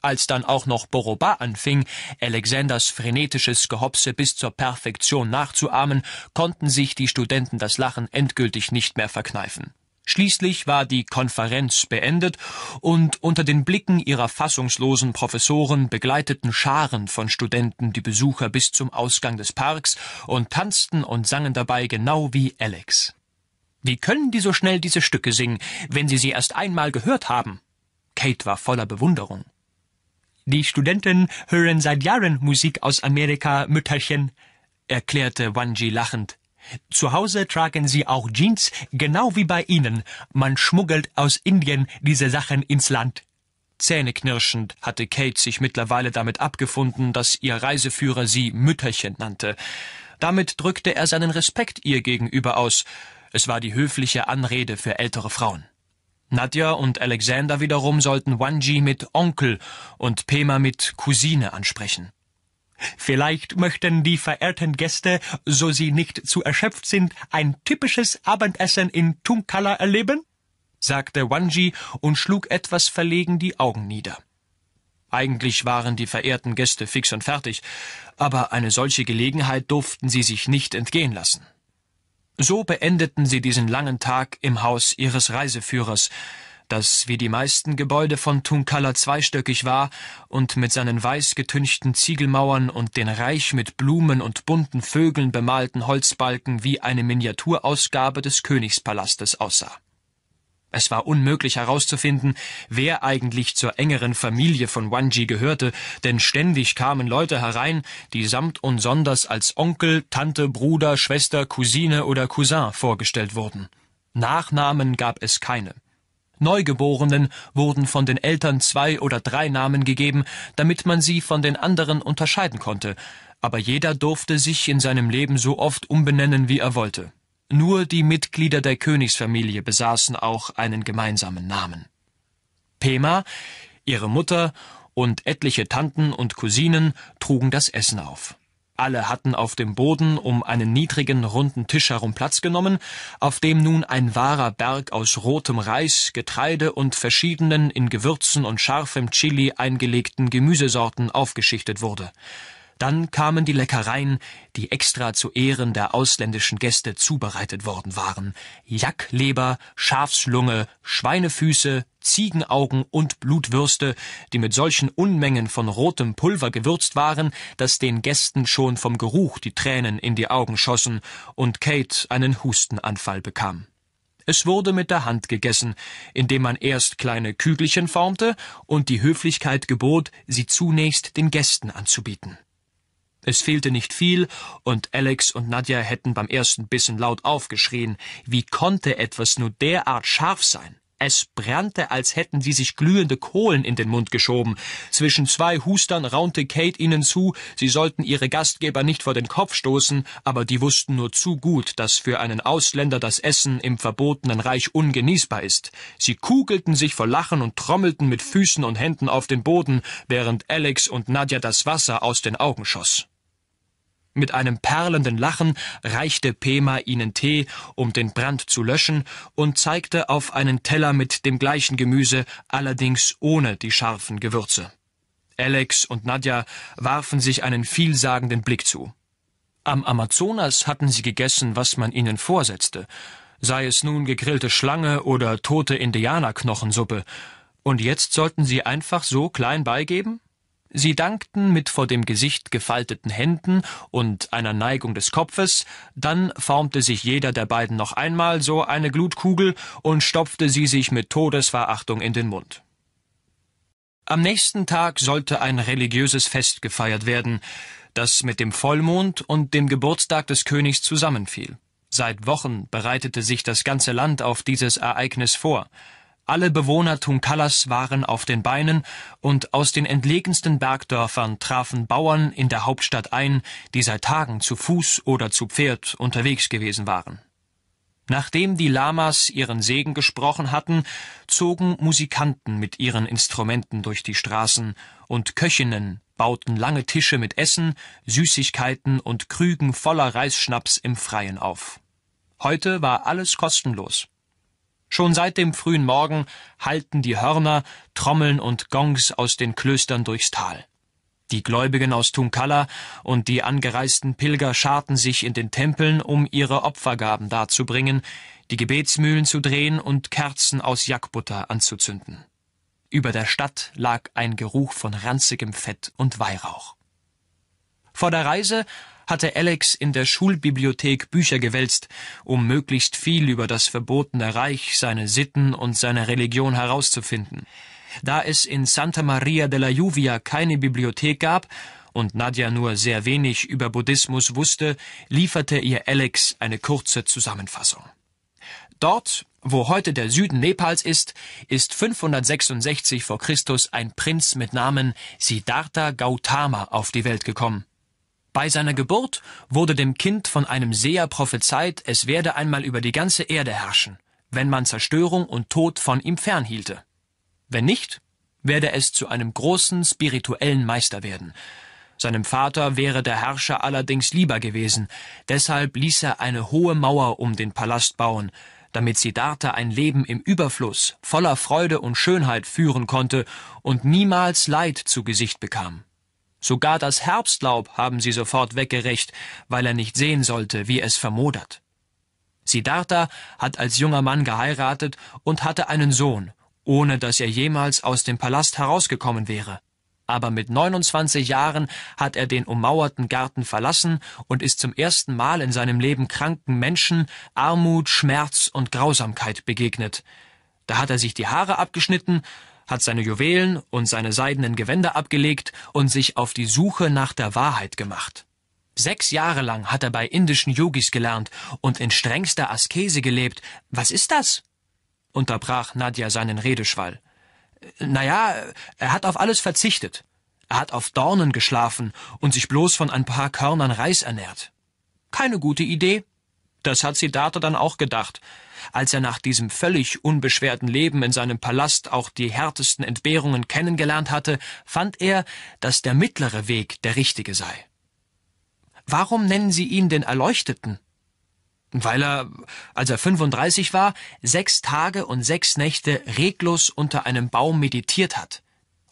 Als dann auch noch Boroba anfing, Alexanders frenetisches Gehopse bis zur Perfektion nachzuahmen, konnten sich die Studenten das Lachen endgültig nicht mehr verkneifen. Schließlich war die Konferenz beendet und unter den Blicken ihrer fassungslosen Professoren begleiteten Scharen von Studenten die Besucher bis zum Ausgang des Parks und tanzten und sangen dabei genau wie Alex. Wie können die so schnell diese Stücke singen, wenn sie sie erst einmal gehört haben? Kate war voller Bewunderung. Die Studenten hören seit Jahren Musik aus Amerika, Mütterchen, erklärte Wanji lachend. Zu Hause tragen sie auch Jeans, genau wie bei Ihnen. Man schmuggelt aus Indien diese Sachen ins Land. Zähneknirschend hatte Kate sich mittlerweile damit abgefunden, dass ihr Reiseführer sie Mütterchen nannte. Damit drückte er seinen Respekt ihr gegenüber aus. Es war die höfliche Anrede für ältere Frauen. Nadja und Alexander wiederum sollten Wanji mit Onkel und Pema mit Cousine ansprechen. Vielleicht möchten die verehrten Gäste, so sie nicht zu erschöpft sind, ein typisches Abendessen in Tunkala erleben? sagte Wanji und schlug etwas verlegen die Augen nieder. Eigentlich waren die verehrten Gäste fix und fertig, aber eine solche Gelegenheit durften sie sich nicht entgehen lassen. So beendeten sie diesen langen Tag im Haus ihres Reiseführers, das wie die meisten Gebäude von Tunkalla zweistöckig war und mit seinen weiß getünchten Ziegelmauern und den reich mit Blumen und bunten Vögeln bemalten Holzbalken wie eine Miniaturausgabe des Königspalastes aussah. Es war unmöglich herauszufinden, wer eigentlich zur engeren Familie von Wanji gehörte, denn ständig kamen Leute herein, die samt und sonders als Onkel, Tante, Bruder, Schwester, Cousine oder Cousin vorgestellt wurden. Nachnamen gab es keine. Neugeborenen wurden von den Eltern zwei oder drei Namen gegeben, damit man sie von den anderen unterscheiden konnte, aber jeder durfte sich in seinem Leben so oft umbenennen, wie er wollte. Nur die Mitglieder der Königsfamilie besaßen auch einen gemeinsamen Namen. Pema, ihre Mutter und etliche Tanten und Cousinen trugen das Essen auf. Alle hatten auf dem Boden um einen niedrigen, runden Tisch herum Platz genommen, auf dem nun ein wahrer Berg aus rotem Reis, Getreide und verschiedenen in Gewürzen und scharfem Chili eingelegten Gemüsesorten aufgeschichtet wurde. Dann kamen die Leckereien, die extra zu Ehren der ausländischen Gäste zubereitet worden waren. Jackleber, Schafslunge, Schweinefüße, Ziegenaugen und Blutwürste, die mit solchen Unmengen von rotem Pulver gewürzt waren, dass den Gästen schon vom Geruch die Tränen in die Augen schossen und Kate einen Hustenanfall bekam. Es wurde mit der Hand gegessen, indem man erst kleine Kügelchen formte und die Höflichkeit gebot, sie zunächst den Gästen anzubieten. Es fehlte nicht viel, und Alex und Nadja hätten beim ersten Bissen laut aufgeschrien. Wie konnte etwas nur derart scharf sein? Es brannte, als hätten sie sich glühende Kohlen in den Mund geschoben. Zwischen zwei Hustern raunte Kate ihnen zu, sie sollten ihre Gastgeber nicht vor den Kopf stoßen, aber die wussten nur zu gut, dass für einen Ausländer das Essen im verbotenen Reich ungenießbar ist. Sie kugelten sich vor Lachen und trommelten mit Füßen und Händen auf den Boden, während Alex und Nadja das Wasser aus den Augen schoss. Mit einem perlenden Lachen reichte Pema ihnen Tee, um den Brand zu löschen, und zeigte auf einen Teller mit dem gleichen Gemüse, allerdings ohne die scharfen Gewürze. Alex und Nadja warfen sich einen vielsagenden Blick zu. Am Amazonas hatten sie gegessen, was man ihnen vorsetzte, sei es nun gegrillte Schlange oder tote Indianerknochensuppe, und jetzt sollten sie einfach so klein beigeben? Sie dankten mit vor dem Gesicht gefalteten Händen und einer Neigung des Kopfes, dann formte sich jeder der beiden noch einmal so eine Glutkugel und stopfte sie sich mit Todesverachtung in den Mund. Am nächsten Tag sollte ein religiöses Fest gefeiert werden, das mit dem Vollmond und dem Geburtstag des Königs zusammenfiel. Seit Wochen bereitete sich das ganze Land auf dieses Ereignis vor. Alle Bewohner Tunkalas waren auf den Beinen, und aus den entlegensten Bergdörfern trafen Bauern in der Hauptstadt ein, die seit Tagen zu Fuß oder zu Pferd unterwegs gewesen waren. Nachdem die Lamas ihren Segen gesprochen hatten, zogen Musikanten mit ihren Instrumenten durch die Straßen, und Köchinnen bauten lange Tische mit Essen, Süßigkeiten und Krügen voller Reisschnaps im Freien auf. Heute war alles kostenlos. Schon seit dem frühen Morgen hallten die Hörner, Trommeln und Gongs aus den Klöstern durchs Tal. Die Gläubigen aus Tunkalla und die angereisten Pilger scharten sich in den Tempeln, um ihre Opfergaben darzubringen, die Gebetsmühlen zu drehen und Kerzen aus Jackbutter anzuzünden. Über der Stadt lag ein Geruch von ranzigem Fett und Weihrauch. Vor der Reise hatte Alex in der Schulbibliothek Bücher gewälzt, um möglichst viel über das verbotene Reich, seine Sitten und seine Religion herauszufinden. Da es in Santa Maria della Lluvia keine Bibliothek gab und Nadja nur sehr wenig über Buddhismus wusste, lieferte ihr Alex eine kurze Zusammenfassung. Dort, wo heute der Süden Nepals ist, ist 566 vor Christus ein Prinz mit Namen Siddhartha Gautama auf die Welt gekommen. Bei seiner Geburt wurde dem Kind von einem Seher prophezeit, es werde einmal über die ganze Erde herrschen, wenn man Zerstörung und Tod von ihm fernhielte. Wenn nicht, werde es zu einem großen spirituellen Meister werden. Seinem Vater wäre der Herrscher allerdings lieber gewesen, deshalb ließ er eine hohe Mauer um den Palast bauen, damit Siddhartha ein Leben im Überfluss, voller Freude und Schönheit führen konnte und niemals Leid zu Gesicht bekam. Sogar das Herbstlaub haben sie sofort weggerecht, weil er nicht sehen sollte, wie es vermodert. Siddhartha hat als junger Mann geheiratet und hatte einen Sohn, ohne dass er jemals aus dem Palast herausgekommen wäre. Aber mit 29 Jahren hat er den ummauerten Garten verlassen und ist zum ersten Mal in seinem Leben kranken Menschen, Armut, Schmerz und Grausamkeit begegnet. Da hat er sich die Haare abgeschnitten, hat seine Juwelen und seine seidenen Gewänder abgelegt und sich auf die Suche nach der Wahrheit gemacht. Sechs Jahre lang hat er bei indischen Yogis gelernt und in strengster Askese gelebt. Was ist das? unterbrach Nadja seinen Redeschwall. Naja, er hat auf alles verzichtet. Er hat auf Dornen geschlafen und sich bloß von ein paar Körnern Reis ernährt. Keine gute Idee. Das hat Siddhartha dann auch gedacht, als er nach diesem völlig unbeschwerten Leben in seinem Palast auch die härtesten Entbehrungen kennengelernt hatte, fand er, dass der mittlere Weg der richtige sei. Warum nennen Sie ihn den Erleuchteten? Weil er, als er 35 war, sechs Tage und sechs Nächte reglos unter einem Baum meditiert hat.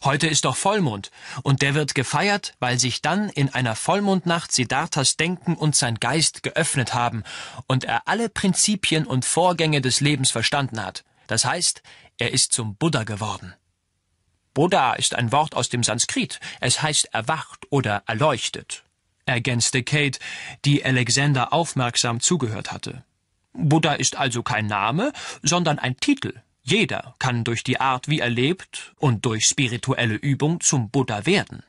Heute ist doch Vollmond, und der wird gefeiert, weil sich dann in einer Vollmondnacht Siddharthas Denken und sein Geist geöffnet haben und er alle Prinzipien und Vorgänge des Lebens verstanden hat. Das heißt, er ist zum Buddha geworden. Buddha ist ein Wort aus dem Sanskrit. Es heißt erwacht oder erleuchtet, ergänzte Kate, die Alexander aufmerksam zugehört hatte. Buddha ist also kein Name, sondern ein Titel, jeder kann durch die Art, wie er lebt und durch spirituelle Übung zum Buddha werden.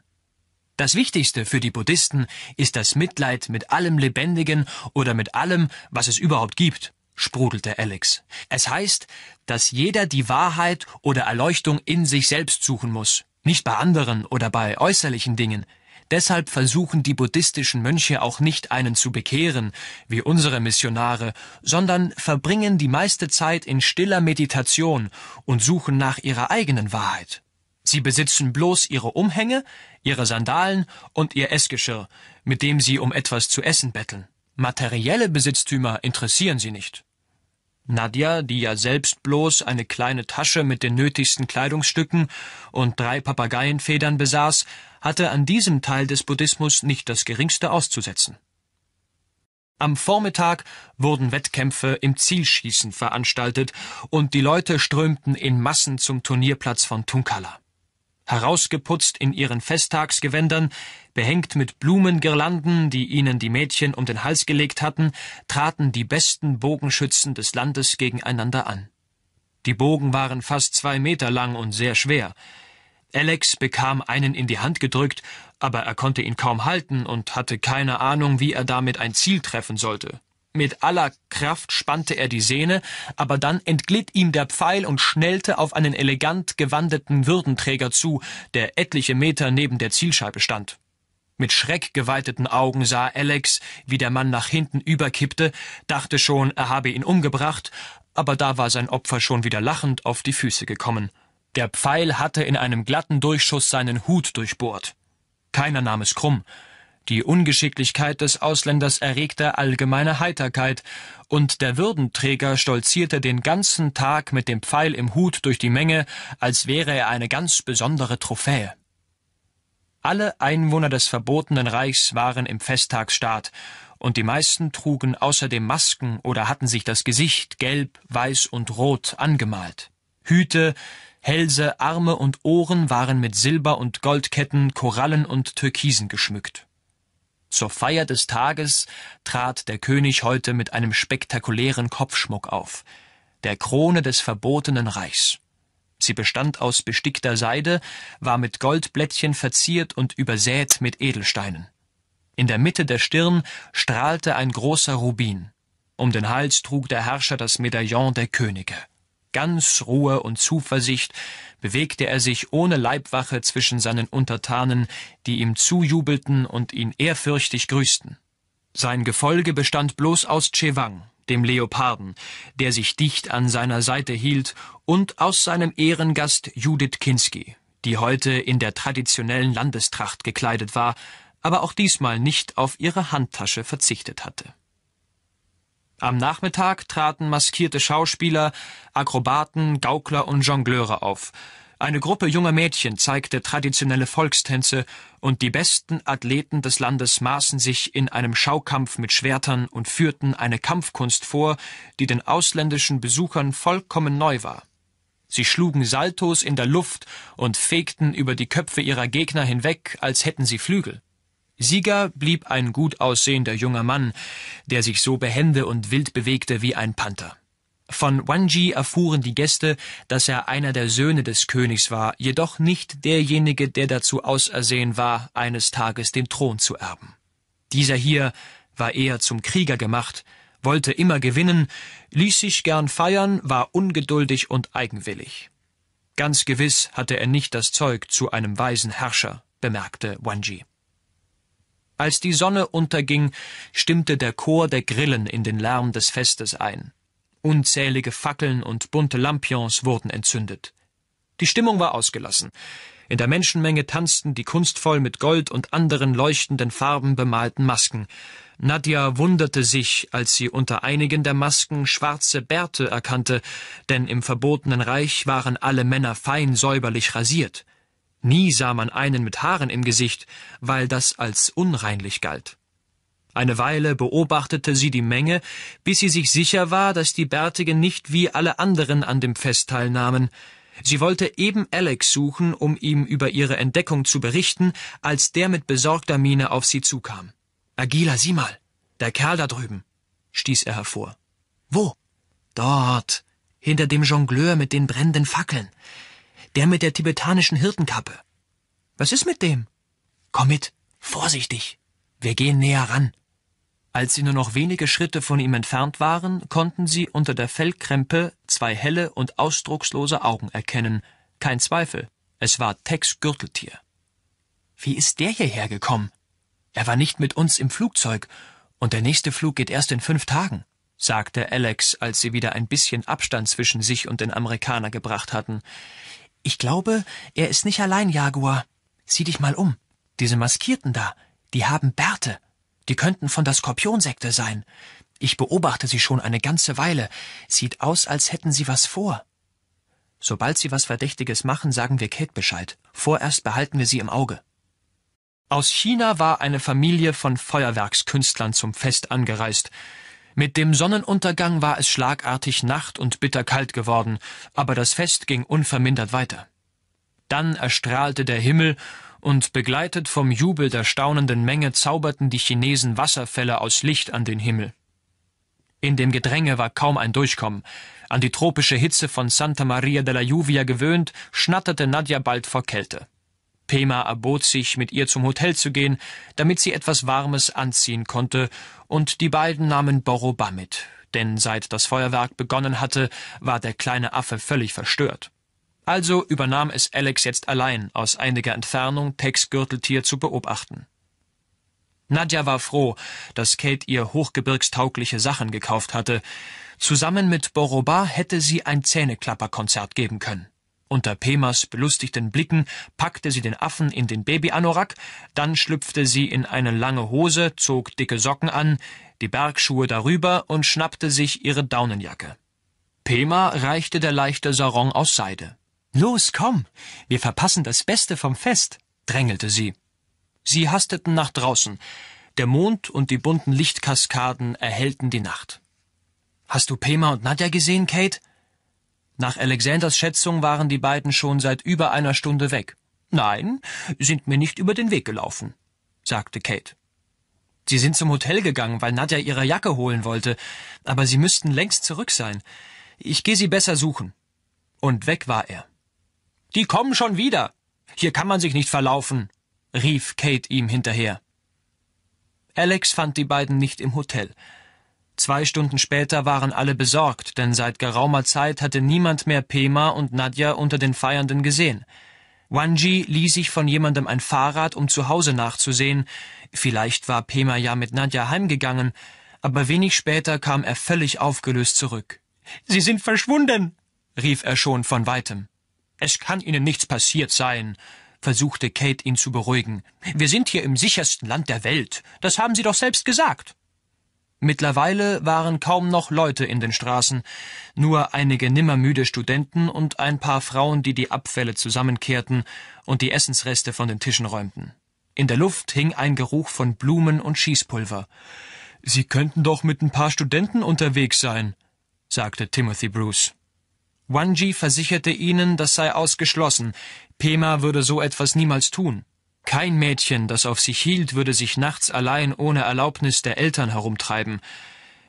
Das Wichtigste für die Buddhisten ist das Mitleid mit allem Lebendigen oder mit allem, was es überhaupt gibt, sprudelte Alex. Es heißt, dass jeder die Wahrheit oder Erleuchtung in sich selbst suchen muss, nicht bei anderen oder bei äußerlichen Dingen, Deshalb versuchen die buddhistischen Mönche auch nicht einen zu bekehren, wie unsere Missionare, sondern verbringen die meiste Zeit in stiller Meditation und suchen nach ihrer eigenen Wahrheit. Sie besitzen bloß ihre Umhänge, ihre Sandalen und ihr Essgeschirr, mit dem sie um etwas zu essen betteln. Materielle Besitztümer interessieren sie nicht. Nadja, die ja selbst bloß eine kleine Tasche mit den nötigsten Kleidungsstücken und drei Papageienfedern besaß, hatte an diesem Teil des Buddhismus nicht das geringste auszusetzen. Am Vormittag wurden Wettkämpfe im Zielschießen veranstaltet und die Leute strömten in Massen zum Turnierplatz von Tunkala. Herausgeputzt in ihren Festtagsgewändern, behängt mit Blumengirlanden, die ihnen die Mädchen um den Hals gelegt hatten, traten die besten Bogenschützen des Landes gegeneinander an. Die Bogen waren fast zwei Meter lang und sehr schwer. Alex bekam einen in die Hand gedrückt, aber er konnte ihn kaum halten und hatte keine Ahnung, wie er damit ein Ziel treffen sollte. Mit aller Kraft spannte er die Sehne, aber dann entglitt ihm der Pfeil und schnellte auf einen elegant gewandeten Würdenträger zu, der etliche Meter neben der Zielscheibe stand. Mit schreckgeweiteten Augen sah Alex, wie der Mann nach hinten überkippte, dachte schon, er habe ihn umgebracht, aber da war sein Opfer schon wieder lachend auf die Füße gekommen. Der Pfeil hatte in einem glatten Durchschuss seinen Hut durchbohrt. Keiner nahm es krumm. Die Ungeschicklichkeit des Ausländers erregte allgemeine Heiterkeit, und der Würdenträger stolzierte den ganzen Tag mit dem Pfeil im Hut durch die Menge, als wäre er eine ganz besondere Trophäe. Alle Einwohner des verbotenen Reichs waren im Festtagsstaat, und die meisten trugen außerdem Masken oder hatten sich das Gesicht gelb, weiß und rot angemalt. Hüte, Hälse, Arme und Ohren waren mit Silber- und Goldketten, Korallen und Türkisen geschmückt. Zur Feier des Tages trat der König heute mit einem spektakulären Kopfschmuck auf, der Krone des verbotenen Reichs. Sie bestand aus bestickter Seide, war mit Goldblättchen verziert und übersät mit Edelsteinen. In der Mitte der Stirn strahlte ein großer Rubin. Um den Hals trug der Herrscher das Medaillon der Könige. Ganz Ruhe und Zuversicht bewegte er sich ohne Leibwache zwischen seinen Untertanen, die ihm zujubelten und ihn ehrfürchtig grüßten. Sein Gefolge bestand bloß aus Chewang, dem Leoparden, der sich dicht an seiner Seite hielt, und aus seinem Ehrengast Judith Kinski, die heute in der traditionellen Landestracht gekleidet war, aber auch diesmal nicht auf ihre Handtasche verzichtet hatte. Am Nachmittag traten maskierte Schauspieler, Akrobaten, Gaukler und Jongleure auf. Eine Gruppe junger Mädchen zeigte traditionelle Volkstänze und die besten Athleten des Landes maßen sich in einem Schaukampf mit Schwertern und führten eine Kampfkunst vor, die den ausländischen Besuchern vollkommen neu war. Sie schlugen Saltos in der Luft und fegten über die Köpfe ihrer Gegner hinweg, als hätten sie Flügel. Sieger blieb ein gut aussehender junger Mann, der sich so behende und wild bewegte wie ein Panther. Von Wanji erfuhren die Gäste, dass er einer der Söhne des Königs war, jedoch nicht derjenige, der dazu ausersehen war, eines Tages den Thron zu erben. Dieser hier war eher zum Krieger gemacht, wollte immer gewinnen, ließ sich gern feiern, war ungeduldig und eigenwillig. Ganz gewiss hatte er nicht das Zeug zu einem weisen Herrscher, bemerkte Wanji. Als die Sonne unterging, stimmte der Chor der Grillen in den Lärm des Festes ein. Unzählige Fackeln und bunte Lampions wurden entzündet. Die Stimmung war ausgelassen. In der Menschenmenge tanzten die kunstvoll mit Gold und anderen leuchtenden Farben bemalten Masken. Nadja wunderte sich, als sie unter einigen der Masken schwarze Bärte erkannte, denn im verbotenen Reich waren alle Männer fein säuberlich rasiert. Nie sah man einen mit Haaren im Gesicht, weil das als unreinlich galt. Eine Weile beobachtete sie die Menge, bis sie sich sicher war, dass die Bärtigen nicht wie alle anderen an dem Fest teilnahmen. Sie wollte eben Alex suchen, um ihm über ihre Entdeckung zu berichten, als der mit besorgter Miene auf sie zukam. Agila, sieh mal, der Kerl da drüben, stieß er hervor. Wo? Dort, hinter dem Jongleur mit den brennenden Fackeln. Der mit der tibetanischen Hirtenkappe. Was ist mit dem? Komm mit, vorsichtig. Wir gehen näher ran. Als sie nur noch wenige Schritte von ihm entfernt waren, konnten sie unter der Fellkrempe zwei helle und ausdruckslose Augen erkennen. Kein Zweifel, es war Tex Gürteltier. Wie ist der hierher gekommen? Er war nicht mit uns im Flugzeug, und der nächste Flug geht erst in fünf Tagen, sagte Alex, als sie wieder ein bisschen Abstand zwischen sich und den Amerikaner gebracht hatten. Ich glaube, er ist nicht allein, Jaguar. Sieh dich mal um. Diese Maskierten da, die haben Bärte. Die könnten von der Skorpionsekte sein. Ich beobachte sie schon eine ganze Weile. Sieht aus, als hätten sie was vor. Sobald sie was Verdächtiges machen, sagen wir Kate Bescheid. Vorerst behalten wir sie im Auge. Aus China war eine Familie von Feuerwerkskünstlern zum Fest angereist. Mit dem Sonnenuntergang war es schlagartig Nacht und bitterkalt geworden, aber das Fest ging unvermindert weiter. Dann erstrahlte der Himmel, und begleitet vom Jubel der staunenden Menge zauberten die Chinesen Wasserfälle aus Licht an den Himmel. In dem Gedränge war kaum ein Durchkommen. An die tropische Hitze von Santa Maria della Lluvia gewöhnt, schnatterte Nadja bald vor Kälte. Pema erbot sich, mit ihr zum Hotel zu gehen, damit sie etwas Warmes anziehen konnte, und die beiden nahmen Boroba mit, denn seit das Feuerwerk begonnen hatte, war der kleine Affe völlig verstört. Also übernahm es Alex jetzt allein, aus einiger Entfernung Tex Gürteltier zu beobachten. Nadja war froh, dass Kate ihr hochgebirgstaugliche Sachen gekauft hatte. Zusammen mit Boroba hätte sie ein Zähneklapperkonzert geben können. Unter Pemas belustigten Blicken packte sie den Affen in den Babyanorak, dann schlüpfte sie in eine lange Hose, zog dicke Socken an, die Bergschuhe darüber und schnappte sich ihre Daunenjacke. Pema reichte der leichte Sarong aus Seide. Los, komm, wir verpassen das Beste vom Fest, drängelte sie. Sie hasteten nach draußen. Der Mond und die bunten Lichtkaskaden erhellten die Nacht. Hast du Pema und Nadja gesehen, Kate? Nach Alexanders Schätzung waren die beiden schon seit über einer Stunde weg. Nein, sind mir nicht über den Weg gelaufen, sagte Kate. Sie sind zum Hotel gegangen, weil Nadja ihre Jacke holen wollte, aber sie müssten längst zurück sein. Ich gehe sie besser suchen. Und weg war er. Die kommen schon wieder. Hier kann man sich nicht verlaufen, rief Kate ihm hinterher. Alex fand die beiden nicht im Hotel. Zwei Stunden später waren alle besorgt, denn seit geraumer Zeit hatte niemand mehr Pema und Nadja unter den Feiernden gesehen. Wanji lieh sich von jemandem ein Fahrrad, um zu Hause nachzusehen. Vielleicht war Pema ja mit Nadja heimgegangen, aber wenig später kam er völlig aufgelöst zurück. Sie sind verschwunden, rief er schon von weitem. Es kann Ihnen nichts passiert sein, versuchte Kate ihn zu beruhigen. Wir sind hier im sichersten Land der Welt. Das haben Sie doch selbst gesagt. Mittlerweile waren kaum noch Leute in den Straßen, nur einige nimmermüde Studenten und ein paar Frauen, die die Abfälle zusammenkehrten und die Essensreste von den Tischen räumten. In der Luft hing ein Geruch von Blumen und Schießpulver. Sie könnten doch mit ein paar Studenten unterwegs sein, sagte Timothy Bruce. Wanji versicherte ihnen, das sei ausgeschlossen. Pema würde so etwas niemals tun. Kein Mädchen, das auf sich hielt, würde sich nachts allein ohne Erlaubnis der Eltern herumtreiben.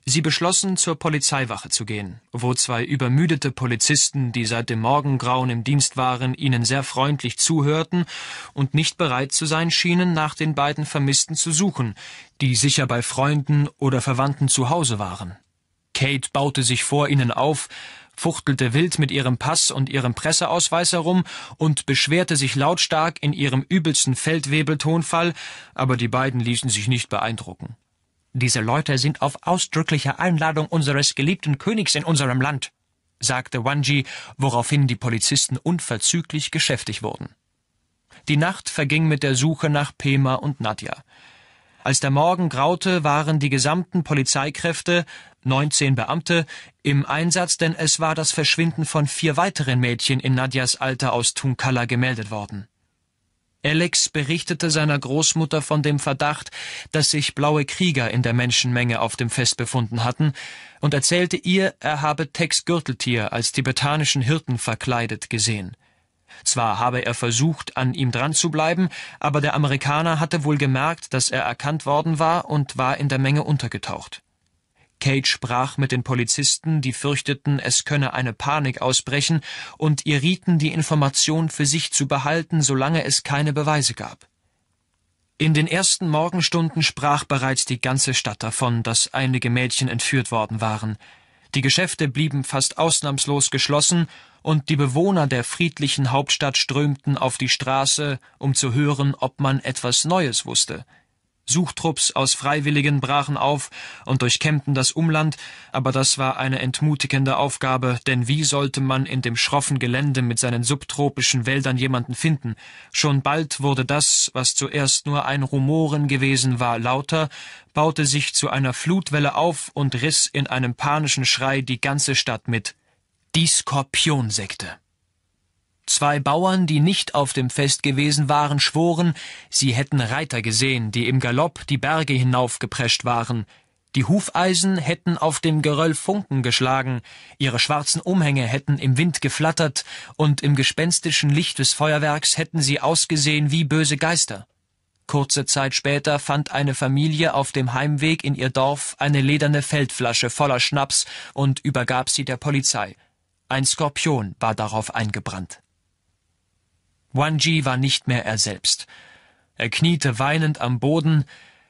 Sie beschlossen, zur Polizeiwache zu gehen, wo zwei übermüdete Polizisten, die seit dem Morgengrauen im Dienst waren, ihnen sehr freundlich zuhörten und nicht bereit zu sein schienen, nach den beiden Vermissten zu suchen, die sicher bei Freunden oder Verwandten zu Hause waren. Kate baute sich vor ihnen auf, fuchtelte wild mit ihrem Pass und ihrem Presseausweis herum und beschwerte sich lautstark in ihrem übelsten Feldwebeltonfall, aber die beiden ließen sich nicht beeindrucken. Diese Leute sind auf ausdrückliche Einladung unseres geliebten Königs in unserem Land, sagte Wanji, woraufhin die Polizisten unverzüglich geschäftig wurden. Die Nacht verging mit der Suche nach Pema und Nadja. Als der Morgen graute, waren die gesamten Polizeikräfte, 19 Beamte, im Einsatz, denn es war das Verschwinden von vier weiteren Mädchen in Nadjas Alter aus Tunkalla gemeldet worden. Alex berichtete seiner Großmutter von dem Verdacht, dass sich blaue Krieger in der Menschenmenge auf dem Fest befunden hatten, und erzählte ihr, er habe Tex Gürteltier als tibetanischen Hirten verkleidet gesehen. Zwar habe er versucht, an ihm dran zu bleiben, aber der Amerikaner hatte wohl gemerkt, dass er erkannt worden war und war in der Menge untergetaucht. Kate sprach mit den Polizisten, die fürchteten, es könne eine Panik ausbrechen, und ihr rieten, die Information für sich zu behalten, solange es keine Beweise gab. In den ersten Morgenstunden sprach bereits die ganze Stadt davon, dass einige Mädchen entführt worden waren. Die Geschäfte blieben fast ausnahmslos geschlossen, und die Bewohner der friedlichen Hauptstadt strömten auf die Straße, um zu hören, ob man etwas Neues wusste. Suchtrupps aus Freiwilligen brachen auf und durchkämmten das Umland, aber das war eine entmutigende Aufgabe, denn wie sollte man in dem schroffen Gelände mit seinen subtropischen Wäldern jemanden finden? Schon bald wurde das, was zuerst nur ein Rumoren gewesen war, lauter, baute sich zu einer Flutwelle auf und riss in einem panischen Schrei die ganze Stadt mit. Die Skorpionsekte. Zwei Bauern, die nicht auf dem Fest gewesen waren, schworen, sie hätten Reiter gesehen, die im Galopp die Berge hinaufgeprescht waren. Die Hufeisen hätten auf dem Geröll Funken geschlagen, ihre schwarzen Umhänge hätten im Wind geflattert, und im gespenstischen Licht des Feuerwerks hätten sie ausgesehen wie böse Geister. Kurze Zeit später fand eine Familie auf dem Heimweg in ihr Dorf eine lederne Feldflasche voller Schnaps und übergab sie der Polizei. Ein Skorpion war darauf eingebrannt. Wanji war nicht mehr er selbst. Er kniete weinend am Boden,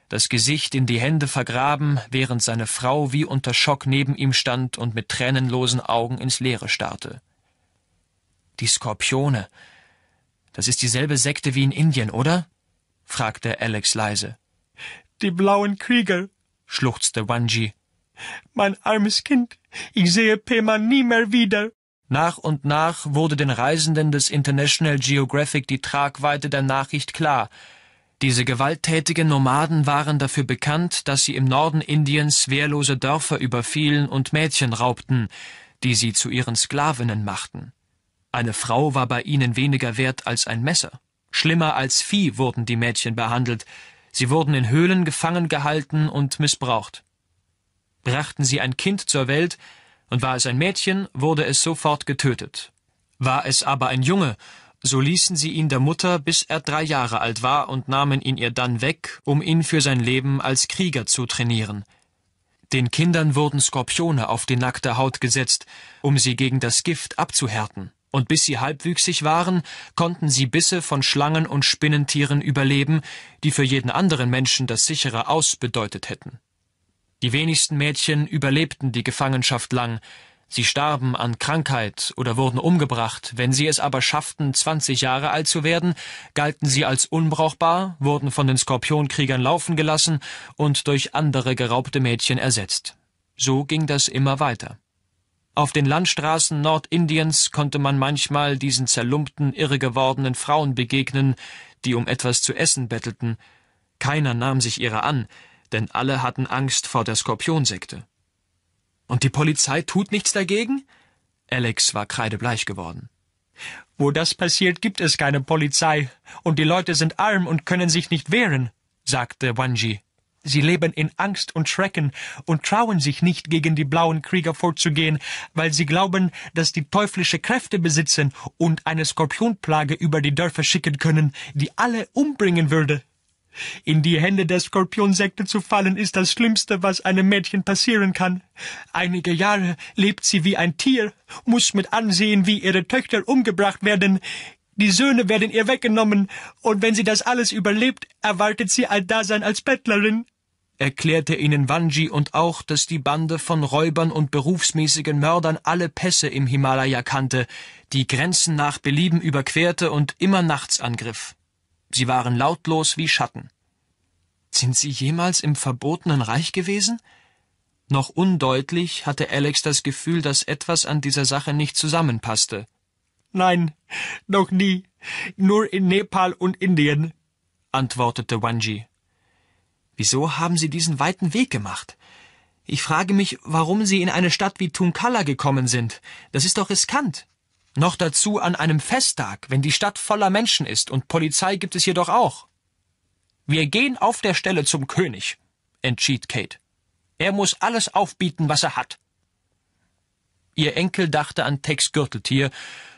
das Gesicht in die Hände vergraben, während seine Frau wie unter Schock neben ihm stand und mit tränenlosen Augen ins Leere starrte. Die Skorpione. Das ist dieselbe Sekte wie in Indien, oder? fragte Alex leise. Die blauen Krieger, schluchzte Wanji. Mein armes Kind, ich sehe Pema nie mehr wieder. Nach und nach wurde den Reisenden des International Geographic die Tragweite der Nachricht klar. Diese gewalttätigen Nomaden waren dafür bekannt, dass sie im Norden Indiens wehrlose Dörfer überfielen und Mädchen raubten, die sie zu ihren Sklavinnen machten. Eine Frau war bei ihnen weniger wert als ein Messer. Schlimmer als Vieh wurden die Mädchen behandelt. Sie wurden in Höhlen gefangen gehalten und missbraucht. Brachten sie ein Kind zur Welt, und war es ein Mädchen, wurde es sofort getötet. War es aber ein Junge, so ließen sie ihn der Mutter, bis er drei Jahre alt war, und nahmen ihn ihr dann weg, um ihn für sein Leben als Krieger zu trainieren. Den Kindern wurden Skorpione auf die nackte Haut gesetzt, um sie gegen das Gift abzuhärten, und bis sie halbwüchsig waren, konnten sie Bisse von Schlangen und Spinnentieren überleben, die für jeden anderen Menschen das sichere Aus bedeutet hätten. Die wenigsten Mädchen überlebten die Gefangenschaft lang, sie starben an Krankheit oder wurden umgebracht, wenn sie es aber schafften, zwanzig Jahre alt zu werden, galten sie als unbrauchbar, wurden von den Skorpionkriegern laufen gelassen und durch andere geraubte Mädchen ersetzt. So ging das immer weiter. Auf den Landstraßen Nordindiens konnte man manchmal diesen zerlumpten, irregewordenen Frauen begegnen, die um etwas zu essen bettelten. Keiner nahm sich ihrer an, denn alle hatten Angst vor der Skorpionsekte. Und die Polizei tut nichts dagegen? Alex war kreidebleich geworden. Wo das passiert, gibt es keine Polizei, und die Leute sind arm und können sich nicht wehren, sagte Wanji. Sie leben in Angst und Schrecken und trauen sich nicht, gegen die blauen Krieger vorzugehen, weil sie glauben, dass die teuflische Kräfte besitzen und eine Skorpionplage über die Dörfer schicken können, die alle umbringen würde. In die Hände der Skorpionsekte zu fallen, ist das Schlimmste, was einem Mädchen passieren kann. Einige Jahre lebt sie wie ein Tier, muss mit ansehen, wie ihre Töchter umgebracht werden, die Söhne werden ihr weggenommen, und wenn sie das alles überlebt, erwartet sie ein Dasein als Bettlerin. Erklärte ihnen Wanji und auch, dass die Bande von Räubern und berufsmäßigen Mördern alle Pässe im Himalaya kannte, die Grenzen nach Belieben überquerte und immer nachts angriff. Sie waren lautlos wie Schatten. Sind Sie jemals im verbotenen Reich gewesen? Noch undeutlich hatte Alex das Gefühl, dass etwas an dieser Sache nicht zusammenpasste. Nein, noch nie. Nur in Nepal und Indien, antwortete Wanji. Wieso haben Sie diesen weiten Weg gemacht? Ich frage mich, warum Sie in eine Stadt wie Tunkalla gekommen sind. Das ist doch riskant. Noch dazu an einem Festtag, wenn die Stadt voller Menschen ist und Polizei gibt es jedoch auch. Wir gehen auf der Stelle zum König, entschied Kate. Er muss alles aufbieten, was er hat. Ihr Enkel dachte an Tex Gürteltier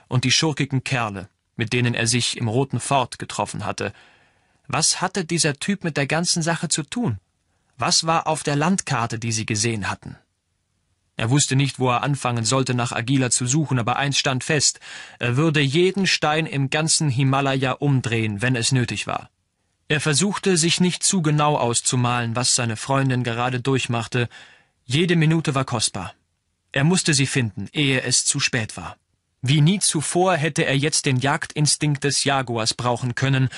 und die schurkigen Kerle, mit denen er sich im Roten Fort getroffen hatte. Was hatte dieser Typ mit der ganzen Sache zu tun? Was war auf der Landkarte, die sie gesehen hatten? Er wusste nicht, wo er anfangen sollte, nach Agila zu suchen, aber eins stand fest, er würde jeden Stein im ganzen Himalaya umdrehen, wenn es nötig war. Er versuchte, sich nicht zu genau auszumalen, was seine Freundin gerade durchmachte, jede Minute war kostbar. Er musste sie finden, ehe es zu spät war. Wie nie zuvor hätte er jetzt den Jagdinstinkt des Jaguars brauchen können,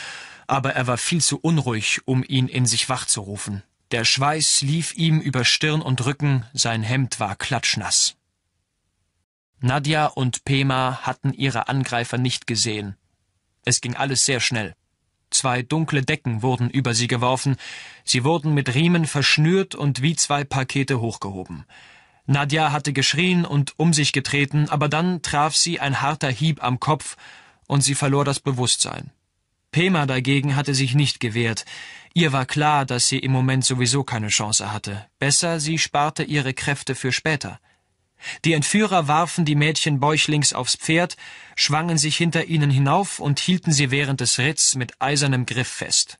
aber er war viel zu unruhig, um ihn in sich wachzurufen. Der Schweiß lief ihm über Stirn und Rücken, sein Hemd war klatschnass. Nadja und Pema hatten ihre Angreifer nicht gesehen. Es ging alles sehr schnell. Zwei dunkle Decken wurden über sie geworfen, sie wurden mit Riemen verschnürt und wie zwei Pakete hochgehoben. Nadja hatte geschrien und um sich getreten, aber dann traf sie ein harter Hieb am Kopf und sie verlor das Bewusstsein. Pema dagegen hatte sich nicht gewehrt. Ihr war klar, dass sie im Moment sowieso keine Chance hatte. Besser, sie sparte ihre Kräfte für später. Die Entführer warfen die Mädchen bäuchlings aufs Pferd, schwangen sich hinter ihnen hinauf und hielten sie während des Ritts mit eisernem Griff fest.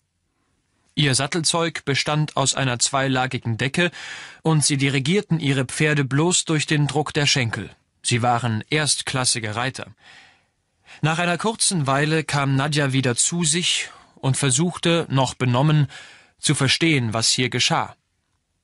Ihr Sattelzeug bestand aus einer zweilagigen Decke, und sie dirigierten ihre Pferde bloß durch den Druck der Schenkel. Sie waren erstklassige Reiter. Nach einer kurzen Weile kam Nadja wieder zu sich und versuchte, noch benommen, zu verstehen, was hier geschah.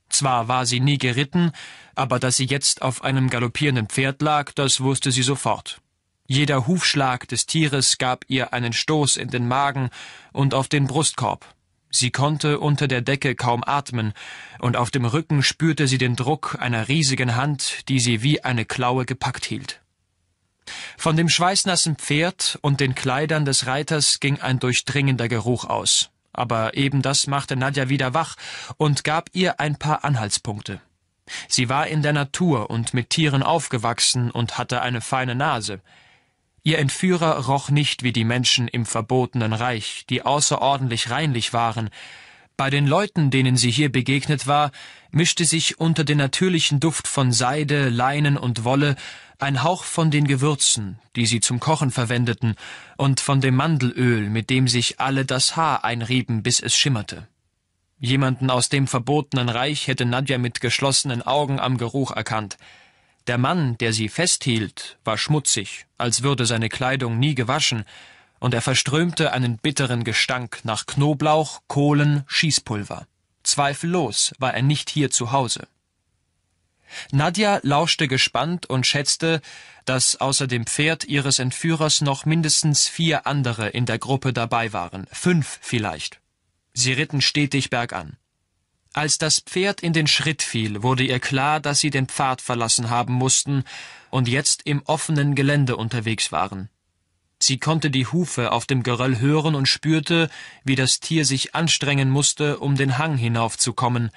Zwar war sie nie geritten, aber dass sie jetzt auf einem galoppierenden Pferd lag, das wusste sie sofort. Jeder Hufschlag des Tieres gab ihr einen Stoß in den Magen und auf den Brustkorb. Sie konnte unter der Decke kaum atmen, und auf dem Rücken spürte sie den Druck einer riesigen Hand, die sie wie eine Klaue gepackt hielt. Von dem schweißnassen Pferd und den Kleidern des Reiters ging ein durchdringender Geruch aus aber eben das machte Nadja wieder wach und gab ihr ein paar Anhaltspunkte. Sie war in der Natur und mit Tieren aufgewachsen und hatte eine feine Nase. Ihr Entführer roch nicht wie die Menschen im verbotenen Reich, die außerordentlich reinlich waren. Bei den Leuten, denen sie hier begegnet war, mischte sich unter den natürlichen Duft von Seide, Leinen und Wolle ein Hauch von den Gewürzen, die sie zum Kochen verwendeten, und von dem Mandelöl, mit dem sich alle das Haar einrieben, bis es schimmerte. Jemanden aus dem verbotenen Reich hätte Nadja mit geschlossenen Augen am Geruch erkannt. Der Mann, der sie festhielt, war schmutzig, als würde seine Kleidung nie gewaschen, und er verströmte einen bitteren Gestank nach Knoblauch, Kohlen, Schießpulver. Zweifellos war er nicht hier zu Hause. Nadja lauschte gespannt und schätzte, dass außer dem Pferd ihres Entführers noch mindestens vier andere in der Gruppe dabei waren, fünf vielleicht. Sie ritten stetig bergan. Als das Pferd in den Schritt fiel, wurde ihr klar, dass sie den Pfad verlassen haben mussten und jetzt im offenen Gelände unterwegs waren. Sie konnte die Hufe auf dem Geröll hören und spürte, wie das Tier sich anstrengen musste, um den Hang hinaufzukommen,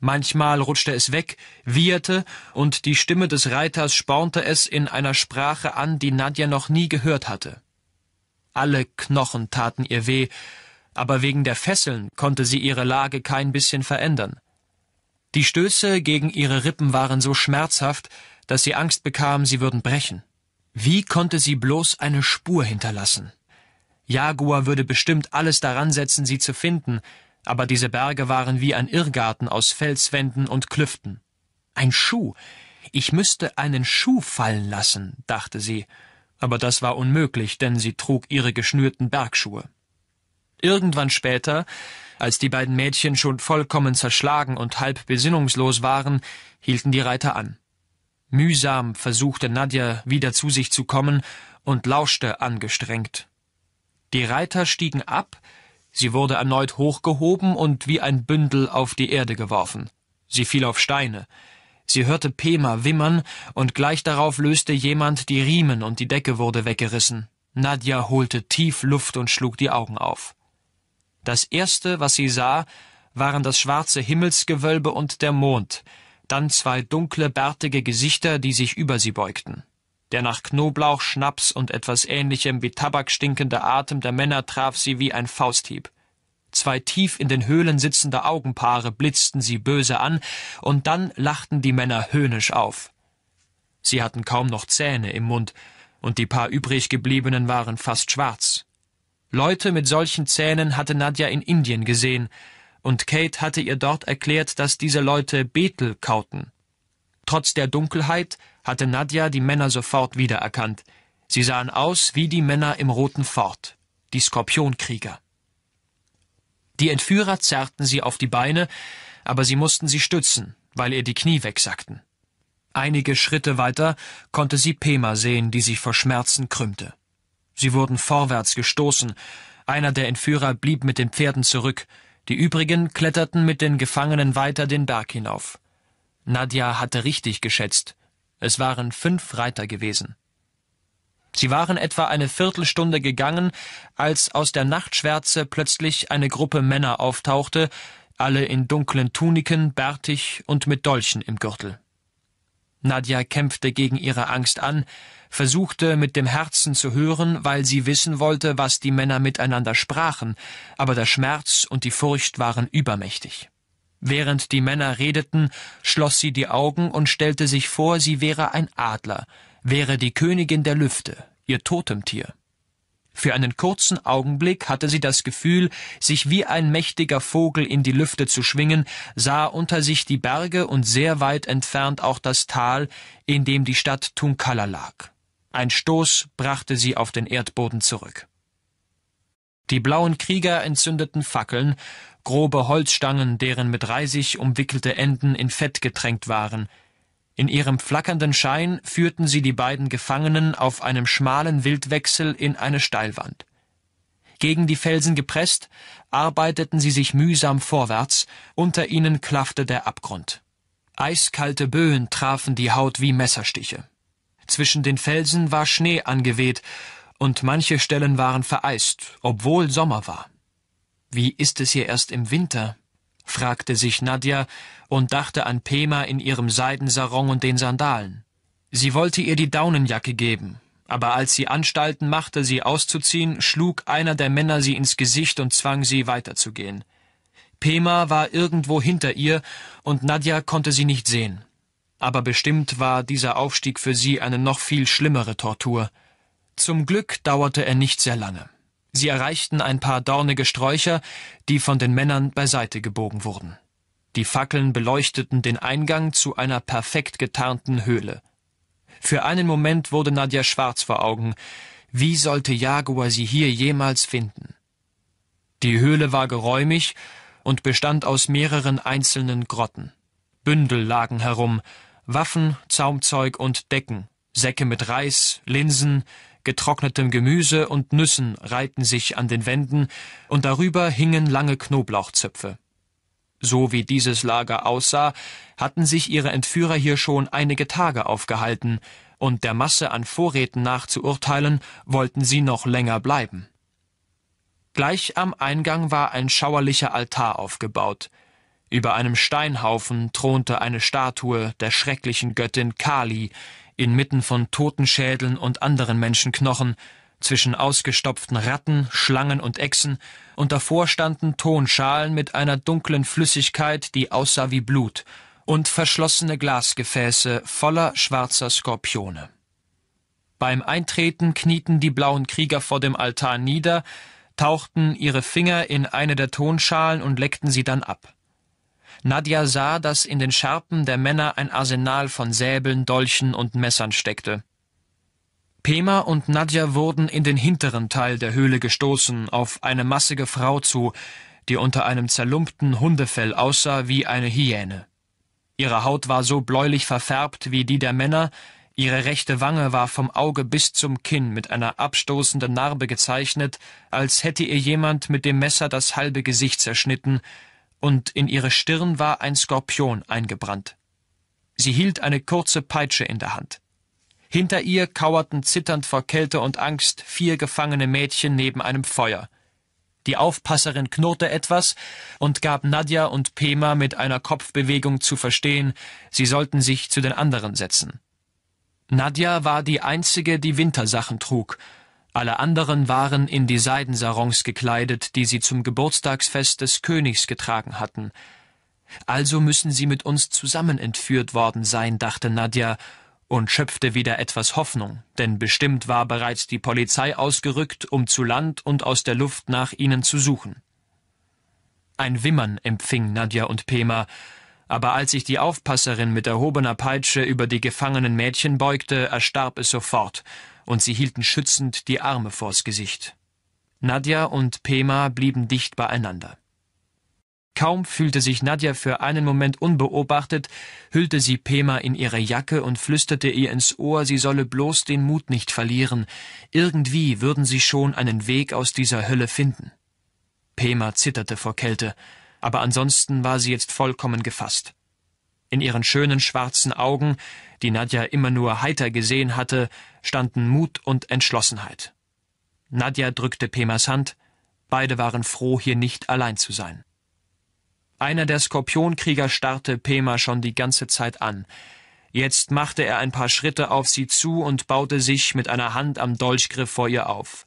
Manchmal rutschte es weg, wieherte, und die Stimme des Reiters spornte es in einer Sprache an, die Nadja noch nie gehört hatte. Alle Knochen taten ihr weh, aber wegen der Fesseln konnte sie ihre Lage kein bisschen verändern. Die Stöße gegen ihre Rippen waren so schmerzhaft, dass sie Angst bekam, sie würden brechen. Wie konnte sie bloß eine Spur hinterlassen? Jaguar würde bestimmt alles daran setzen, sie zu finden, aber diese Berge waren wie ein Irrgarten aus Felswänden und Klüften. Ein Schuh. Ich müsste einen Schuh fallen lassen, dachte sie, aber das war unmöglich, denn sie trug ihre geschnürten Bergschuhe. Irgendwann später, als die beiden Mädchen schon vollkommen zerschlagen und halb besinnungslos waren, hielten die Reiter an. Mühsam versuchte Nadja wieder zu sich zu kommen und lauschte angestrengt. Die Reiter stiegen ab, Sie wurde erneut hochgehoben und wie ein Bündel auf die Erde geworfen. Sie fiel auf Steine. Sie hörte Pema wimmern, und gleich darauf löste jemand die Riemen und die Decke wurde weggerissen. Nadja holte tief Luft und schlug die Augen auf. Das erste, was sie sah, waren das schwarze Himmelsgewölbe und der Mond, dann zwei dunkle, bärtige Gesichter, die sich über sie beugten. Der nach Knoblauch, Schnaps und etwas ähnlichem wie Tabak stinkende Atem der Männer traf sie wie ein Fausthieb. Zwei tief in den Höhlen sitzende Augenpaare blitzten sie böse an, und dann lachten die Männer höhnisch auf. Sie hatten kaum noch Zähne im Mund, und die paar übrig gebliebenen waren fast schwarz. Leute mit solchen Zähnen hatte Nadja in Indien gesehen, und Kate hatte ihr dort erklärt, dass diese Leute Betel kauten. Trotz der Dunkelheit hatte Nadja die Männer sofort wiedererkannt. Sie sahen aus wie die Männer im Roten Fort, die Skorpionkrieger. Die Entführer zerrten sie auf die Beine, aber sie mussten sie stützen, weil ihr die Knie wegsackten. Einige Schritte weiter konnte sie Pema sehen, die sich vor Schmerzen krümmte. Sie wurden vorwärts gestoßen, einer der Entführer blieb mit den Pferden zurück, die übrigen kletterten mit den Gefangenen weiter den Berg hinauf. Nadja hatte richtig geschätzt. Es waren fünf Reiter gewesen. Sie waren etwa eine Viertelstunde gegangen, als aus der Nachtschwärze plötzlich eine Gruppe Männer auftauchte, alle in dunklen Tuniken, bärtig und mit Dolchen im Gürtel. Nadja kämpfte gegen ihre Angst an, versuchte mit dem Herzen zu hören, weil sie wissen wollte, was die Männer miteinander sprachen, aber der Schmerz und die Furcht waren übermächtig. Während die Männer redeten, schloss sie die Augen und stellte sich vor, sie wäre ein Adler, wäre die Königin der Lüfte, ihr Totemtier. Für einen kurzen Augenblick hatte sie das Gefühl, sich wie ein mächtiger Vogel in die Lüfte zu schwingen, sah unter sich die Berge und sehr weit entfernt auch das Tal, in dem die Stadt Tunkalla lag. Ein Stoß brachte sie auf den Erdboden zurück. Die blauen Krieger entzündeten Fackeln, grobe Holzstangen, deren mit Reisig umwickelte Enden in Fett getränkt waren, in ihrem flackernden Schein führten sie die beiden Gefangenen auf einem schmalen Wildwechsel in eine Steilwand. Gegen die Felsen gepresst, arbeiteten sie sich mühsam vorwärts, unter ihnen klaffte der Abgrund. Eiskalte Böen trafen die Haut wie Messerstiche. Zwischen den Felsen war Schnee angeweht, und manche Stellen waren vereist, obwohl Sommer war. Wie ist es hier erst im Winter? fragte sich Nadja und dachte an Pema in ihrem Seidensarong und den Sandalen. Sie wollte ihr die Daunenjacke geben, aber als sie Anstalten machte, sie auszuziehen, schlug einer der Männer sie ins Gesicht und zwang sie weiterzugehen. Pema war irgendwo hinter ihr, und Nadja konnte sie nicht sehen. Aber bestimmt war dieser Aufstieg für sie eine noch viel schlimmere Tortur. Zum Glück dauerte er nicht sehr lange. Sie erreichten ein paar dornige Sträucher, die von den Männern beiseite gebogen wurden. Die Fackeln beleuchteten den Eingang zu einer perfekt getarnten Höhle. Für einen Moment wurde Nadja schwarz vor Augen. Wie sollte Jaguar sie hier jemals finden? Die Höhle war geräumig und bestand aus mehreren einzelnen Grotten. Bündel lagen herum, Waffen, Zaumzeug und Decken, Säcke mit Reis, Linsen, getrocknetem Gemüse und Nüssen reihten sich an den Wänden, und darüber hingen lange Knoblauchzöpfe. So wie dieses Lager aussah, hatten sich ihre Entführer hier schon einige Tage aufgehalten, und der Masse an Vorräten nach zu urteilen, wollten sie noch länger bleiben. Gleich am Eingang war ein schauerlicher Altar aufgebaut. Über einem Steinhaufen thronte eine Statue der schrecklichen Göttin Kali, inmitten von Totenschädeln und anderen Menschenknochen, zwischen ausgestopften Ratten, Schlangen und Echsen, und davor standen Tonschalen mit einer dunklen Flüssigkeit, die aussah wie Blut, und verschlossene Glasgefäße voller schwarzer Skorpione. Beim Eintreten knieten die blauen Krieger vor dem Altar nieder, tauchten ihre Finger in eine der Tonschalen und leckten sie dann ab. Nadja sah, dass in den Schärpen der Männer ein Arsenal von Säbeln, Dolchen und Messern steckte. Pema und Nadja wurden in den hinteren Teil der Höhle gestoßen, auf eine massige Frau zu, die unter einem zerlumpten Hundefell aussah wie eine Hyäne. Ihre Haut war so bläulich verfärbt wie die der Männer, ihre rechte Wange war vom Auge bis zum Kinn mit einer abstoßenden Narbe gezeichnet, als hätte ihr jemand mit dem Messer das halbe Gesicht zerschnitten, und in ihre Stirn war ein Skorpion eingebrannt. Sie hielt eine kurze Peitsche in der Hand. Hinter ihr kauerten zitternd vor Kälte und Angst vier gefangene Mädchen neben einem Feuer. Die Aufpasserin knurrte etwas und gab Nadja und Pema mit einer Kopfbewegung zu verstehen, sie sollten sich zu den anderen setzen. Nadja war die einzige, die Wintersachen trug alle anderen waren in die Seidensarons gekleidet, die sie zum Geburtstagsfest des Königs getragen hatten. Also müssen sie mit uns zusammen entführt worden sein, dachte Nadja und schöpfte wieder etwas Hoffnung, denn bestimmt war bereits die Polizei ausgerückt, um zu Land und aus der Luft nach ihnen zu suchen. Ein Wimmern empfing Nadja und Pema, aber als sich die Aufpasserin mit erhobener Peitsche über die gefangenen Mädchen beugte, erstarb es sofort, und sie hielten schützend die Arme vors Gesicht. Nadja und Pema blieben dicht beieinander. Kaum fühlte sich Nadja für einen Moment unbeobachtet, hüllte sie Pema in ihre Jacke und flüsterte ihr ins Ohr, sie solle bloß den Mut nicht verlieren. Irgendwie würden sie schon einen Weg aus dieser Hölle finden. Pema zitterte vor Kälte, aber ansonsten war sie jetzt vollkommen gefasst. In ihren schönen schwarzen Augen, die Nadja immer nur heiter gesehen hatte, standen Mut und Entschlossenheit. Nadja drückte Pemas Hand, beide waren froh, hier nicht allein zu sein. Einer der Skorpionkrieger starrte Pema schon die ganze Zeit an. Jetzt machte er ein paar Schritte auf sie zu und baute sich mit einer Hand am Dolchgriff vor ihr auf.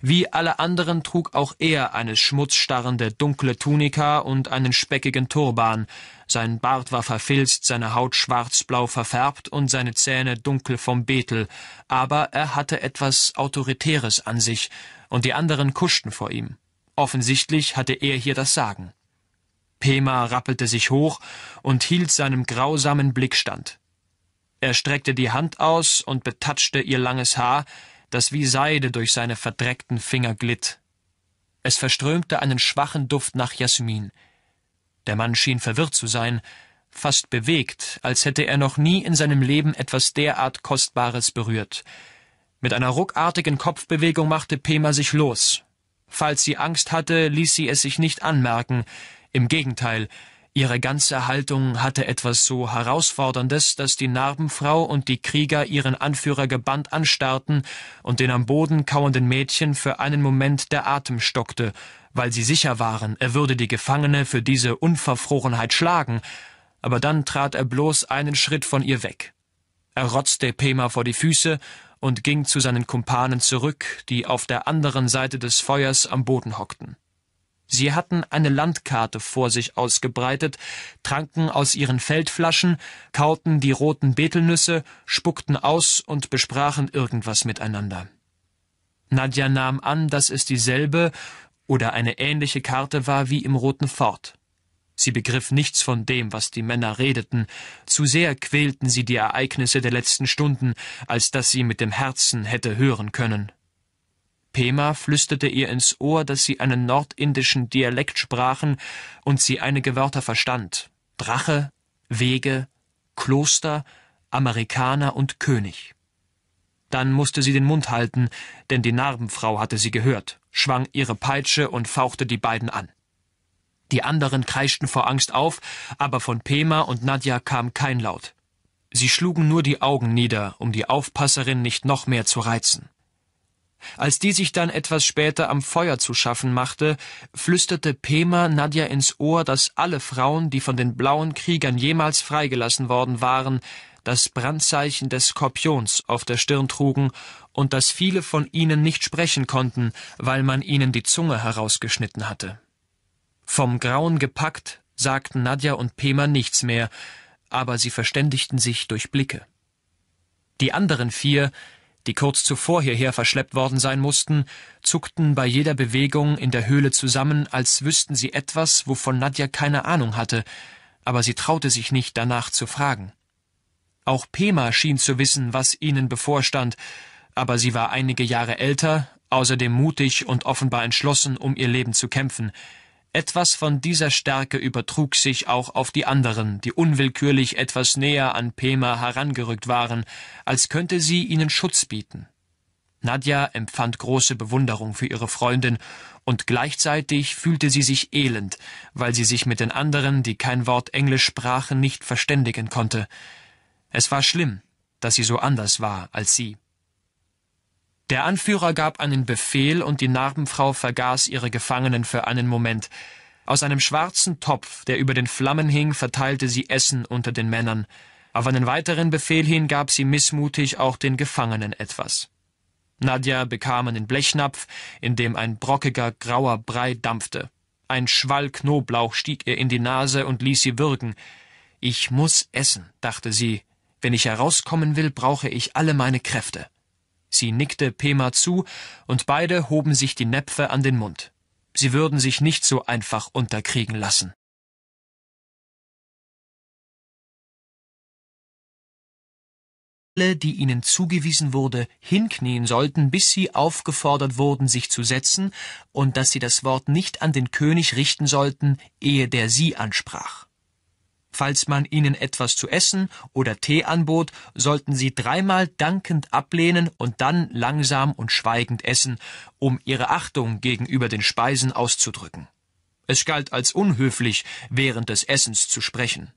Wie alle anderen trug auch er eine schmutzstarrende dunkle Tunika und einen speckigen Turban. Sein Bart war verfilzt, seine Haut schwarzblau verfärbt und seine Zähne dunkel vom Betel, aber er hatte etwas Autoritäres an sich, und die anderen kuschten vor ihm. Offensichtlich hatte er hier das Sagen. Pema rappelte sich hoch und hielt seinem grausamen Blick stand. Er streckte die Hand aus und betatschte ihr langes Haar, das wie Seide durch seine verdreckten Finger glitt. Es verströmte einen schwachen Duft nach Jasmin. Der Mann schien verwirrt zu sein, fast bewegt, als hätte er noch nie in seinem Leben etwas derart Kostbares berührt. Mit einer ruckartigen Kopfbewegung machte Pema sich los. Falls sie Angst hatte, ließ sie es sich nicht anmerken, im Gegenteil, ihre ganze Haltung hatte etwas so Herausforderndes, dass die Narbenfrau und die Krieger ihren Anführer gebannt anstarrten und den am Boden kauernden Mädchen für einen Moment der Atem stockte, weil sie sicher waren, er würde die Gefangene für diese Unverfrorenheit schlagen, aber dann trat er bloß einen Schritt von ihr weg. Er rotzte Pema vor die Füße und ging zu seinen Kumpanen zurück, die auf der anderen Seite des Feuers am Boden hockten. Sie hatten eine Landkarte vor sich ausgebreitet, tranken aus ihren Feldflaschen, kauten die roten Betelnüsse, spuckten aus und besprachen irgendwas miteinander. Nadja nahm an, dass es dieselbe oder eine ähnliche Karte war wie im Roten Fort. Sie begriff nichts von dem, was die Männer redeten, zu sehr quälten sie die Ereignisse der letzten Stunden, als dass sie mit dem Herzen hätte hören können. Pema flüsterte ihr ins Ohr, dass sie einen nordindischen Dialekt sprachen und sie einige Wörter verstand. Drache, Wege, Kloster, Amerikaner und König. Dann musste sie den Mund halten, denn die Narbenfrau hatte sie gehört, schwang ihre Peitsche und fauchte die beiden an. Die anderen kreischten vor Angst auf, aber von Pema und Nadja kam kein Laut. Sie schlugen nur die Augen nieder, um die Aufpasserin nicht noch mehr zu reizen. Als die sich dann etwas später am Feuer zu schaffen machte, flüsterte Pema Nadja ins Ohr, dass alle Frauen, die von den blauen Kriegern jemals freigelassen worden waren, das Brandzeichen des Skorpions auf der Stirn trugen und dass viele von ihnen nicht sprechen konnten, weil man ihnen die Zunge herausgeschnitten hatte. Vom Grauen gepackt, sagten Nadja und Pema nichts mehr, aber sie verständigten sich durch Blicke. Die anderen vier, die kurz zuvor hierher verschleppt worden sein mussten, zuckten bei jeder Bewegung in der Höhle zusammen, als wüssten sie etwas, wovon Nadja keine Ahnung hatte, aber sie traute sich nicht, danach zu fragen. Auch Pema schien zu wissen, was ihnen bevorstand, aber sie war einige Jahre älter, außerdem mutig und offenbar entschlossen, um ihr Leben zu kämpfen. Etwas von dieser Stärke übertrug sich auch auf die anderen, die unwillkürlich etwas näher an Pema herangerückt waren, als könnte sie ihnen Schutz bieten. Nadja empfand große Bewunderung für ihre Freundin, und gleichzeitig fühlte sie sich elend, weil sie sich mit den anderen, die kein Wort Englisch sprachen, nicht verständigen konnte. Es war schlimm, dass sie so anders war als sie. Der Anführer gab einen Befehl, und die Narbenfrau vergaß ihre Gefangenen für einen Moment. Aus einem schwarzen Topf, der über den Flammen hing, verteilte sie Essen unter den Männern. Auf einen weiteren Befehl hin gab sie missmutig auch den Gefangenen etwas. Nadja bekam einen Blechnapf, in dem ein brockiger, grauer Brei dampfte. Ein Schwall Knoblauch stieg ihr in die Nase und ließ sie würgen. Ich muss essen, dachte sie. Wenn ich herauskommen will, brauche ich alle meine Kräfte. Sie nickte Pema zu, und beide hoben sich die Näpfe an den Mund. Sie würden sich nicht so einfach unterkriegen lassen. die ihnen zugewiesen wurde, hinknien sollten, bis sie aufgefordert wurden, sich zu setzen, und dass sie das Wort nicht an den König richten sollten, ehe der sie ansprach. Falls man ihnen etwas zu essen oder Tee anbot, sollten sie dreimal dankend ablehnen und dann langsam und schweigend essen, um ihre Achtung gegenüber den Speisen auszudrücken. Es galt als unhöflich, während des Essens zu sprechen.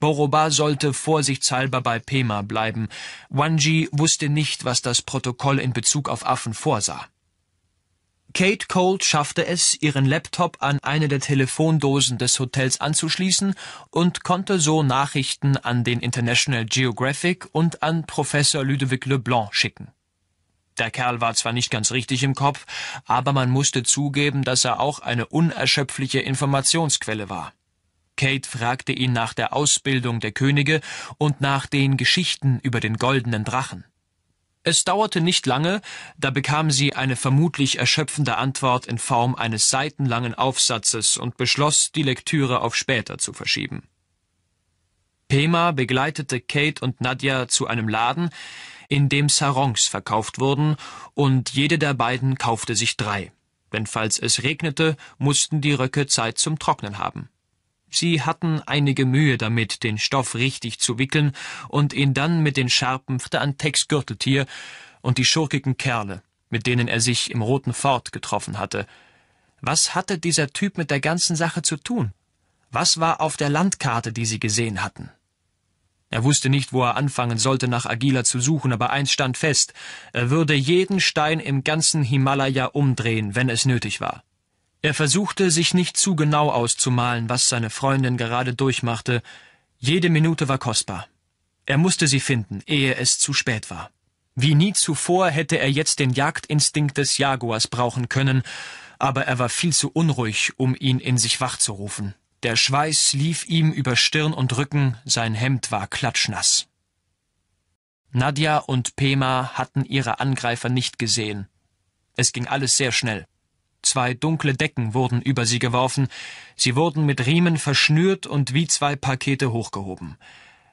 Boroba sollte vorsichtshalber bei Pema bleiben. Wanji wusste nicht, was das Protokoll in Bezug auf Affen vorsah. Kate Colt schaffte es, ihren Laptop an eine der Telefondosen des Hotels anzuschließen und konnte so Nachrichten an den International Geographic und an Professor Ludovic Leblanc schicken. Der Kerl war zwar nicht ganz richtig im Kopf, aber man musste zugeben, dass er auch eine unerschöpfliche Informationsquelle war. Kate fragte ihn nach der Ausbildung der Könige und nach den Geschichten über den goldenen Drachen. Es dauerte nicht lange, da bekam sie eine vermutlich erschöpfende Antwort in Form eines seitenlangen Aufsatzes und beschloss, die Lektüre auf später zu verschieben. Pema begleitete Kate und Nadja zu einem Laden, in dem Sarongs verkauft wurden, und jede der beiden kaufte sich drei, denn falls es regnete, mussten die Röcke Zeit zum Trocknen haben. Sie hatten einige Mühe damit, den Stoff richtig zu wickeln und ihn dann mit den Scherpen an Tex Gürteltier und die schurkigen Kerle, mit denen er sich im Roten Fort getroffen hatte. Was hatte dieser Typ mit der ganzen Sache zu tun? Was war auf der Landkarte, die sie gesehen hatten? Er wusste nicht, wo er anfangen sollte, nach Agila zu suchen, aber eins stand fest, er würde jeden Stein im ganzen Himalaya umdrehen, wenn es nötig war. Er versuchte, sich nicht zu genau auszumalen, was seine Freundin gerade durchmachte. Jede Minute war kostbar. Er musste sie finden, ehe es zu spät war. Wie nie zuvor hätte er jetzt den Jagdinstinkt des Jaguars brauchen können, aber er war viel zu unruhig, um ihn in sich wachzurufen. Der Schweiß lief ihm über Stirn und Rücken, sein Hemd war klatschnass. Nadja und Pema hatten ihre Angreifer nicht gesehen. Es ging alles sehr schnell. Zwei dunkle Decken wurden über sie geworfen, sie wurden mit Riemen verschnürt und wie zwei Pakete hochgehoben.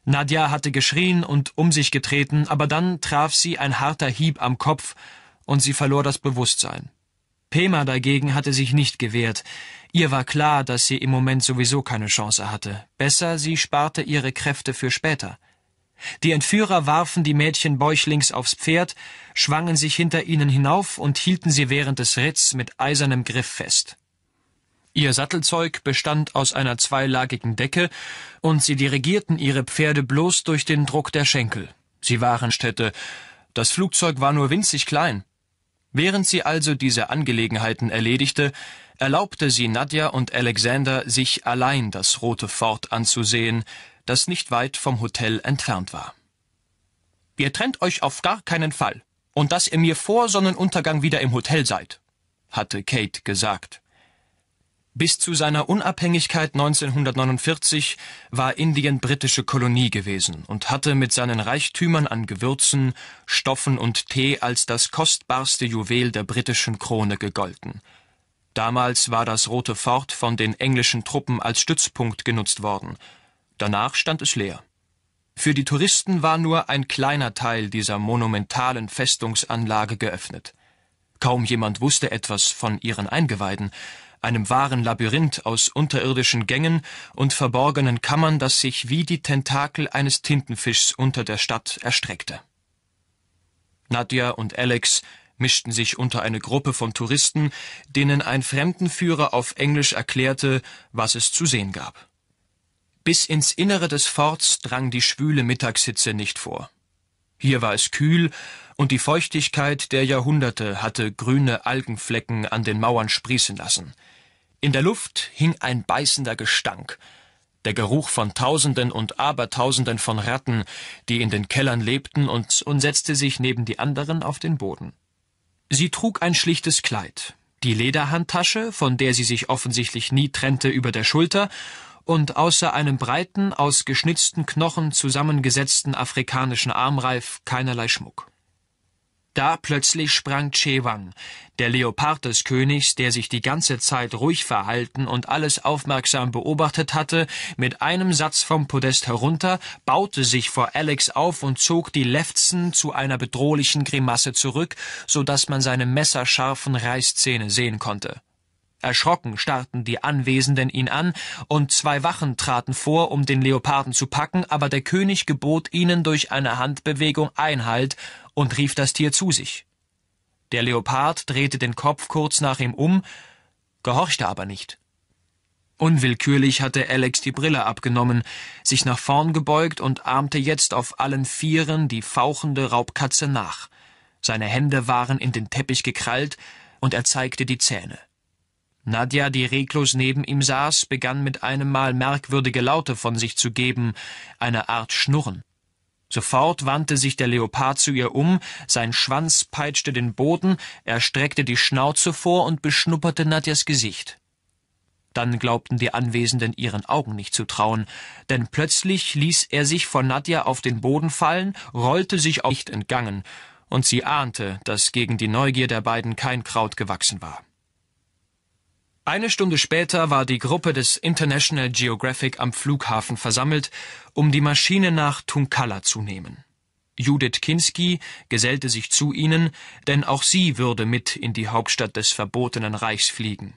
Nadja hatte geschrien und um sich getreten, aber dann traf sie ein harter Hieb am Kopf und sie verlor das Bewusstsein. Pema dagegen hatte sich nicht gewehrt. Ihr war klar, dass sie im Moment sowieso keine Chance hatte. Besser, sie sparte ihre Kräfte für später. Die Entführer warfen die Mädchen bäuchlings aufs Pferd, schwangen sich hinter ihnen hinauf und hielten sie während des Ritts mit eisernem Griff fest. Ihr Sattelzeug bestand aus einer zweilagigen Decke, und sie dirigierten ihre Pferde bloß durch den Druck der Schenkel. Sie waren Städte. Das Flugzeug war nur winzig klein. Während sie also diese Angelegenheiten erledigte, erlaubte sie Nadja und Alexander, sich allein das rote Fort anzusehen, das nicht weit vom Hotel entfernt war. Ihr trennt euch auf gar keinen Fall, und dass ihr mir vor Sonnenuntergang wieder im Hotel seid, hatte Kate gesagt. Bis zu seiner Unabhängigkeit 1949 war Indien britische Kolonie gewesen und hatte mit seinen Reichtümern an Gewürzen, Stoffen und Tee als das kostbarste Juwel der britischen Krone gegolten. Damals war das Rote Fort von den englischen Truppen als Stützpunkt genutzt worden – Danach stand es leer. Für die Touristen war nur ein kleiner Teil dieser monumentalen Festungsanlage geöffnet. Kaum jemand wusste etwas von ihren Eingeweiden, einem wahren Labyrinth aus unterirdischen Gängen und verborgenen Kammern, das sich wie die Tentakel eines Tintenfischs unter der Stadt erstreckte. Nadja und Alex mischten sich unter eine Gruppe von Touristen, denen ein Fremdenführer auf Englisch erklärte, was es zu sehen gab. Bis ins Innere des Forts drang die schwüle Mittagshitze nicht vor. Hier war es kühl, und die Feuchtigkeit der Jahrhunderte hatte grüne Algenflecken an den Mauern sprießen lassen. In der Luft hing ein beißender Gestank, der Geruch von Tausenden und Abertausenden von Ratten, die in den Kellern lebten und, und setzte sich neben die anderen auf den Boden. Sie trug ein schlichtes Kleid, die Lederhandtasche, von der sie sich offensichtlich nie trennte, über der Schulter und außer einem breiten, aus geschnitzten Knochen zusammengesetzten afrikanischen Armreif keinerlei Schmuck. Da plötzlich sprang Chewang, der Leopard des Königs, der sich die ganze Zeit ruhig verhalten und alles aufmerksam beobachtet hatte, mit einem Satz vom Podest herunter, baute sich vor Alex auf und zog die Lefzen zu einer bedrohlichen Grimasse zurück, so dass man seine messerscharfen Reißzähne sehen konnte. Erschrocken starrten die Anwesenden ihn an, und zwei Wachen traten vor, um den Leoparden zu packen, aber der König gebot ihnen durch eine Handbewegung Einhalt und rief das Tier zu sich. Der Leopard drehte den Kopf kurz nach ihm um, gehorchte aber nicht. Unwillkürlich hatte Alex die Brille abgenommen, sich nach vorn gebeugt und ahmte jetzt auf allen Vieren die fauchende Raubkatze nach. Seine Hände waren in den Teppich gekrallt, und er zeigte die Zähne. Nadja, die reglos neben ihm saß, begann mit einem Mal merkwürdige Laute von sich zu geben, eine Art Schnurren. Sofort wandte sich der Leopard zu ihr um, sein Schwanz peitschte den Boden, er streckte die Schnauze vor und beschnupperte Nadjas Gesicht. Dann glaubten die Anwesenden ihren Augen nicht zu trauen, denn plötzlich ließ er sich von Nadja auf den Boden fallen, rollte sich auch nicht entgangen, und sie ahnte, dass gegen die Neugier der beiden kein Kraut gewachsen war. Eine Stunde später war die Gruppe des International Geographic am Flughafen versammelt, um die Maschine nach Tunkalla zu nehmen. Judith Kinski gesellte sich zu ihnen, denn auch sie würde mit in die Hauptstadt des verbotenen Reichs fliegen.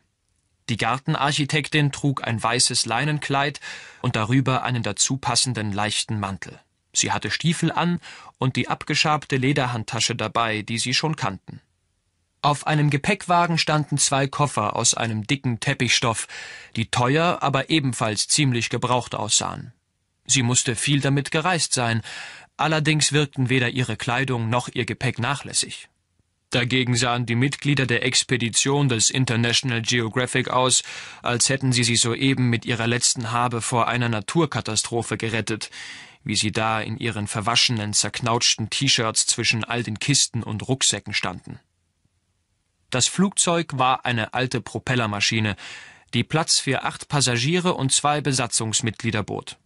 Die Gartenarchitektin trug ein weißes Leinenkleid und darüber einen dazu passenden leichten Mantel. Sie hatte Stiefel an und die abgeschabte Lederhandtasche dabei, die sie schon kannten. Auf einem Gepäckwagen standen zwei Koffer aus einem dicken Teppichstoff, die teuer, aber ebenfalls ziemlich gebraucht aussahen. Sie musste viel damit gereist sein, allerdings wirkten weder ihre Kleidung noch ihr Gepäck nachlässig. Dagegen sahen die Mitglieder der Expedition des International Geographic aus, als hätten sie sich soeben mit ihrer letzten Habe vor einer Naturkatastrophe gerettet, wie sie da in ihren verwaschenen, zerknautschten T-Shirts zwischen all den Kisten und Rucksäcken standen. Das Flugzeug war eine alte Propellermaschine, die Platz für acht Passagiere und zwei Besatzungsmitglieder bot.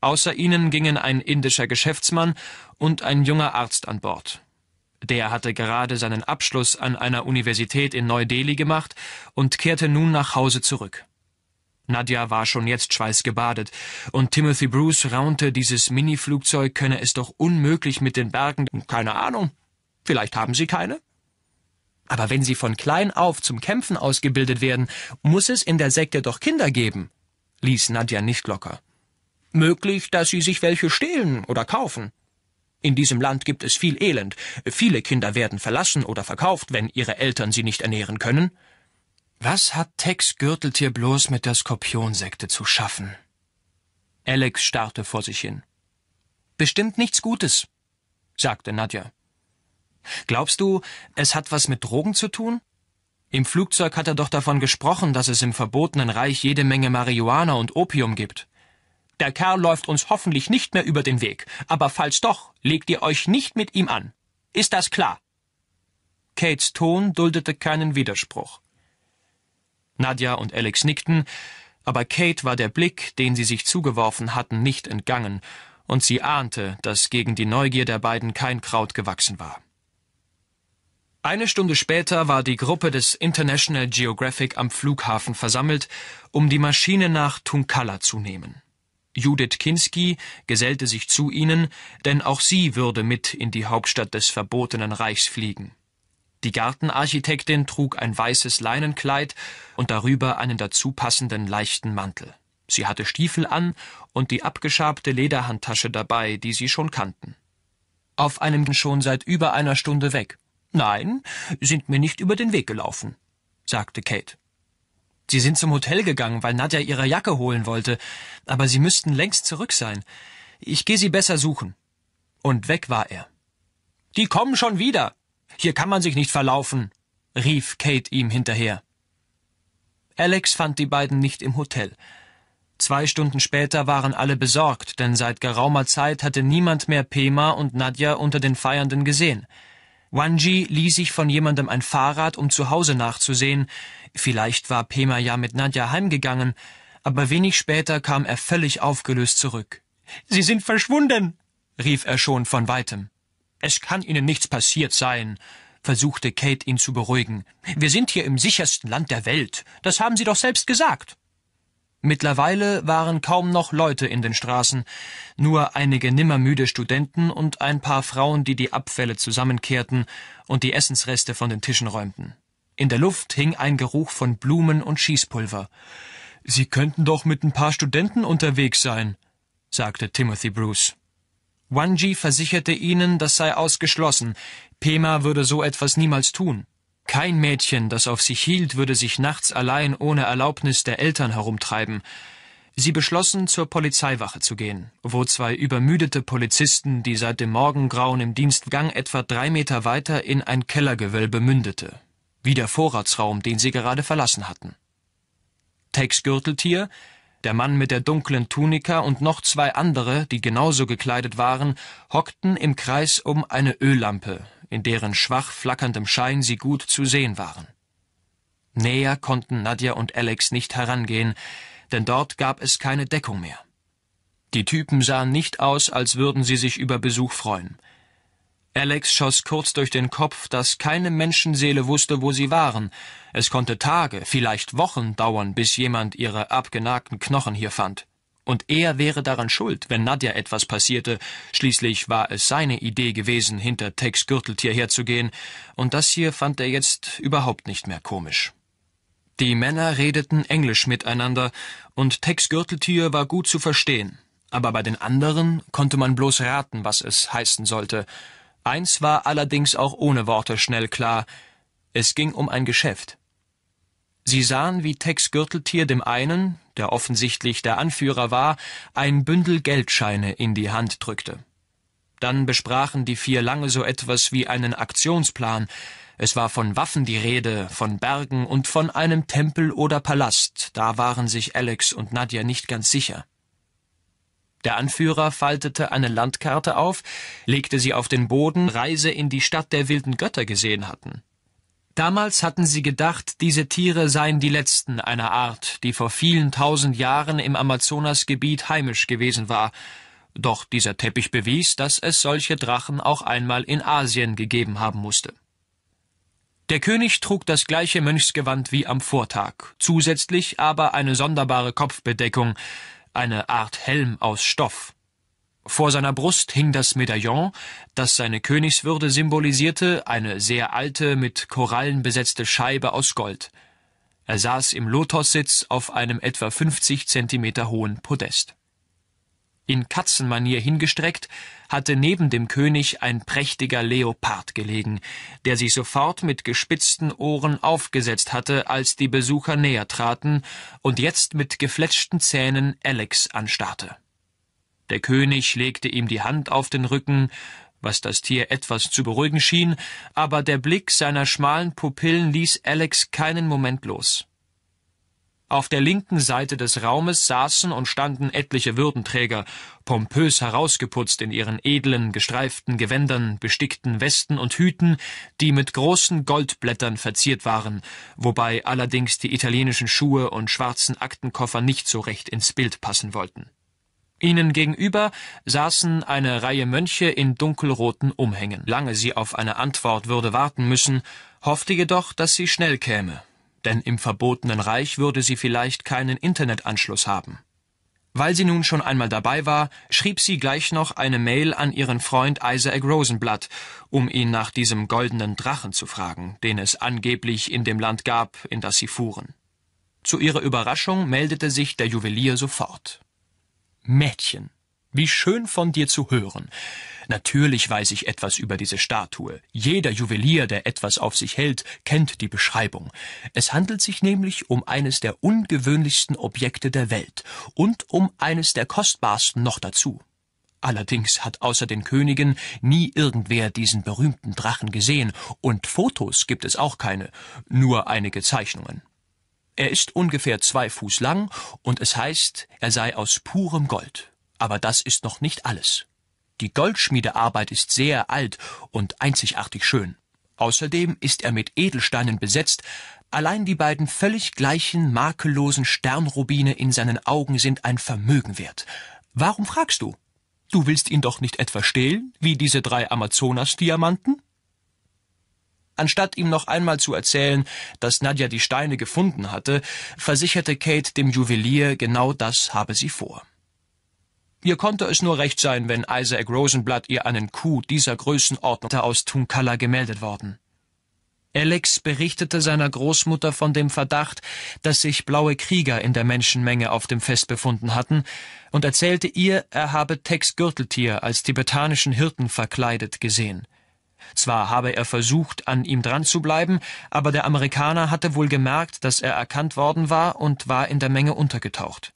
Außer ihnen gingen ein indischer Geschäftsmann und ein junger Arzt an Bord. Der hatte gerade seinen Abschluss an einer Universität in Neu-Delhi gemacht und kehrte nun nach Hause zurück. Nadja war schon jetzt schweißgebadet, und Timothy Bruce raunte, dieses Mini-Flugzeug könne es doch unmöglich mit den Bergen. Keine Ahnung. Vielleicht haben sie keine? Aber wenn sie von klein auf zum Kämpfen ausgebildet werden, muss es in der Sekte doch Kinder geben, ließ Nadja nicht locker. Möglich, dass sie sich welche stehlen oder kaufen. In diesem Land gibt es viel Elend. Viele Kinder werden verlassen oder verkauft, wenn ihre Eltern sie nicht ernähren können. Was hat Tex Gürteltier bloß mit der Skorpionsekte zu schaffen? Alex starrte vor sich hin. Bestimmt nichts Gutes, sagte Nadja. Glaubst du, es hat was mit Drogen zu tun? Im Flugzeug hat er doch davon gesprochen, dass es im verbotenen Reich jede Menge Marihuana und Opium gibt. Der Kerl läuft uns hoffentlich nicht mehr über den Weg, aber falls doch, legt ihr euch nicht mit ihm an. Ist das klar? Kates Ton duldete keinen Widerspruch. Nadja und Alex nickten, aber Kate war der Blick, den sie sich zugeworfen hatten, nicht entgangen, und sie ahnte, dass gegen die Neugier der beiden kein Kraut gewachsen war. Eine Stunde später war die Gruppe des International Geographic am Flughafen versammelt, um die Maschine nach Tunkalla zu nehmen. Judith Kinski gesellte sich zu ihnen, denn auch sie würde mit in die Hauptstadt des verbotenen Reichs fliegen. Die Gartenarchitektin trug ein weißes Leinenkleid und darüber einen dazu passenden leichten Mantel. Sie hatte Stiefel an und die abgeschabte Lederhandtasche dabei, die sie schon kannten. Auf einem schon seit über einer Stunde weg. Nein, sind mir nicht über den Weg gelaufen, sagte Kate. Sie sind zum Hotel gegangen, weil Nadja ihre Jacke holen wollte, aber sie müssten längst zurück sein. Ich gehe sie besser suchen. Und weg war er. Die kommen schon wieder. Hier kann man sich nicht verlaufen, rief Kate ihm hinterher. Alex fand die beiden nicht im Hotel. Zwei Stunden später waren alle besorgt, denn seit geraumer Zeit hatte niemand mehr Pema und Nadja unter den Feiernden gesehen. Wanji lieh sich von jemandem ein Fahrrad, um zu Hause nachzusehen. Vielleicht war Pema ja mit Nadja heimgegangen, aber wenig später kam er völlig aufgelöst zurück. Sie sind verschwunden, rief er schon von weitem. Es kann Ihnen nichts passiert sein, versuchte Kate ihn zu beruhigen. Wir sind hier im sichersten Land der Welt. Das haben Sie doch selbst gesagt. Mittlerweile waren kaum noch Leute in den Straßen, nur einige nimmermüde Studenten und ein paar Frauen, die die Abfälle zusammenkehrten und die Essensreste von den Tischen räumten. In der Luft hing ein Geruch von Blumen und Schießpulver. Sie könnten doch mit ein paar Studenten unterwegs sein, sagte Timothy Bruce. Wanji versicherte ihnen, das sei ausgeschlossen. Pema würde so etwas niemals tun. Kein Mädchen, das auf sich hielt, würde sich nachts allein ohne Erlaubnis der Eltern herumtreiben. Sie beschlossen, zur Polizeiwache zu gehen, wo zwei übermüdete Polizisten, die seit dem Morgengrauen im Dienstgang etwa drei Meter weiter in ein Kellergewölbe mündete, wie der Vorratsraum, den sie gerade verlassen hatten. Tex Gürteltier, der Mann mit der dunklen Tunika und noch zwei andere, die genauso gekleidet waren, hockten im Kreis um eine Öllampe, in deren schwach flackerndem Schein sie gut zu sehen waren. Näher konnten Nadja und Alex nicht herangehen, denn dort gab es keine Deckung mehr. Die Typen sahen nicht aus, als würden sie sich über Besuch freuen. Alex schoss kurz durch den Kopf, dass keine Menschenseele wusste, wo sie waren. Es konnte Tage, vielleicht Wochen dauern, bis jemand ihre abgenagten Knochen hier fand. Und er wäre daran schuld, wenn Nadja etwas passierte. Schließlich war es seine Idee gewesen, hinter Tex Gürteltier herzugehen, und das hier fand er jetzt überhaupt nicht mehr komisch. Die Männer redeten Englisch miteinander, und Tex Gürteltier war gut zu verstehen. Aber bei den anderen konnte man bloß raten, was es heißen sollte. Eins war allerdings auch ohne Worte schnell klar. Es ging um ein Geschäft. Sie sahen, wie Tex Gürteltier dem einen, der offensichtlich der Anführer war, ein Bündel Geldscheine in die Hand drückte. Dann besprachen die vier lange so etwas wie einen Aktionsplan. Es war von Waffen die Rede, von Bergen und von einem Tempel oder Palast. Da waren sich Alex und Nadja nicht ganz sicher. Der Anführer faltete eine Landkarte auf, legte sie auf den Boden, Reise in die Stadt der wilden Götter gesehen hatten. Damals hatten sie gedacht, diese Tiere seien die letzten einer Art, die vor vielen tausend Jahren im Amazonasgebiet heimisch gewesen war. Doch dieser Teppich bewies, dass es solche Drachen auch einmal in Asien gegeben haben musste. Der König trug das gleiche Mönchsgewand wie am Vortag, zusätzlich aber eine sonderbare Kopfbedeckung, eine Art Helm aus Stoff. Vor seiner Brust hing das Medaillon, das seine Königswürde symbolisierte, eine sehr alte, mit Korallen besetzte Scheibe aus Gold. Er saß im Lotossitz auf einem etwa 50 Zentimeter hohen Podest. In Katzenmanier hingestreckt, hatte neben dem König ein prächtiger Leopard gelegen, der sich sofort mit gespitzten Ohren aufgesetzt hatte, als die Besucher näher traten und jetzt mit gefletschten Zähnen Alex anstarrte. Der König legte ihm die Hand auf den Rücken, was das Tier etwas zu beruhigen schien, aber der Blick seiner schmalen Pupillen ließ Alex keinen Moment los. Auf der linken Seite des Raumes saßen und standen etliche Würdenträger, pompös herausgeputzt in ihren edlen, gestreiften Gewändern, bestickten Westen und Hüten, die mit großen Goldblättern verziert waren, wobei allerdings die italienischen Schuhe und schwarzen Aktenkoffer nicht so recht ins Bild passen wollten. Ihnen gegenüber saßen eine Reihe Mönche in dunkelroten Umhängen. Lange sie auf eine Antwort würde warten müssen, hoffte jedoch, dass sie schnell käme, denn im verbotenen Reich würde sie vielleicht keinen Internetanschluss haben. Weil sie nun schon einmal dabei war, schrieb sie gleich noch eine Mail an ihren Freund Isaac Rosenblatt, um ihn nach diesem goldenen Drachen zu fragen, den es angeblich in dem Land gab, in das sie fuhren. Zu ihrer Überraschung meldete sich der Juwelier sofort. Mädchen, wie schön von dir zu hören. Natürlich weiß ich etwas über diese Statue. Jeder Juwelier, der etwas auf sich hält, kennt die Beschreibung. Es handelt sich nämlich um eines der ungewöhnlichsten Objekte der Welt und um eines der kostbarsten noch dazu. Allerdings hat außer den Königen nie irgendwer diesen berühmten Drachen gesehen, und Fotos gibt es auch keine, nur einige Zeichnungen. Er ist ungefähr zwei Fuß lang und es heißt, er sei aus purem Gold. Aber das ist noch nicht alles. Die Goldschmiedearbeit ist sehr alt und einzigartig schön. Außerdem ist er mit Edelsteinen besetzt, allein die beiden völlig gleichen, makellosen Sternrubine in seinen Augen sind ein Vermögen wert. Warum fragst du? Du willst ihn doch nicht etwa stehlen, wie diese drei Amazonas-Diamanten? Anstatt ihm noch einmal zu erzählen, dass Nadja die Steine gefunden hatte, versicherte Kate dem Juwelier, genau das habe sie vor. Ihr konnte es nur recht sein, wenn Isaac Rosenblatt ihr einen Coup dieser Größenordnung aus Tunkalla gemeldet worden. Alex berichtete seiner Großmutter von dem Verdacht, dass sich blaue Krieger in der Menschenmenge auf dem Fest befunden hatten, und erzählte ihr, er habe Tex Gürteltier als tibetanischen Hirten verkleidet gesehen. Zwar habe er versucht, an ihm dran zu bleiben, aber der Amerikaner hatte wohl gemerkt, dass er erkannt worden war und war in der Menge untergetaucht.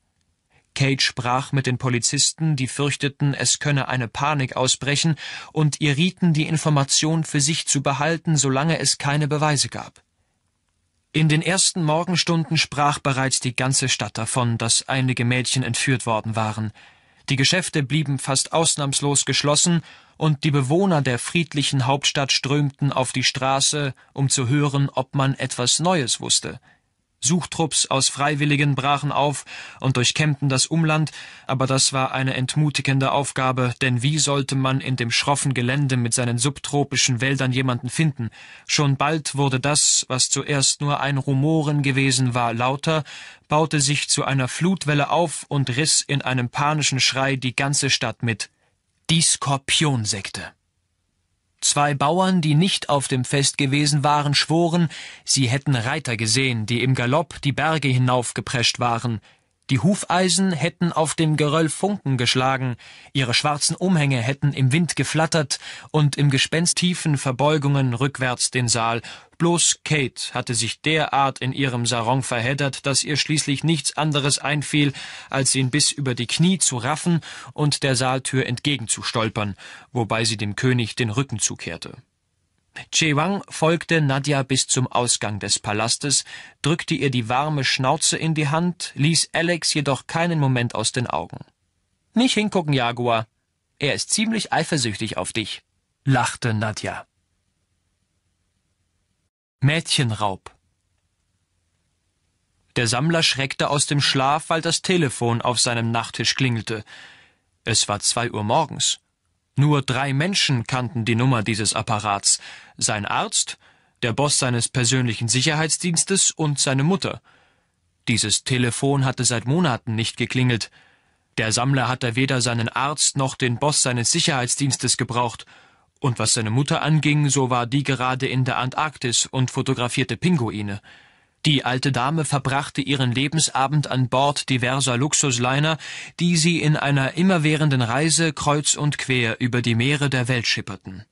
Kate sprach mit den Polizisten, die fürchteten, es könne eine Panik ausbrechen, und ihr rieten, die Information für sich zu behalten, solange es keine Beweise gab. In den ersten Morgenstunden sprach bereits die ganze Stadt davon, dass einige Mädchen entführt worden waren. Die Geschäfte blieben fast ausnahmslos geschlossen, und die Bewohner der friedlichen Hauptstadt strömten auf die Straße, um zu hören, ob man etwas Neues wusste. Suchtrupps aus Freiwilligen brachen auf und durchkämmten das Umland, aber das war eine entmutigende Aufgabe, denn wie sollte man in dem schroffen Gelände mit seinen subtropischen Wäldern jemanden finden? Schon bald wurde das, was zuerst nur ein Rumoren gewesen war, lauter, baute sich zu einer Flutwelle auf und riss in einem panischen Schrei die ganze Stadt mit. Die Skorpionsekte. Zwei Bauern, die nicht auf dem Fest gewesen waren, schworen, sie hätten Reiter gesehen, die im Galopp die Berge hinaufgeprescht waren. Die Hufeisen hätten auf dem Geröll Funken geschlagen, ihre schwarzen Umhänge hätten im Wind geflattert und im Gespenst tiefen Verbeugungen rückwärts den Saal. Bloß Kate hatte sich derart in ihrem Sarong verheddert, dass ihr schließlich nichts anderes einfiel, als ihn bis über die Knie zu raffen und der Saaltür entgegenzustolpern, wobei sie dem König den Rücken zukehrte. Chewang folgte Nadja bis zum Ausgang des Palastes, drückte ihr die warme Schnauze in die Hand, ließ Alex jedoch keinen Moment aus den Augen. Nicht hingucken, Jaguar. Er ist ziemlich eifersüchtig auf dich, lachte Nadja. Mädchenraub Der Sammler schreckte aus dem Schlaf, weil das Telefon auf seinem Nachttisch klingelte. Es war zwei Uhr morgens. Nur drei Menschen kannten die Nummer dieses Apparats sein Arzt, der Boss seines persönlichen Sicherheitsdienstes und seine Mutter. Dieses Telefon hatte seit Monaten nicht geklingelt. Der Sammler hatte weder seinen Arzt noch den Boss seines Sicherheitsdienstes gebraucht, und was seine Mutter anging, so war die gerade in der Antarktis und fotografierte Pinguine. Die alte Dame verbrachte ihren Lebensabend an Bord diverser Luxusliner, die sie in einer immerwährenden Reise kreuz und quer über die Meere der Welt schipperten.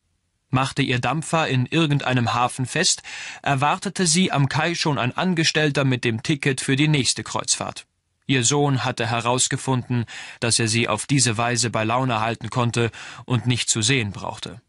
Machte ihr Dampfer in irgendeinem Hafen fest, erwartete sie am Kai schon ein Angestellter mit dem Ticket für die nächste Kreuzfahrt. Ihr Sohn hatte herausgefunden, dass er sie auf diese Weise bei Laune halten konnte und nicht zu sehen brauchte.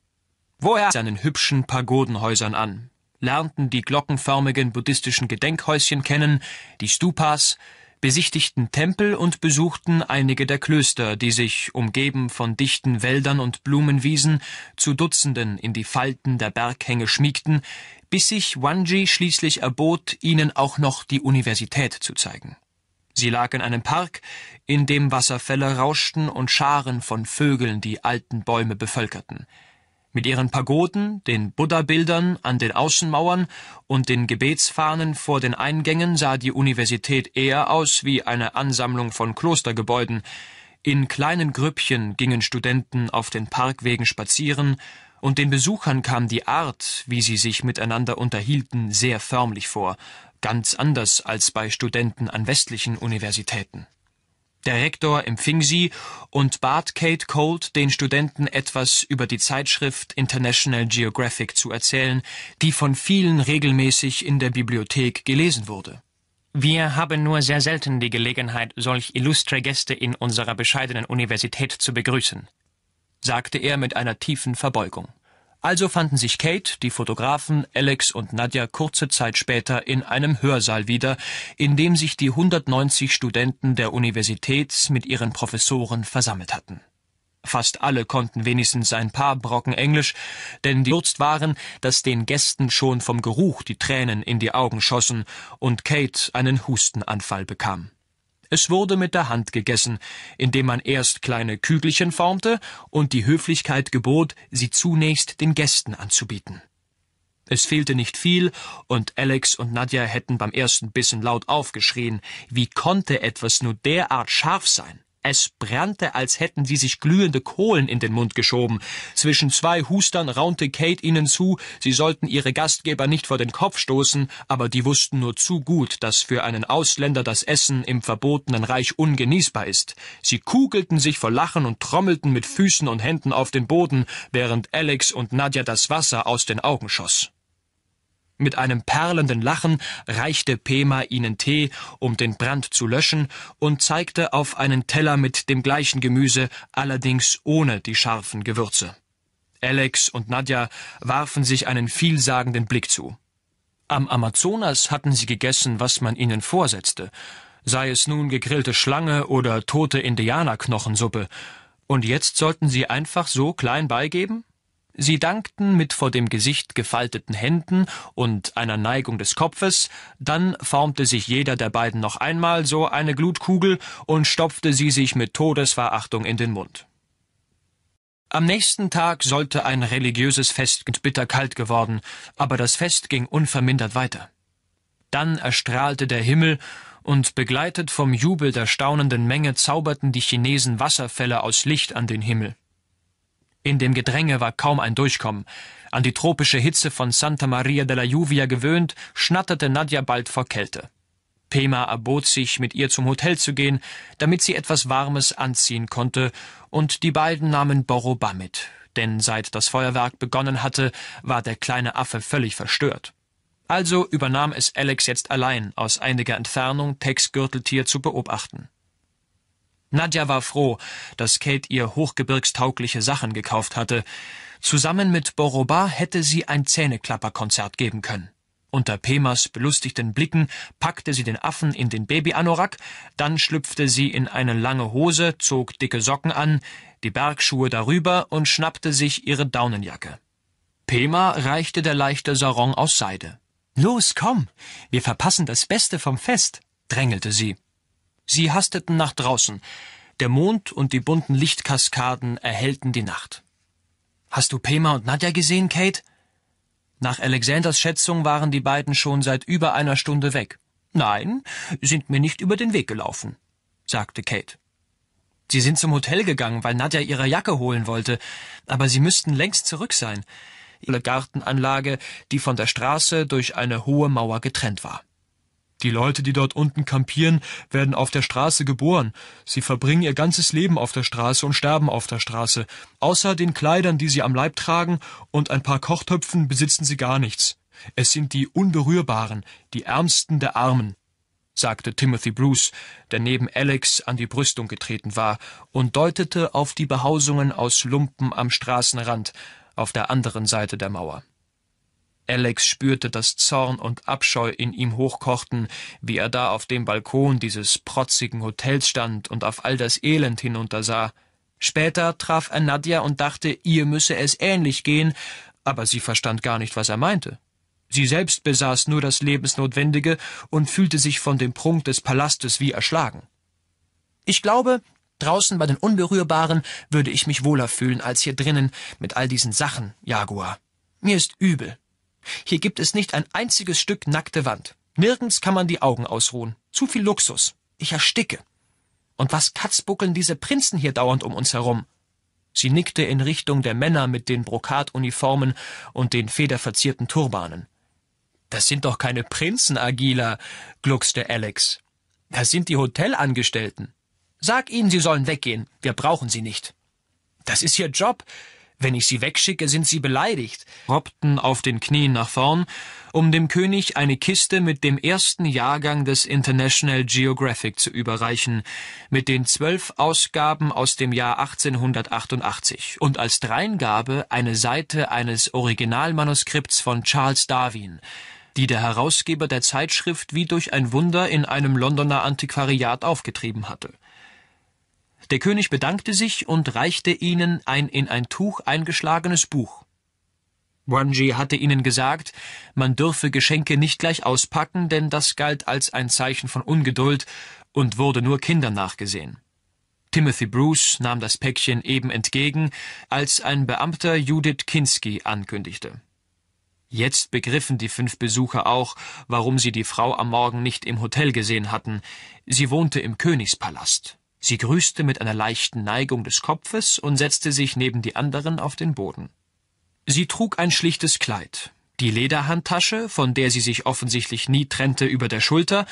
Woher seinen hübschen Pagodenhäusern an, lernten die glockenförmigen buddhistischen Gedenkhäuschen kennen, die Stupas, besichtigten Tempel und besuchten einige der Klöster, die sich, umgeben von dichten Wäldern und Blumenwiesen, zu Dutzenden in die Falten der Berghänge schmiegten, bis sich Wanji schließlich erbot, ihnen auch noch die Universität zu zeigen. Sie lag in einem Park, in dem Wasserfälle rauschten und Scharen von Vögeln die alten Bäume bevölkerten. Mit ihren Pagoden, den Buddha-Bildern an den Außenmauern und den Gebetsfahnen vor den Eingängen sah die Universität eher aus wie eine Ansammlung von Klostergebäuden. In kleinen Grüppchen gingen Studenten auf den Parkwegen spazieren, und den Besuchern kam die Art, wie sie sich miteinander unterhielten, sehr förmlich vor, ganz anders als bei Studenten an westlichen Universitäten. Der Rektor empfing sie und bat Kate Colt, den Studenten etwas über die Zeitschrift International Geographic zu erzählen, die von vielen regelmäßig in der Bibliothek gelesen wurde. Wir haben nur sehr selten die Gelegenheit, solch illustre Gäste in unserer bescheidenen Universität zu begrüßen, sagte er mit einer tiefen Verbeugung. Also fanden sich Kate, die Fotografen, Alex und Nadja kurze Zeit später in einem Hörsaal wieder, in dem sich die 190 Studenten der Universität mit ihren Professoren versammelt hatten. Fast alle konnten wenigstens ein paar Brocken Englisch, denn die Durst waren, dass den Gästen schon vom Geruch die Tränen in die Augen schossen und Kate einen Hustenanfall bekam. Es wurde mit der Hand gegessen, indem man erst kleine Kügelchen formte und die Höflichkeit gebot, sie zunächst den Gästen anzubieten. Es fehlte nicht viel, und Alex und Nadja hätten beim ersten Bissen laut aufgeschrien. Wie konnte etwas nur derart scharf sein? Es brannte, als hätten sie sich glühende Kohlen in den Mund geschoben. Zwischen zwei Hustern raunte Kate ihnen zu, sie sollten ihre Gastgeber nicht vor den Kopf stoßen, aber die wussten nur zu gut, dass für einen Ausländer das Essen im verbotenen Reich ungenießbar ist. Sie kugelten sich vor Lachen und trommelten mit Füßen und Händen auf den Boden, während Alex und Nadja das Wasser aus den Augen schoss. Mit einem perlenden Lachen reichte Pema ihnen Tee, um den Brand zu löschen, und zeigte auf einen Teller mit dem gleichen Gemüse, allerdings ohne die scharfen Gewürze. Alex und Nadja warfen sich einen vielsagenden Blick zu. Am Amazonas hatten sie gegessen, was man ihnen vorsetzte, sei es nun gegrillte Schlange oder tote Indianerknochensuppe, und jetzt sollten sie einfach so klein beigeben? Sie dankten mit vor dem Gesicht gefalteten Händen und einer Neigung des Kopfes, dann formte sich jeder der beiden noch einmal so eine Glutkugel und stopfte sie sich mit Todesverachtung in den Mund. Am nächsten Tag sollte ein religiöses Fest bitterkalt geworden, aber das Fest ging unvermindert weiter. Dann erstrahlte der Himmel, und begleitet vom Jubel der staunenden Menge zauberten die Chinesen Wasserfälle aus Licht an den Himmel. In dem Gedränge war kaum ein Durchkommen. An die tropische Hitze von Santa Maria della Lluvia gewöhnt, schnatterte Nadja bald vor Kälte. Pema erbot sich, mit ihr zum Hotel zu gehen, damit sie etwas Warmes anziehen konnte, und die beiden nahmen Boroba mit, denn seit das Feuerwerk begonnen hatte, war der kleine Affe völlig verstört. Also übernahm es Alex jetzt allein, aus einiger Entfernung Tex Gürteltier zu beobachten. Nadja war froh, dass Kate ihr hochgebirgstaugliche Sachen gekauft hatte. Zusammen mit Boroba hätte sie ein Zähneklapperkonzert geben können. Unter Pemas belustigten Blicken packte sie den Affen in den Babyanorak, dann schlüpfte sie in eine lange Hose, zog dicke Socken an, die Bergschuhe darüber und schnappte sich ihre Daunenjacke. Pema reichte der leichte Sarong aus Seide. Los, komm, wir verpassen das Beste vom Fest, drängelte sie. Sie hasteten nach draußen. Der Mond und die bunten Lichtkaskaden erhellten die Nacht. Hast du Pema und Nadja gesehen, Kate? Nach Alexanders Schätzung waren die beiden schon seit über einer Stunde weg. Nein, sind mir nicht über den Weg gelaufen, sagte Kate. Sie sind zum Hotel gegangen, weil Nadja ihre Jacke holen wollte, aber sie müssten längst zurück sein. Ihre Gartenanlage, die von der Straße durch eine hohe Mauer getrennt war. Die Leute, die dort unten kampieren, werden auf der Straße geboren. Sie verbringen ihr ganzes Leben auf der Straße und sterben auf der Straße. Außer den Kleidern, die sie am Leib tragen, und ein paar Kochtöpfen besitzen sie gar nichts. Es sind die Unberührbaren, die Ärmsten der Armen, sagte Timothy Bruce, der neben Alex an die Brüstung getreten war, und deutete auf die Behausungen aus Lumpen am Straßenrand, auf der anderen Seite der Mauer. Alex spürte, dass Zorn und Abscheu in ihm hochkochten, wie er da auf dem Balkon dieses protzigen Hotels stand und auf all das Elend hinuntersah. Später traf er Nadja und dachte, ihr müsse es ähnlich gehen, aber sie verstand gar nicht, was er meinte. Sie selbst besaß nur das Lebensnotwendige und fühlte sich von dem Prunk des Palastes wie erschlagen. Ich glaube, draußen bei den Unberührbaren würde ich mich wohler fühlen als hier drinnen mit all diesen Sachen, Jaguar. Mir ist übel. Hier gibt es nicht ein einziges Stück nackte Wand. Nirgends kann man die Augen ausruhen. Zu viel Luxus. Ich ersticke. Und was katzbuckeln diese Prinzen hier dauernd um uns herum? Sie nickte in Richtung der Männer mit den Brokatuniformen und den federverzierten Turbanen. Das sind doch keine Prinzen, Agila, gluckste Alex. Das sind die Hotelangestellten. Sag ihnen, sie sollen weggehen. Wir brauchen sie nicht. Das ist ihr Job. Wenn ich sie wegschicke, sind sie beleidigt, robbten auf den Knien nach vorn, um dem König eine Kiste mit dem ersten Jahrgang des International Geographic zu überreichen, mit den zwölf Ausgaben aus dem Jahr 1888 und als Dreingabe eine Seite eines Originalmanuskripts von Charles Darwin, die der Herausgeber der Zeitschrift wie durch ein Wunder in einem Londoner Antiquariat aufgetrieben hatte. Der König bedankte sich und reichte ihnen ein in ein Tuch eingeschlagenes Buch. Wanji hatte ihnen gesagt, man dürfe Geschenke nicht gleich auspacken, denn das galt als ein Zeichen von Ungeduld und wurde nur Kindern nachgesehen. Timothy Bruce nahm das Päckchen eben entgegen, als ein Beamter Judith Kinski ankündigte. Jetzt begriffen die fünf Besucher auch, warum sie die Frau am Morgen nicht im Hotel gesehen hatten. Sie wohnte im Königspalast. Sie grüßte mit einer leichten Neigung des Kopfes und setzte sich neben die anderen auf den Boden. Sie trug ein schlichtes Kleid, die Lederhandtasche, von der sie sich offensichtlich nie trennte, über der Schulter,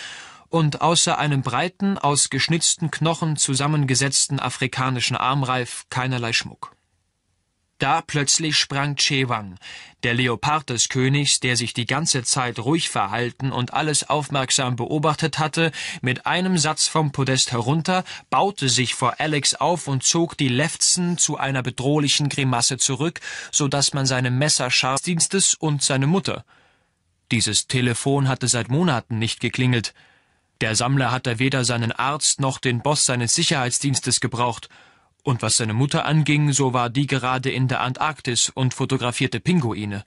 und außer einem breiten, aus geschnitzten Knochen zusammengesetzten afrikanischen Armreif keinerlei Schmuck. Da plötzlich sprang Chewang, der Leopard des Königs, der sich die ganze Zeit ruhig verhalten und alles aufmerksam beobachtet hatte, mit einem Satz vom Podest herunter, baute sich vor Alex auf und zog die Lefzen zu einer bedrohlichen Grimasse zurück, so dass man seine Messerscharfdienstes und seine Mutter. Dieses Telefon hatte seit Monaten nicht geklingelt. Der Sammler hatte weder seinen Arzt noch den Boss seines Sicherheitsdienstes gebraucht, und was seine Mutter anging, so war die gerade in der Antarktis und fotografierte Pinguine.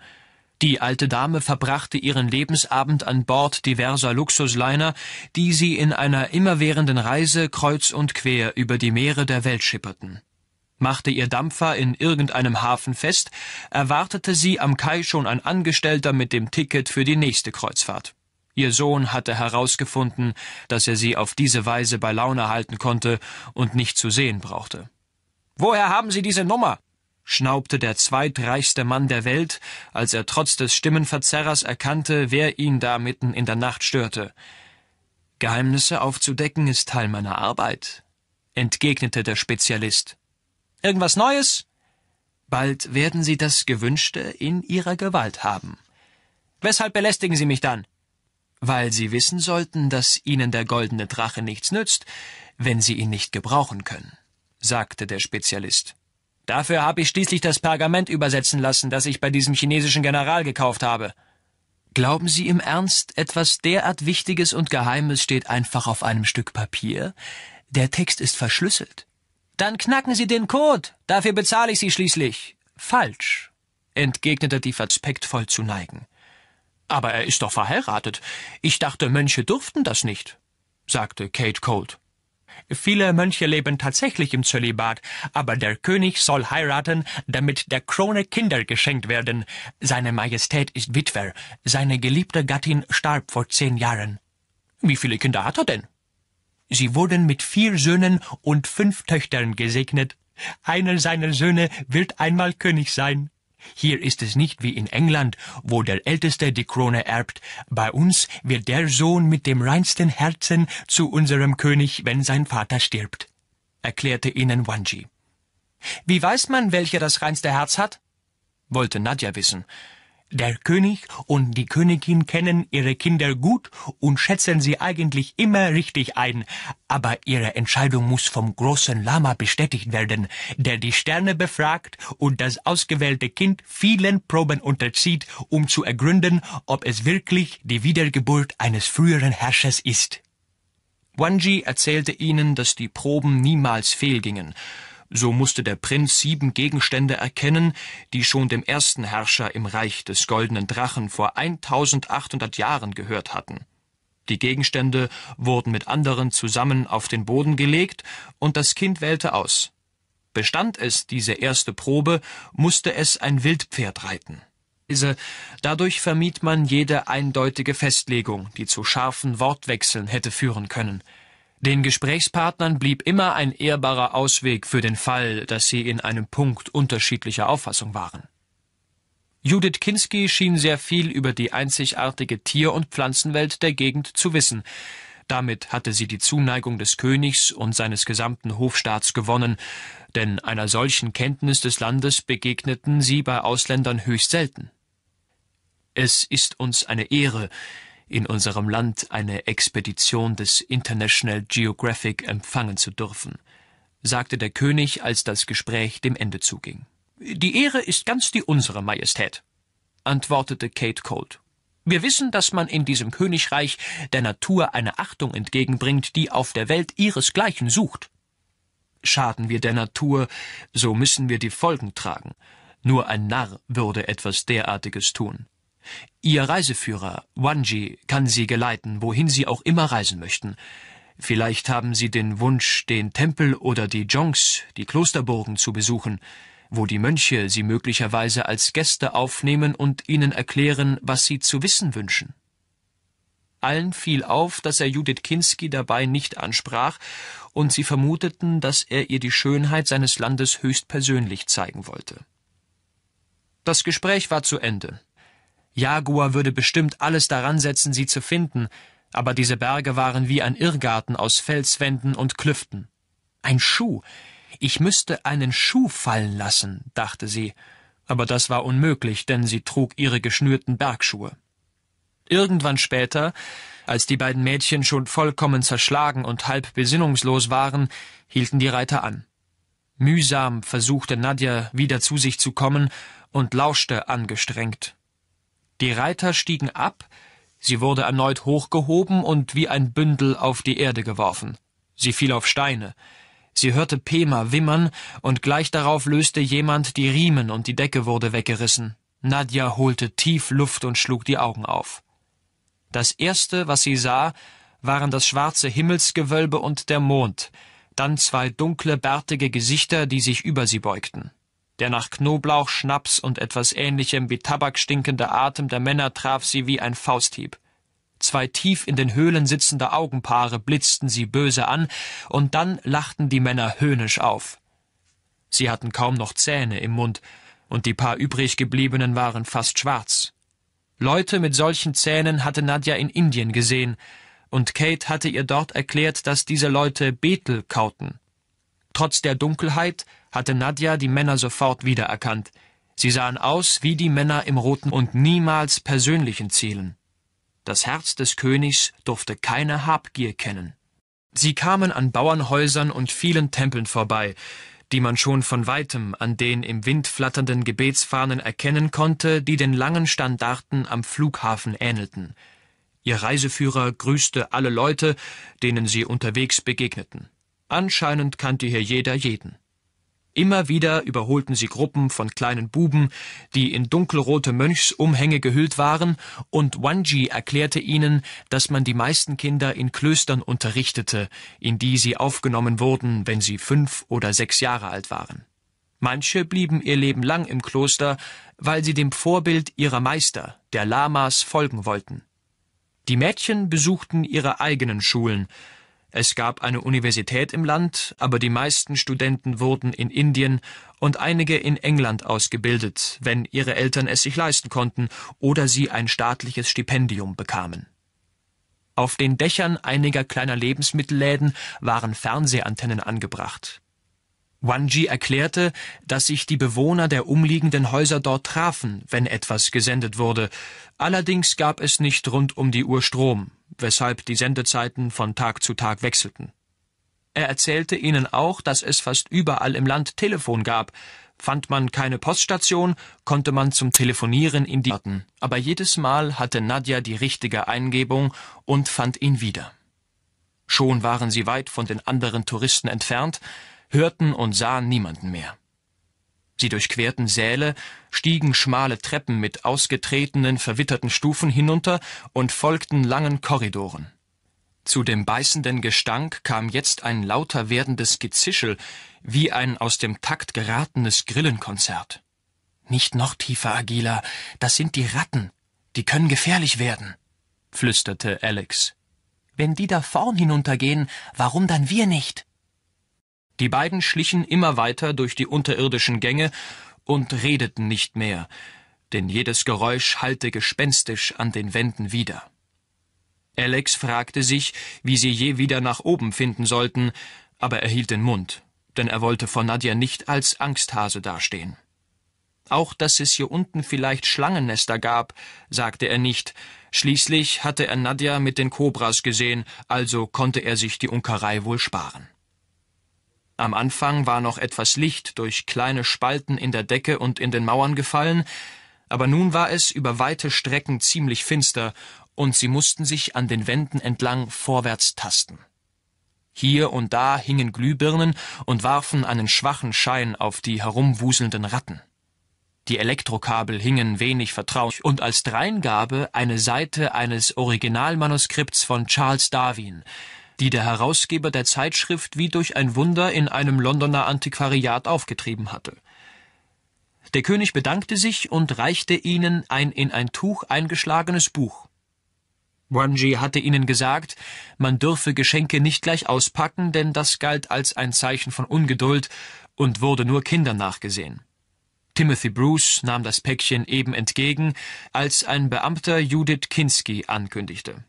Die alte Dame verbrachte ihren Lebensabend an Bord diverser Luxusliner, die sie in einer immerwährenden Reise kreuz und quer über die Meere der Welt schipperten. Machte ihr Dampfer in irgendeinem Hafen fest, erwartete sie am Kai schon ein Angestellter mit dem Ticket für die nächste Kreuzfahrt. Ihr Sohn hatte herausgefunden, dass er sie auf diese Weise bei Laune halten konnte und nicht zu sehen brauchte. Woher haben Sie diese Nummer? schnaubte der zweitreichste Mann der Welt, als er trotz des Stimmenverzerrers erkannte, wer ihn da mitten in der Nacht störte. Geheimnisse aufzudecken ist Teil meiner Arbeit, entgegnete der Spezialist. Irgendwas Neues? Bald werden Sie das Gewünschte in Ihrer Gewalt haben. Weshalb belästigen Sie mich dann? Weil Sie wissen sollten, dass Ihnen der goldene Drache nichts nützt, wenn Sie ihn nicht gebrauchen können sagte der Spezialist. Dafür habe ich schließlich das Pergament übersetzen lassen, das ich bei diesem chinesischen General gekauft habe. Glauben Sie im Ernst, etwas derart Wichtiges und Geheimes steht einfach auf einem Stück Papier? Der Text ist verschlüsselt. Dann knacken Sie den Code. Dafür bezahle ich Sie schließlich. Falsch, entgegnete die verzpektvoll zu neigen. Aber er ist doch verheiratet. Ich dachte, Mönche durften das nicht, sagte Kate Colt. Viele Mönche leben tatsächlich im Zölibat, aber der König soll heiraten, damit der Krone Kinder geschenkt werden. Seine Majestät ist Witwer. Seine geliebte Gattin starb vor zehn Jahren. Wie viele Kinder hat er denn? Sie wurden mit vier Söhnen und fünf Töchtern gesegnet. Einer seiner Söhne wird einmal König sein. Hier ist es nicht wie in England, wo der Älteste die Krone erbt. Bei uns wird der Sohn mit dem reinsten Herzen zu unserem König, wenn sein Vater stirbt, erklärte ihnen Wanji. Wie weiß man, welcher das reinste Herz hat? wollte Nadja wissen. Der König und die Königin kennen ihre Kinder gut und schätzen sie eigentlich immer richtig ein, aber ihre Entscheidung muss vom großen Lama bestätigt werden, der die Sterne befragt und das ausgewählte Kind vielen Proben unterzieht, um zu ergründen, ob es wirklich die Wiedergeburt eines früheren Herrschers ist. Wanji erzählte ihnen, dass die Proben niemals fehlgingen, so musste der Prinz sieben Gegenstände erkennen, die schon dem ersten Herrscher im Reich des goldenen Drachen vor 1800 Jahren gehört hatten. Die Gegenstände wurden mit anderen zusammen auf den Boden gelegt und das Kind wählte aus. Bestand es diese erste Probe, musste es ein Wildpferd reiten. Dadurch vermied man jede eindeutige Festlegung, die zu scharfen Wortwechseln hätte führen können. Den Gesprächspartnern blieb immer ein ehrbarer Ausweg für den Fall, dass sie in einem Punkt unterschiedlicher Auffassung waren. Judith Kinski schien sehr viel über die einzigartige Tier- und Pflanzenwelt der Gegend zu wissen. Damit hatte sie die Zuneigung des Königs und seines gesamten Hofstaats gewonnen, denn einer solchen Kenntnis des Landes begegneten sie bei Ausländern höchst selten. Es ist uns eine Ehre, in unserem Land eine Expedition des International Geographic empfangen zu dürfen, sagte der König, als das Gespräch dem Ende zuging. Die Ehre ist ganz die unsere, Majestät, antwortete Kate Colt. Wir wissen, dass man in diesem Königreich der Natur eine Achtung entgegenbringt, die auf der Welt ihresgleichen sucht. Schaden wir der Natur, so müssen wir die Folgen tragen. Nur ein Narr würde etwas derartiges tun. Ihr Reiseführer, Wanji, kann Sie geleiten, wohin Sie auch immer reisen möchten. Vielleicht haben Sie den Wunsch, den Tempel oder die Jongs, die Klosterburgen zu besuchen, wo die Mönche Sie möglicherweise als Gäste aufnehmen und Ihnen erklären, was Sie zu wissen wünschen. Allen fiel auf, dass er Judith Kinski dabei nicht ansprach, und sie vermuteten, dass er ihr die Schönheit seines Landes höchstpersönlich zeigen wollte. Das Gespräch war zu Ende. Jaguar würde bestimmt alles daran setzen, sie zu finden, aber diese Berge waren wie ein Irrgarten aus Felswänden und Klüften. Ein Schuh. Ich müsste einen Schuh fallen lassen, dachte sie, aber das war unmöglich, denn sie trug ihre geschnürten Bergschuhe. Irgendwann später, als die beiden Mädchen schon vollkommen zerschlagen und halb besinnungslos waren, hielten die Reiter an. Mühsam versuchte Nadja wieder zu sich zu kommen und lauschte angestrengt. Die Reiter stiegen ab, sie wurde erneut hochgehoben und wie ein Bündel auf die Erde geworfen. Sie fiel auf Steine. Sie hörte Pema wimmern, und gleich darauf löste jemand die Riemen und die Decke wurde weggerissen. Nadja holte tief Luft und schlug die Augen auf. Das erste, was sie sah, waren das schwarze Himmelsgewölbe und der Mond, dann zwei dunkle, bärtige Gesichter, die sich über sie beugten. Der nach Knoblauch, Schnaps und etwas ähnlichem wie Tabak stinkende Atem der Männer traf sie wie ein Fausthieb. Zwei tief in den Höhlen sitzende Augenpaare blitzten sie böse an, und dann lachten die Männer höhnisch auf. Sie hatten kaum noch Zähne im Mund, und die paar übrig gebliebenen waren fast schwarz. Leute mit solchen Zähnen hatte Nadja in Indien gesehen, und Kate hatte ihr dort erklärt, dass diese Leute Betel kauten. Trotz der Dunkelheit hatte Nadja die Männer sofort wiedererkannt. Sie sahen aus wie die Männer im roten und niemals persönlichen Zielen. Das Herz des Königs durfte keine Habgier kennen. Sie kamen an Bauernhäusern und vielen Tempeln vorbei, die man schon von weitem an den im Wind flatternden Gebetsfahnen erkennen konnte, die den langen Standarten am Flughafen ähnelten. Ihr Reiseführer grüßte alle Leute, denen sie unterwegs begegneten. Anscheinend kannte hier jeder jeden. Immer wieder überholten sie Gruppen von kleinen Buben, die in dunkelrote Mönchsumhänge gehüllt waren, und Wanji erklärte ihnen, dass man die meisten Kinder in Klöstern unterrichtete, in die sie aufgenommen wurden, wenn sie fünf oder sechs Jahre alt waren. Manche blieben ihr Leben lang im Kloster, weil sie dem Vorbild ihrer Meister, der Lamas, folgen wollten. Die Mädchen besuchten ihre eigenen Schulen, es gab eine Universität im Land, aber die meisten Studenten wurden in Indien und einige in England ausgebildet, wenn ihre Eltern es sich leisten konnten oder sie ein staatliches Stipendium bekamen. Auf den Dächern einiger kleiner Lebensmittelläden waren Fernsehantennen angebracht. Wanji erklärte, dass sich die Bewohner der umliegenden Häuser dort trafen, wenn etwas gesendet wurde. Allerdings gab es nicht rund um die Uhr Strom, weshalb die Sendezeiten von Tag zu Tag wechselten. Er erzählte ihnen auch, dass es fast überall im Land Telefon gab. Fand man keine Poststation, konnte man zum Telefonieren in die Orten. Aber jedes Mal hatte Nadja die richtige Eingebung und fand ihn wieder. Schon waren sie weit von den anderen Touristen entfernt, hörten und sahen niemanden mehr. Sie durchquerten Säle, stiegen schmale Treppen mit ausgetretenen, verwitterten Stufen hinunter und folgten langen Korridoren. Zu dem beißenden Gestank kam jetzt ein lauter werdendes Gezischel, wie ein aus dem Takt geratenes Grillenkonzert. Nicht noch tiefer, Agila, das sind die Ratten, die können gefährlich werden, flüsterte Alex. Wenn die da vorn hinuntergehen, warum dann wir nicht? Die beiden schlichen immer weiter durch die unterirdischen Gänge und redeten nicht mehr, denn jedes Geräusch hallte gespenstisch an den Wänden wieder. Alex fragte sich, wie sie je wieder nach oben finden sollten, aber er hielt den Mund, denn er wollte vor Nadja nicht als Angsthase dastehen. Auch, dass es hier unten vielleicht Schlangennester gab, sagte er nicht, schließlich hatte er Nadja mit den Kobras gesehen, also konnte er sich die Unkerei wohl sparen. Am Anfang war noch etwas Licht durch kleine Spalten in der Decke und in den Mauern gefallen, aber nun war es über weite Strecken ziemlich finster, und sie mussten sich an den Wänden entlang vorwärts tasten. Hier und da hingen Glühbirnen und warfen einen schwachen Schein auf die herumwuselnden Ratten. Die Elektrokabel hingen wenig vertraulich und als Dreingabe eine Seite eines Originalmanuskripts von Charles Darwin, die der Herausgeber der Zeitschrift wie durch ein Wunder in einem Londoner Antiquariat aufgetrieben hatte. Der König bedankte sich und reichte ihnen ein in ein Tuch eingeschlagenes Buch. Wanji hatte ihnen gesagt, man dürfe Geschenke nicht gleich auspacken, denn das galt als ein Zeichen von Ungeduld und wurde nur Kindern nachgesehen. Timothy Bruce nahm das Päckchen eben entgegen, als ein Beamter Judith Kinski ankündigte.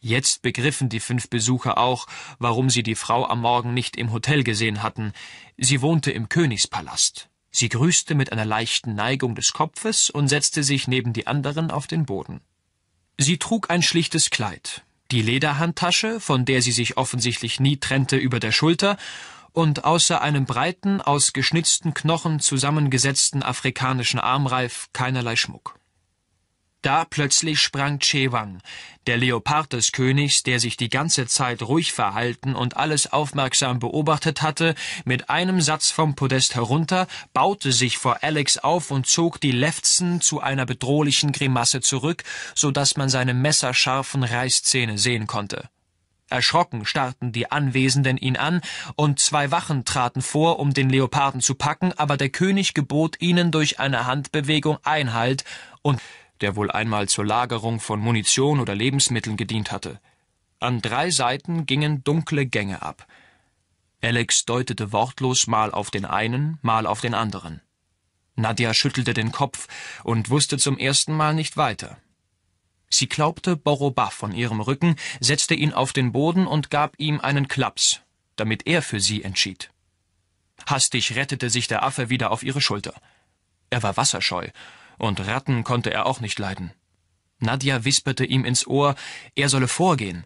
Jetzt begriffen die fünf Besucher auch, warum sie die Frau am Morgen nicht im Hotel gesehen hatten. Sie wohnte im Königspalast. Sie grüßte mit einer leichten Neigung des Kopfes und setzte sich neben die anderen auf den Boden. Sie trug ein schlichtes Kleid, die Lederhandtasche, von der sie sich offensichtlich nie trennte, über der Schulter, und außer einem breiten, aus geschnitzten Knochen zusammengesetzten afrikanischen Armreif keinerlei Schmuck. Da plötzlich sprang Chewang, der Leopard des Königs, der sich die ganze Zeit ruhig verhalten und alles aufmerksam beobachtet hatte, mit einem Satz vom Podest herunter, baute sich vor Alex auf und zog die Lefzen zu einer bedrohlichen Grimasse zurück, so dass man seine messerscharfen Reißzähne sehen konnte. Erschrocken starrten die Anwesenden ihn an, und zwei Wachen traten vor, um den Leoparden zu packen, aber der König gebot ihnen durch eine Handbewegung Einhalt und der wohl einmal zur Lagerung von Munition oder Lebensmitteln gedient hatte. An drei Seiten gingen dunkle Gänge ab. Alex deutete wortlos mal auf den einen, mal auf den anderen. Nadja schüttelte den Kopf und wusste zum ersten Mal nicht weiter. Sie klaubte Boroba von ihrem Rücken, setzte ihn auf den Boden und gab ihm einen Klaps, damit er für sie entschied. Hastig rettete sich der Affe wieder auf ihre Schulter. Er war wasserscheu und Ratten konnte er auch nicht leiden. Nadja wisperte ihm ins Ohr, er solle vorgehen,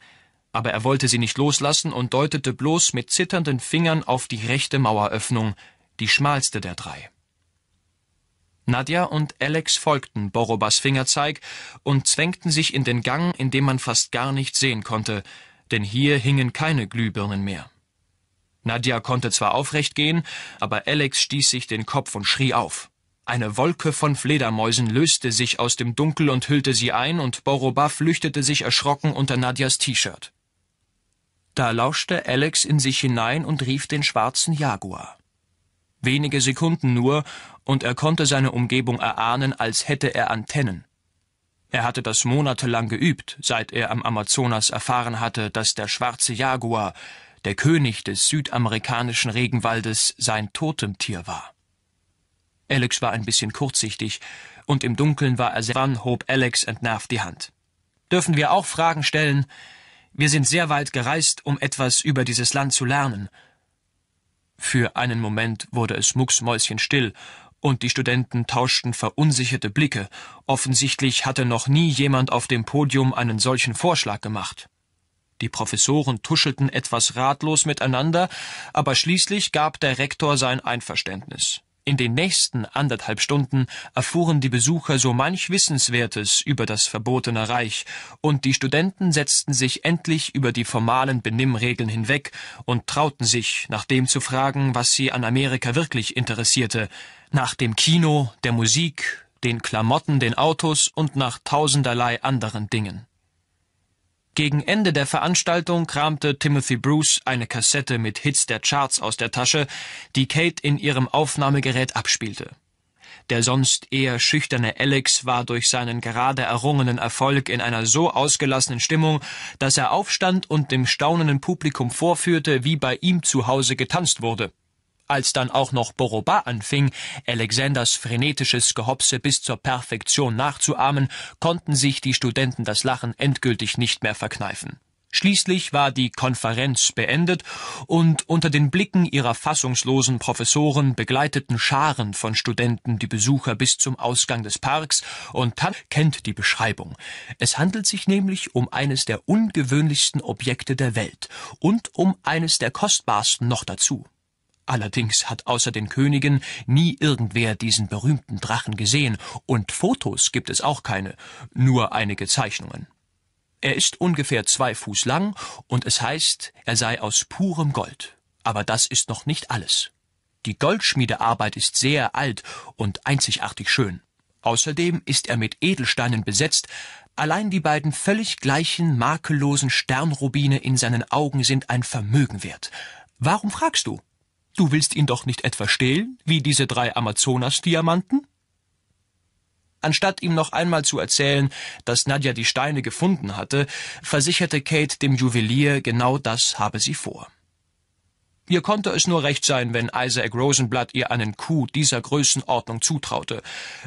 aber er wollte sie nicht loslassen und deutete bloß mit zitternden Fingern auf die rechte Maueröffnung, die schmalste der drei. Nadja und Alex folgten Borobas Fingerzeig und zwängten sich in den Gang, in dem man fast gar nichts sehen konnte, denn hier hingen keine Glühbirnen mehr. Nadja konnte zwar aufrecht gehen, aber Alex stieß sich den Kopf und schrie auf. Eine Wolke von Fledermäusen löste sich aus dem Dunkel und hüllte sie ein, und Boroba flüchtete sich erschrocken unter Nadjas T-Shirt. Da lauschte Alex in sich hinein und rief den schwarzen Jaguar. Wenige Sekunden nur, und er konnte seine Umgebung erahnen, als hätte er Antennen. Er hatte das monatelang geübt, seit er am Amazonas erfahren hatte, dass der schwarze Jaguar, der König des südamerikanischen Regenwaldes, sein Totemtier war. Alex war ein bisschen kurzsichtig, und im Dunkeln war er sehr wann, hob Alex entnervt die Hand. Dürfen wir auch Fragen stellen? Wir sind sehr weit gereist, um etwas über dieses Land zu lernen. Für einen Moment wurde es mucksmäuschenstill, und die Studenten tauschten verunsicherte Blicke. Offensichtlich hatte noch nie jemand auf dem Podium einen solchen Vorschlag gemacht. Die Professoren tuschelten etwas ratlos miteinander, aber schließlich gab der Rektor sein Einverständnis. In den nächsten anderthalb Stunden erfuhren die Besucher so manch Wissenswertes über das verbotene Reich, und die Studenten setzten sich endlich über die formalen Benimmregeln hinweg und trauten sich, nach dem zu fragen, was sie an Amerika wirklich interessierte, nach dem Kino, der Musik, den Klamotten, den Autos und nach tausenderlei anderen Dingen. Gegen Ende der Veranstaltung kramte Timothy Bruce eine Kassette mit Hits der Charts aus der Tasche, die Kate in ihrem Aufnahmegerät abspielte. Der sonst eher schüchterne Alex war durch seinen gerade errungenen Erfolg in einer so ausgelassenen Stimmung, dass er aufstand und dem staunenden Publikum vorführte, wie bei ihm zu Hause getanzt wurde. Als dann auch noch Boroba anfing, Alexanders frenetisches Gehopse bis zur Perfektion nachzuahmen, konnten sich die Studenten das Lachen endgültig nicht mehr verkneifen. Schließlich war die Konferenz beendet und unter den Blicken ihrer fassungslosen Professoren begleiteten Scharen von Studenten die Besucher bis zum Ausgang des Parks und Tan kennt die Beschreibung. Es handelt sich nämlich um eines der ungewöhnlichsten Objekte der Welt und um eines der kostbarsten noch dazu. Allerdings hat außer den Königen nie irgendwer diesen berühmten Drachen gesehen, und Fotos gibt es auch keine, nur einige Zeichnungen. Er ist ungefähr zwei Fuß lang, und es heißt, er sei aus purem Gold. Aber das ist noch nicht alles. Die Goldschmiedearbeit ist sehr alt und einzigartig schön. Außerdem ist er mit Edelsteinen besetzt, allein die beiden völlig gleichen, makellosen Sternrubine in seinen Augen sind ein Vermögen wert. Warum fragst du? Du willst ihn doch nicht etwa stehlen, wie diese drei Amazonas-Diamanten? Anstatt ihm noch einmal zu erzählen, dass Nadja die Steine gefunden hatte, versicherte Kate dem Juwelier, genau das habe sie vor. Ihr konnte es nur recht sein, wenn Isaac Rosenblatt ihr einen Coup dieser Größenordnung zutraute.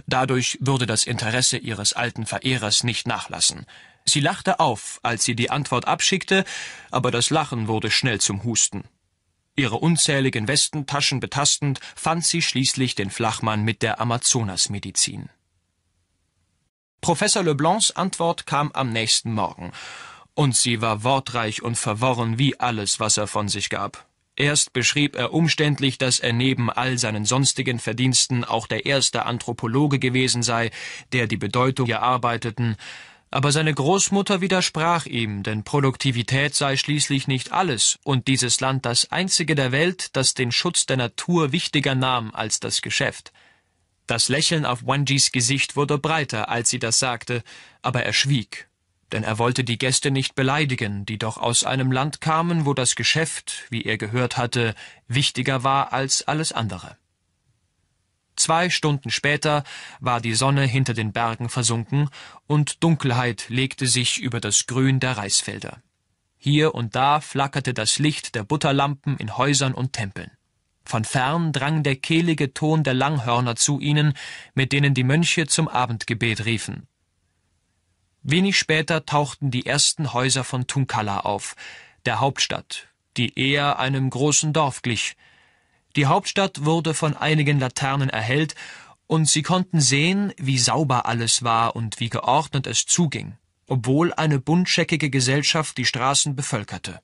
Dadurch würde das Interesse ihres alten Verehrers nicht nachlassen. Sie lachte auf, als sie die Antwort abschickte, aber das Lachen wurde schnell zum Husten. Ihre unzähligen Westentaschen betastend, fand sie schließlich den Flachmann mit der Amazonasmedizin. Professor Leblancs Antwort kam am nächsten Morgen, und sie war wortreich und verworren wie alles, was er von sich gab. Erst beschrieb er umständlich, dass er neben all seinen sonstigen Verdiensten auch der erste Anthropologe gewesen sei, der die Bedeutung erarbeiteten, aber seine Großmutter widersprach ihm, denn Produktivität sei schließlich nicht alles und dieses Land das einzige der Welt, das den Schutz der Natur wichtiger nahm als das Geschäft. Das Lächeln auf Wanjis Gesicht wurde breiter, als sie das sagte, aber er schwieg, denn er wollte die Gäste nicht beleidigen, die doch aus einem Land kamen, wo das Geschäft, wie er gehört hatte, wichtiger war als alles andere. Zwei Stunden später war die Sonne hinter den Bergen versunken und Dunkelheit legte sich über das Grün der Reisfelder. Hier und da flackerte das Licht der Butterlampen in Häusern und Tempeln. Von fern drang der kehlige Ton der Langhörner zu ihnen, mit denen die Mönche zum Abendgebet riefen. Wenig später tauchten die ersten Häuser von Tunkalla auf, der Hauptstadt, die eher einem großen Dorf glich. Die Hauptstadt wurde von einigen Laternen erhellt, und sie konnten sehen, wie sauber alles war und wie geordnet es zuging, obwohl eine buntscheckige Gesellschaft die Straßen bevölkerte.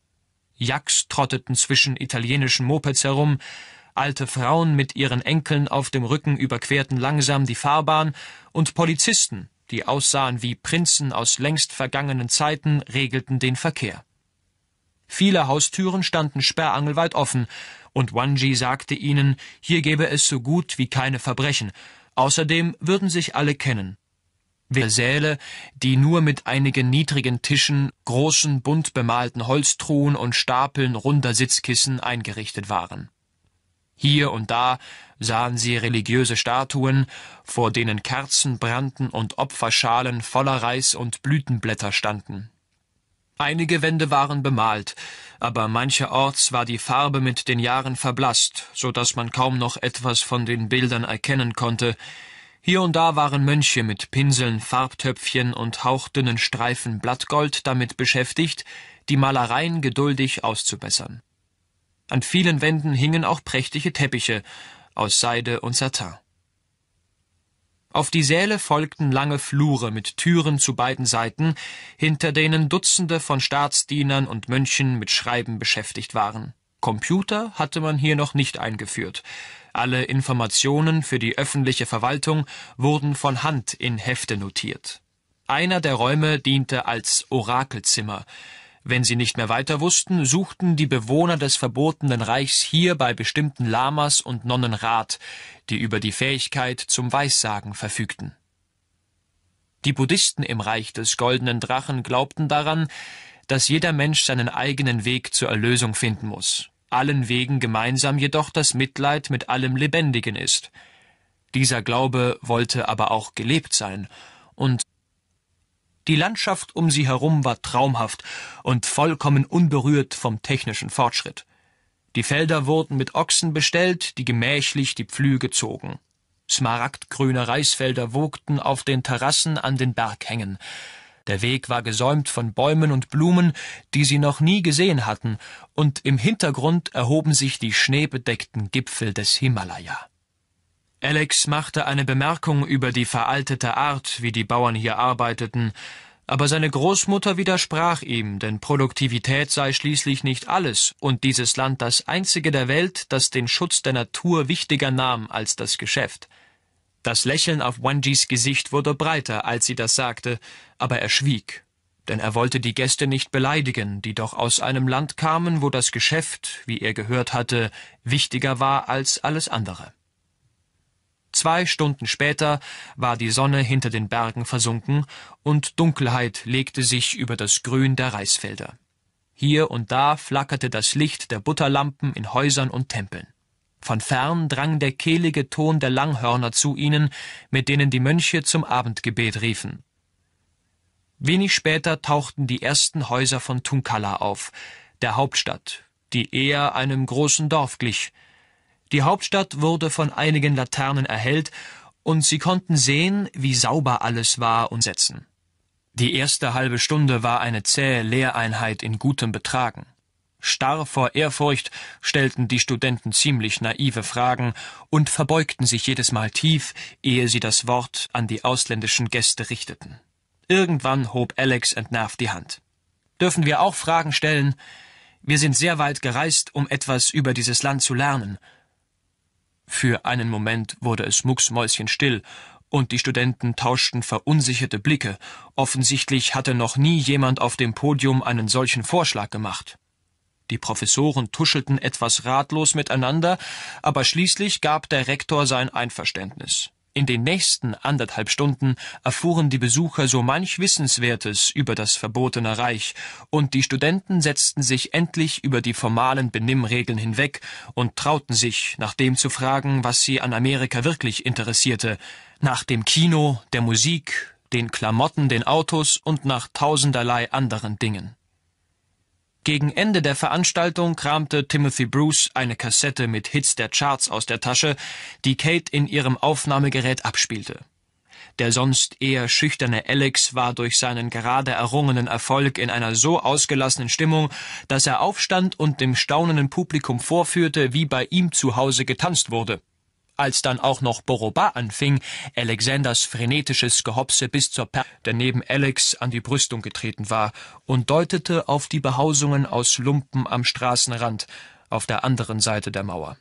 Yaks trotteten zwischen italienischen Mopeds herum, alte Frauen mit ihren Enkeln auf dem Rücken überquerten langsam die Fahrbahn, und Polizisten, die aussahen wie Prinzen aus längst vergangenen Zeiten, regelten den Verkehr. Viele Haustüren standen sperrangelweit offen, und Wanji sagte ihnen, hier gäbe es so gut wie keine Verbrechen, außerdem würden sich alle kennen, Säle, die nur mit einigen niedrigen Tischen, großen bunt bemalten Holztruhen und Stapeln runder Sitzkissen eingerichtet waren. Hier und da sahen sie religiöse Statuen, vor denen Kerzen brannten und Opferschalen voller Reis und Blütenblätter standen. Einige Wände waren bemalt, aber mancherorts war die Farbe mit den Jahren verblasst, so dass man kaum noch etwas von den Bildern erkennen konnte, hier und da waren Mönche mit Pinseln, Farbtöpfchen und hauchdünnen Streifen Blattgold damit beschäftigt, die Malereien geduldig auszubessern. An vielen Wänden hingen auch prächtige Teppiche aus Seide und Satin. Auf die Säle folgten lange Flure mit Türen zu beiden Seiten, hinter denen Dutzende von Staatsdienern und Mönchen mit Schreiben beschäftigt waren. Computer hatte man hier noch nicht eingeführt, alle Informationen für die öffentliche Verwaltung wurden von Hand in Hefte notiert. Einer der Räume diente als Orakelzimmer. Wenn sie nicht mehr weiter wussten, suchten die Bewohner des verbotenen Reichs hier bei bestimmten Lamas und Nonnen Rat, die über die Fähigkeit zum Weissagen verfügten. Die Buddhisten im Reich des goldenen Drachen glaubten daran, dass jeder Mensch seinen eigenen Weg zur Erlösung finden muss allen Wegen gemeinsam jedoch das Mitleid mit allem Lebendigen ist. Dieser Glaube wollte aber auch gelebt sein, und die Landschaft um sie herum war traumhaft und vollkommen unberührt vom technischen Fortschritt. Die Felder wurden mit Ochsen bestellt, die gemächlich die Pflüge zogen. Smaragdgrüne Reisfelder wogten auf den Terrassen an den Berghängen. Der Weg war gesäumt von Bäumen und Blumen, die sie noch nie gesehen hatten, und im Hintergrund erhoben sich die schneebedeckten Gipfel des Himalaya. Alex machte eine Bemerkung über die veraltete Art, wie die Bauern hier arbeiteten, aber seine Großmutter widersprach ihm, denn Produktivität sei schließlich nicht alles und dieses Land das einzige der Welt, das den Schutz der Natur wichtiger nahm als das Geschäft. Das Lächeln auf Wanjis Gesicht wurde breiter, als sie das sagte, aber er schwieg, denn er wollte die Gäste nicht beleidigen, die doch aus einem Land kamen, wo das Geschäft, wie er gehört hatte, wichtiger war als alles andere. Zwei Stunden später war die Sonne hinter den Bergen versunken und Dunkelheit legte sich über das Grün der Reisfelder. Hier und da flackerte das Licht der Butterlampen in Häusern und Tempeln. Von fern drang der kehlige Ton der Langhörner zu ihnen, mit denen die Mönche zum Abendgebet riefen. Wenig später tauchten die ersten Häuser von Tunkalla auf, der Hauptstadt, die eher einem großen Dorf glich. Die Hauptstadt wurde von einigen Laternen erhellt, und sie konnten sehen, wie sauber alles war und setzen. Die erste halbe Stunde war eine zähe Lehreinheit in gutem Betragen. Starr vor Ehrfurcht stellten die Studenten ziemlich naive Fragen und verbeugten sich jedes Mal tief, ehe sie das Wort an die ausländischen Gäste richteten. Irgendwann hob Alex entnervt die Hand. Dürfen wir auch Fragen stellen? Wir sind sehr weit gereist, um etwas über dieses Land zu lernen. Für einen Moment wurde es mucksmäuschenstill, und die Studenten tauschten verunsicherte Blicke. Offensichtlich hatte noch nie jemand auf dem Podium einen solchen Vorschlag gemacht. Die Professoren tuschelten etwas ratlos miteinander, aber schließlich gab der Rektor sein Einverständnis. In den nächsten anderthalb Stunden erfuhren die Besucher so manch Wissenswertes über das verbotene Reich, und die Studenten setzten sich endlich über die formalen Benimmregeln hinweg und trauten sich, nach dem zu fragen, was sie an Amerika wirklich interessierte, nach dem Kino, der Musik, den Klamotten, den Autos und nach tausenderlei anderen Dingen. Gegen Ende der Veranstaltung kramte Timothy Bruce eine Kassette mit Hits der Charts aus der Tasche, die Kate in ihrem Aufnahmegerät abspielte. Der sonst eher schüchterne Alex war durch seinen gerade errungenen Erfolg in einer so ausgelassenen Stimmung, dass er aufstand und dem staunenden Publikum vorführte, wie bei ihm zu Hause getanzt wurde. Als dann auch noch Boroba anfing, Alexanders frenetisches Gehopse bis zur Per, der neben Alex an die Brüstung getreten war, und deutete auf die Behausungen aus Lumpen am Straßenrand, auf der anderen Seite der Mauer.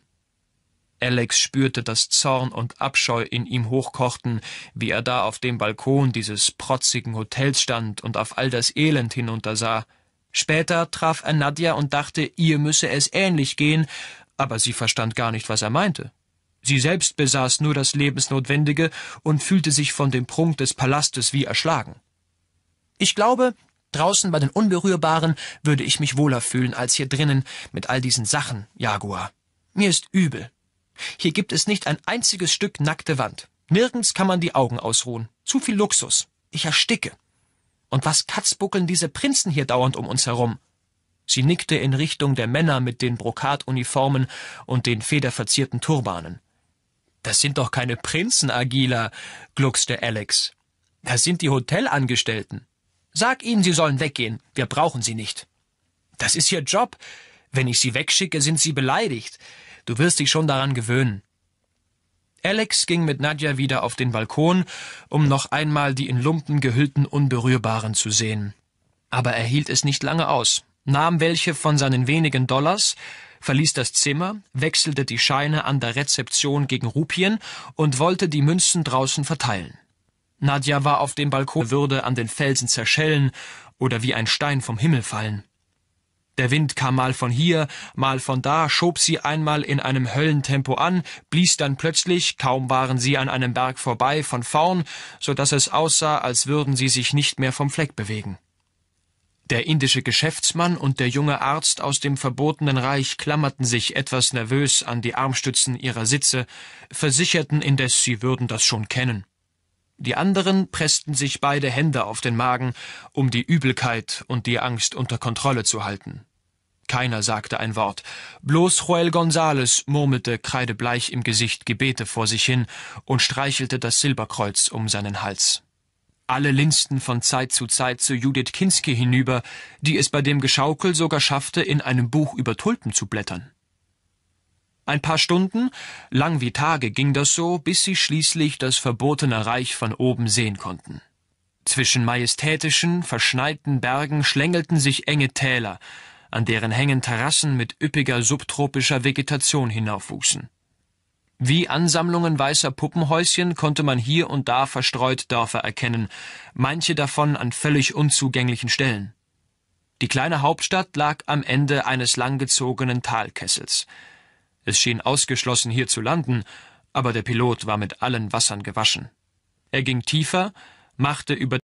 Alex spürte, dass Zorn und Abscheu in ihm hochkochten, wie er da auf dem Balkon dieses protzigen Hotels stand und auf all das Elend hinuntersah. Später traf er Nadja und dachte, ihr müsse es ähnlich gehen, aber sie verstand gar nicht, was er meinte. Sie selbst besaß nur das Lebensnotwendige und fühlte sich von dem Prunk des Palastes wie erschlagen. Ich glaube, draußen bei den Unberührbaren würde ich mich wohler fühlen als hier drinnen mit all diesen Sachen, Jaguar. Mir ist übel. Hier gibt es nicht ein einziges Stück nackte Wand. Nirgends kann man die Augen ausruhen. Zu viel Luxus. Ich ersticke. Und was katzbuckeln diese Prinzen hier dauernd um uns herum? Sie nickte in Richtung der Männer mit den Brokatuniformen und den federverzierten Turbanen. Das sind doch keine Prinzen, Agila, gluckste Alex. Das sind die Hotelangestellten. Sag ihnen, sie sollen weggehen. Wir brauchen sie nicht. Das ist ihr Job. Wenn ich sie wegschicke, sind sie beleidigt. Du wirst dich schon daran gewöhnen. Alex ging mit Nadja wieder auf den Balkon, um noch einmal die in Lumpen gehüllten Unberührbaren zu sehen. Aber er hielt es nicht lange aus, nahm welche von seinen wenigen Dollars, verließ das Zimmer, wechselte die Scheine an der Rezeption gegen Rupien und wollte die Münzen draußen verteilen. Nadja war auf dem Balkon, würde an den Felsen zerschellen oder wie ein Stein vom Himmel fallen. Der Wind kam mal von hier, mal von da, schob sie einmal in einem Höllentempo an, blies dann plötzlich, kaum waren sie an einem Berg vorbei, von vorn, so dass es aussah, als würden sie sich nicht mehr vom Fleck bewegen. Der indische Geschäftsmann und der junge Arzt aus dem verbotenen Reich klammerten sich etwas nervös an die Armstützen ihrer Sitze, versicherten indes, sie würden das schon kennen. Die anderen pressten sich beide Hände auf den Magen, um die Übelkeit und die Angst unter Kontrolle zu halten. Keiner sagte ein Wort. Bloß Joel Gonzales murmelte kreidebleich im Gesicht Gebete vor sich hin und streichelte das Silberkreuz um seinen Hals. Alle linsten von Zeit zu Zeit zu Judith Kinski hinüber, die es bei dem Geschaukel sogar schaffte, in einem Buch über Tulpen zu blättern. Ein paar Stunden, lang wie Tage, ging das so, bis sie schließlich das verbotene Reich von oben sehen konnten. Zwischen majestätischen, verschneiten Bergen schlängelten sich enge Täler, an deren Hängen Terrassen mit üppiger subtropischer Vegetation hinaufwuchsen. Wie Ansammlungen weißer Puppenhäuschen konnte man hier und da verstreut Dörfer erkennen, manche davon an völlig unzugänglichen Stellen. Die kleine Hauptstadt lag am Ende eines langgezogenen Talkessels. Es schien ausgeschlossen, hier zu landen, aber der Pilot war mit allen Wassern gewaschen. Er ging tiefer, machte über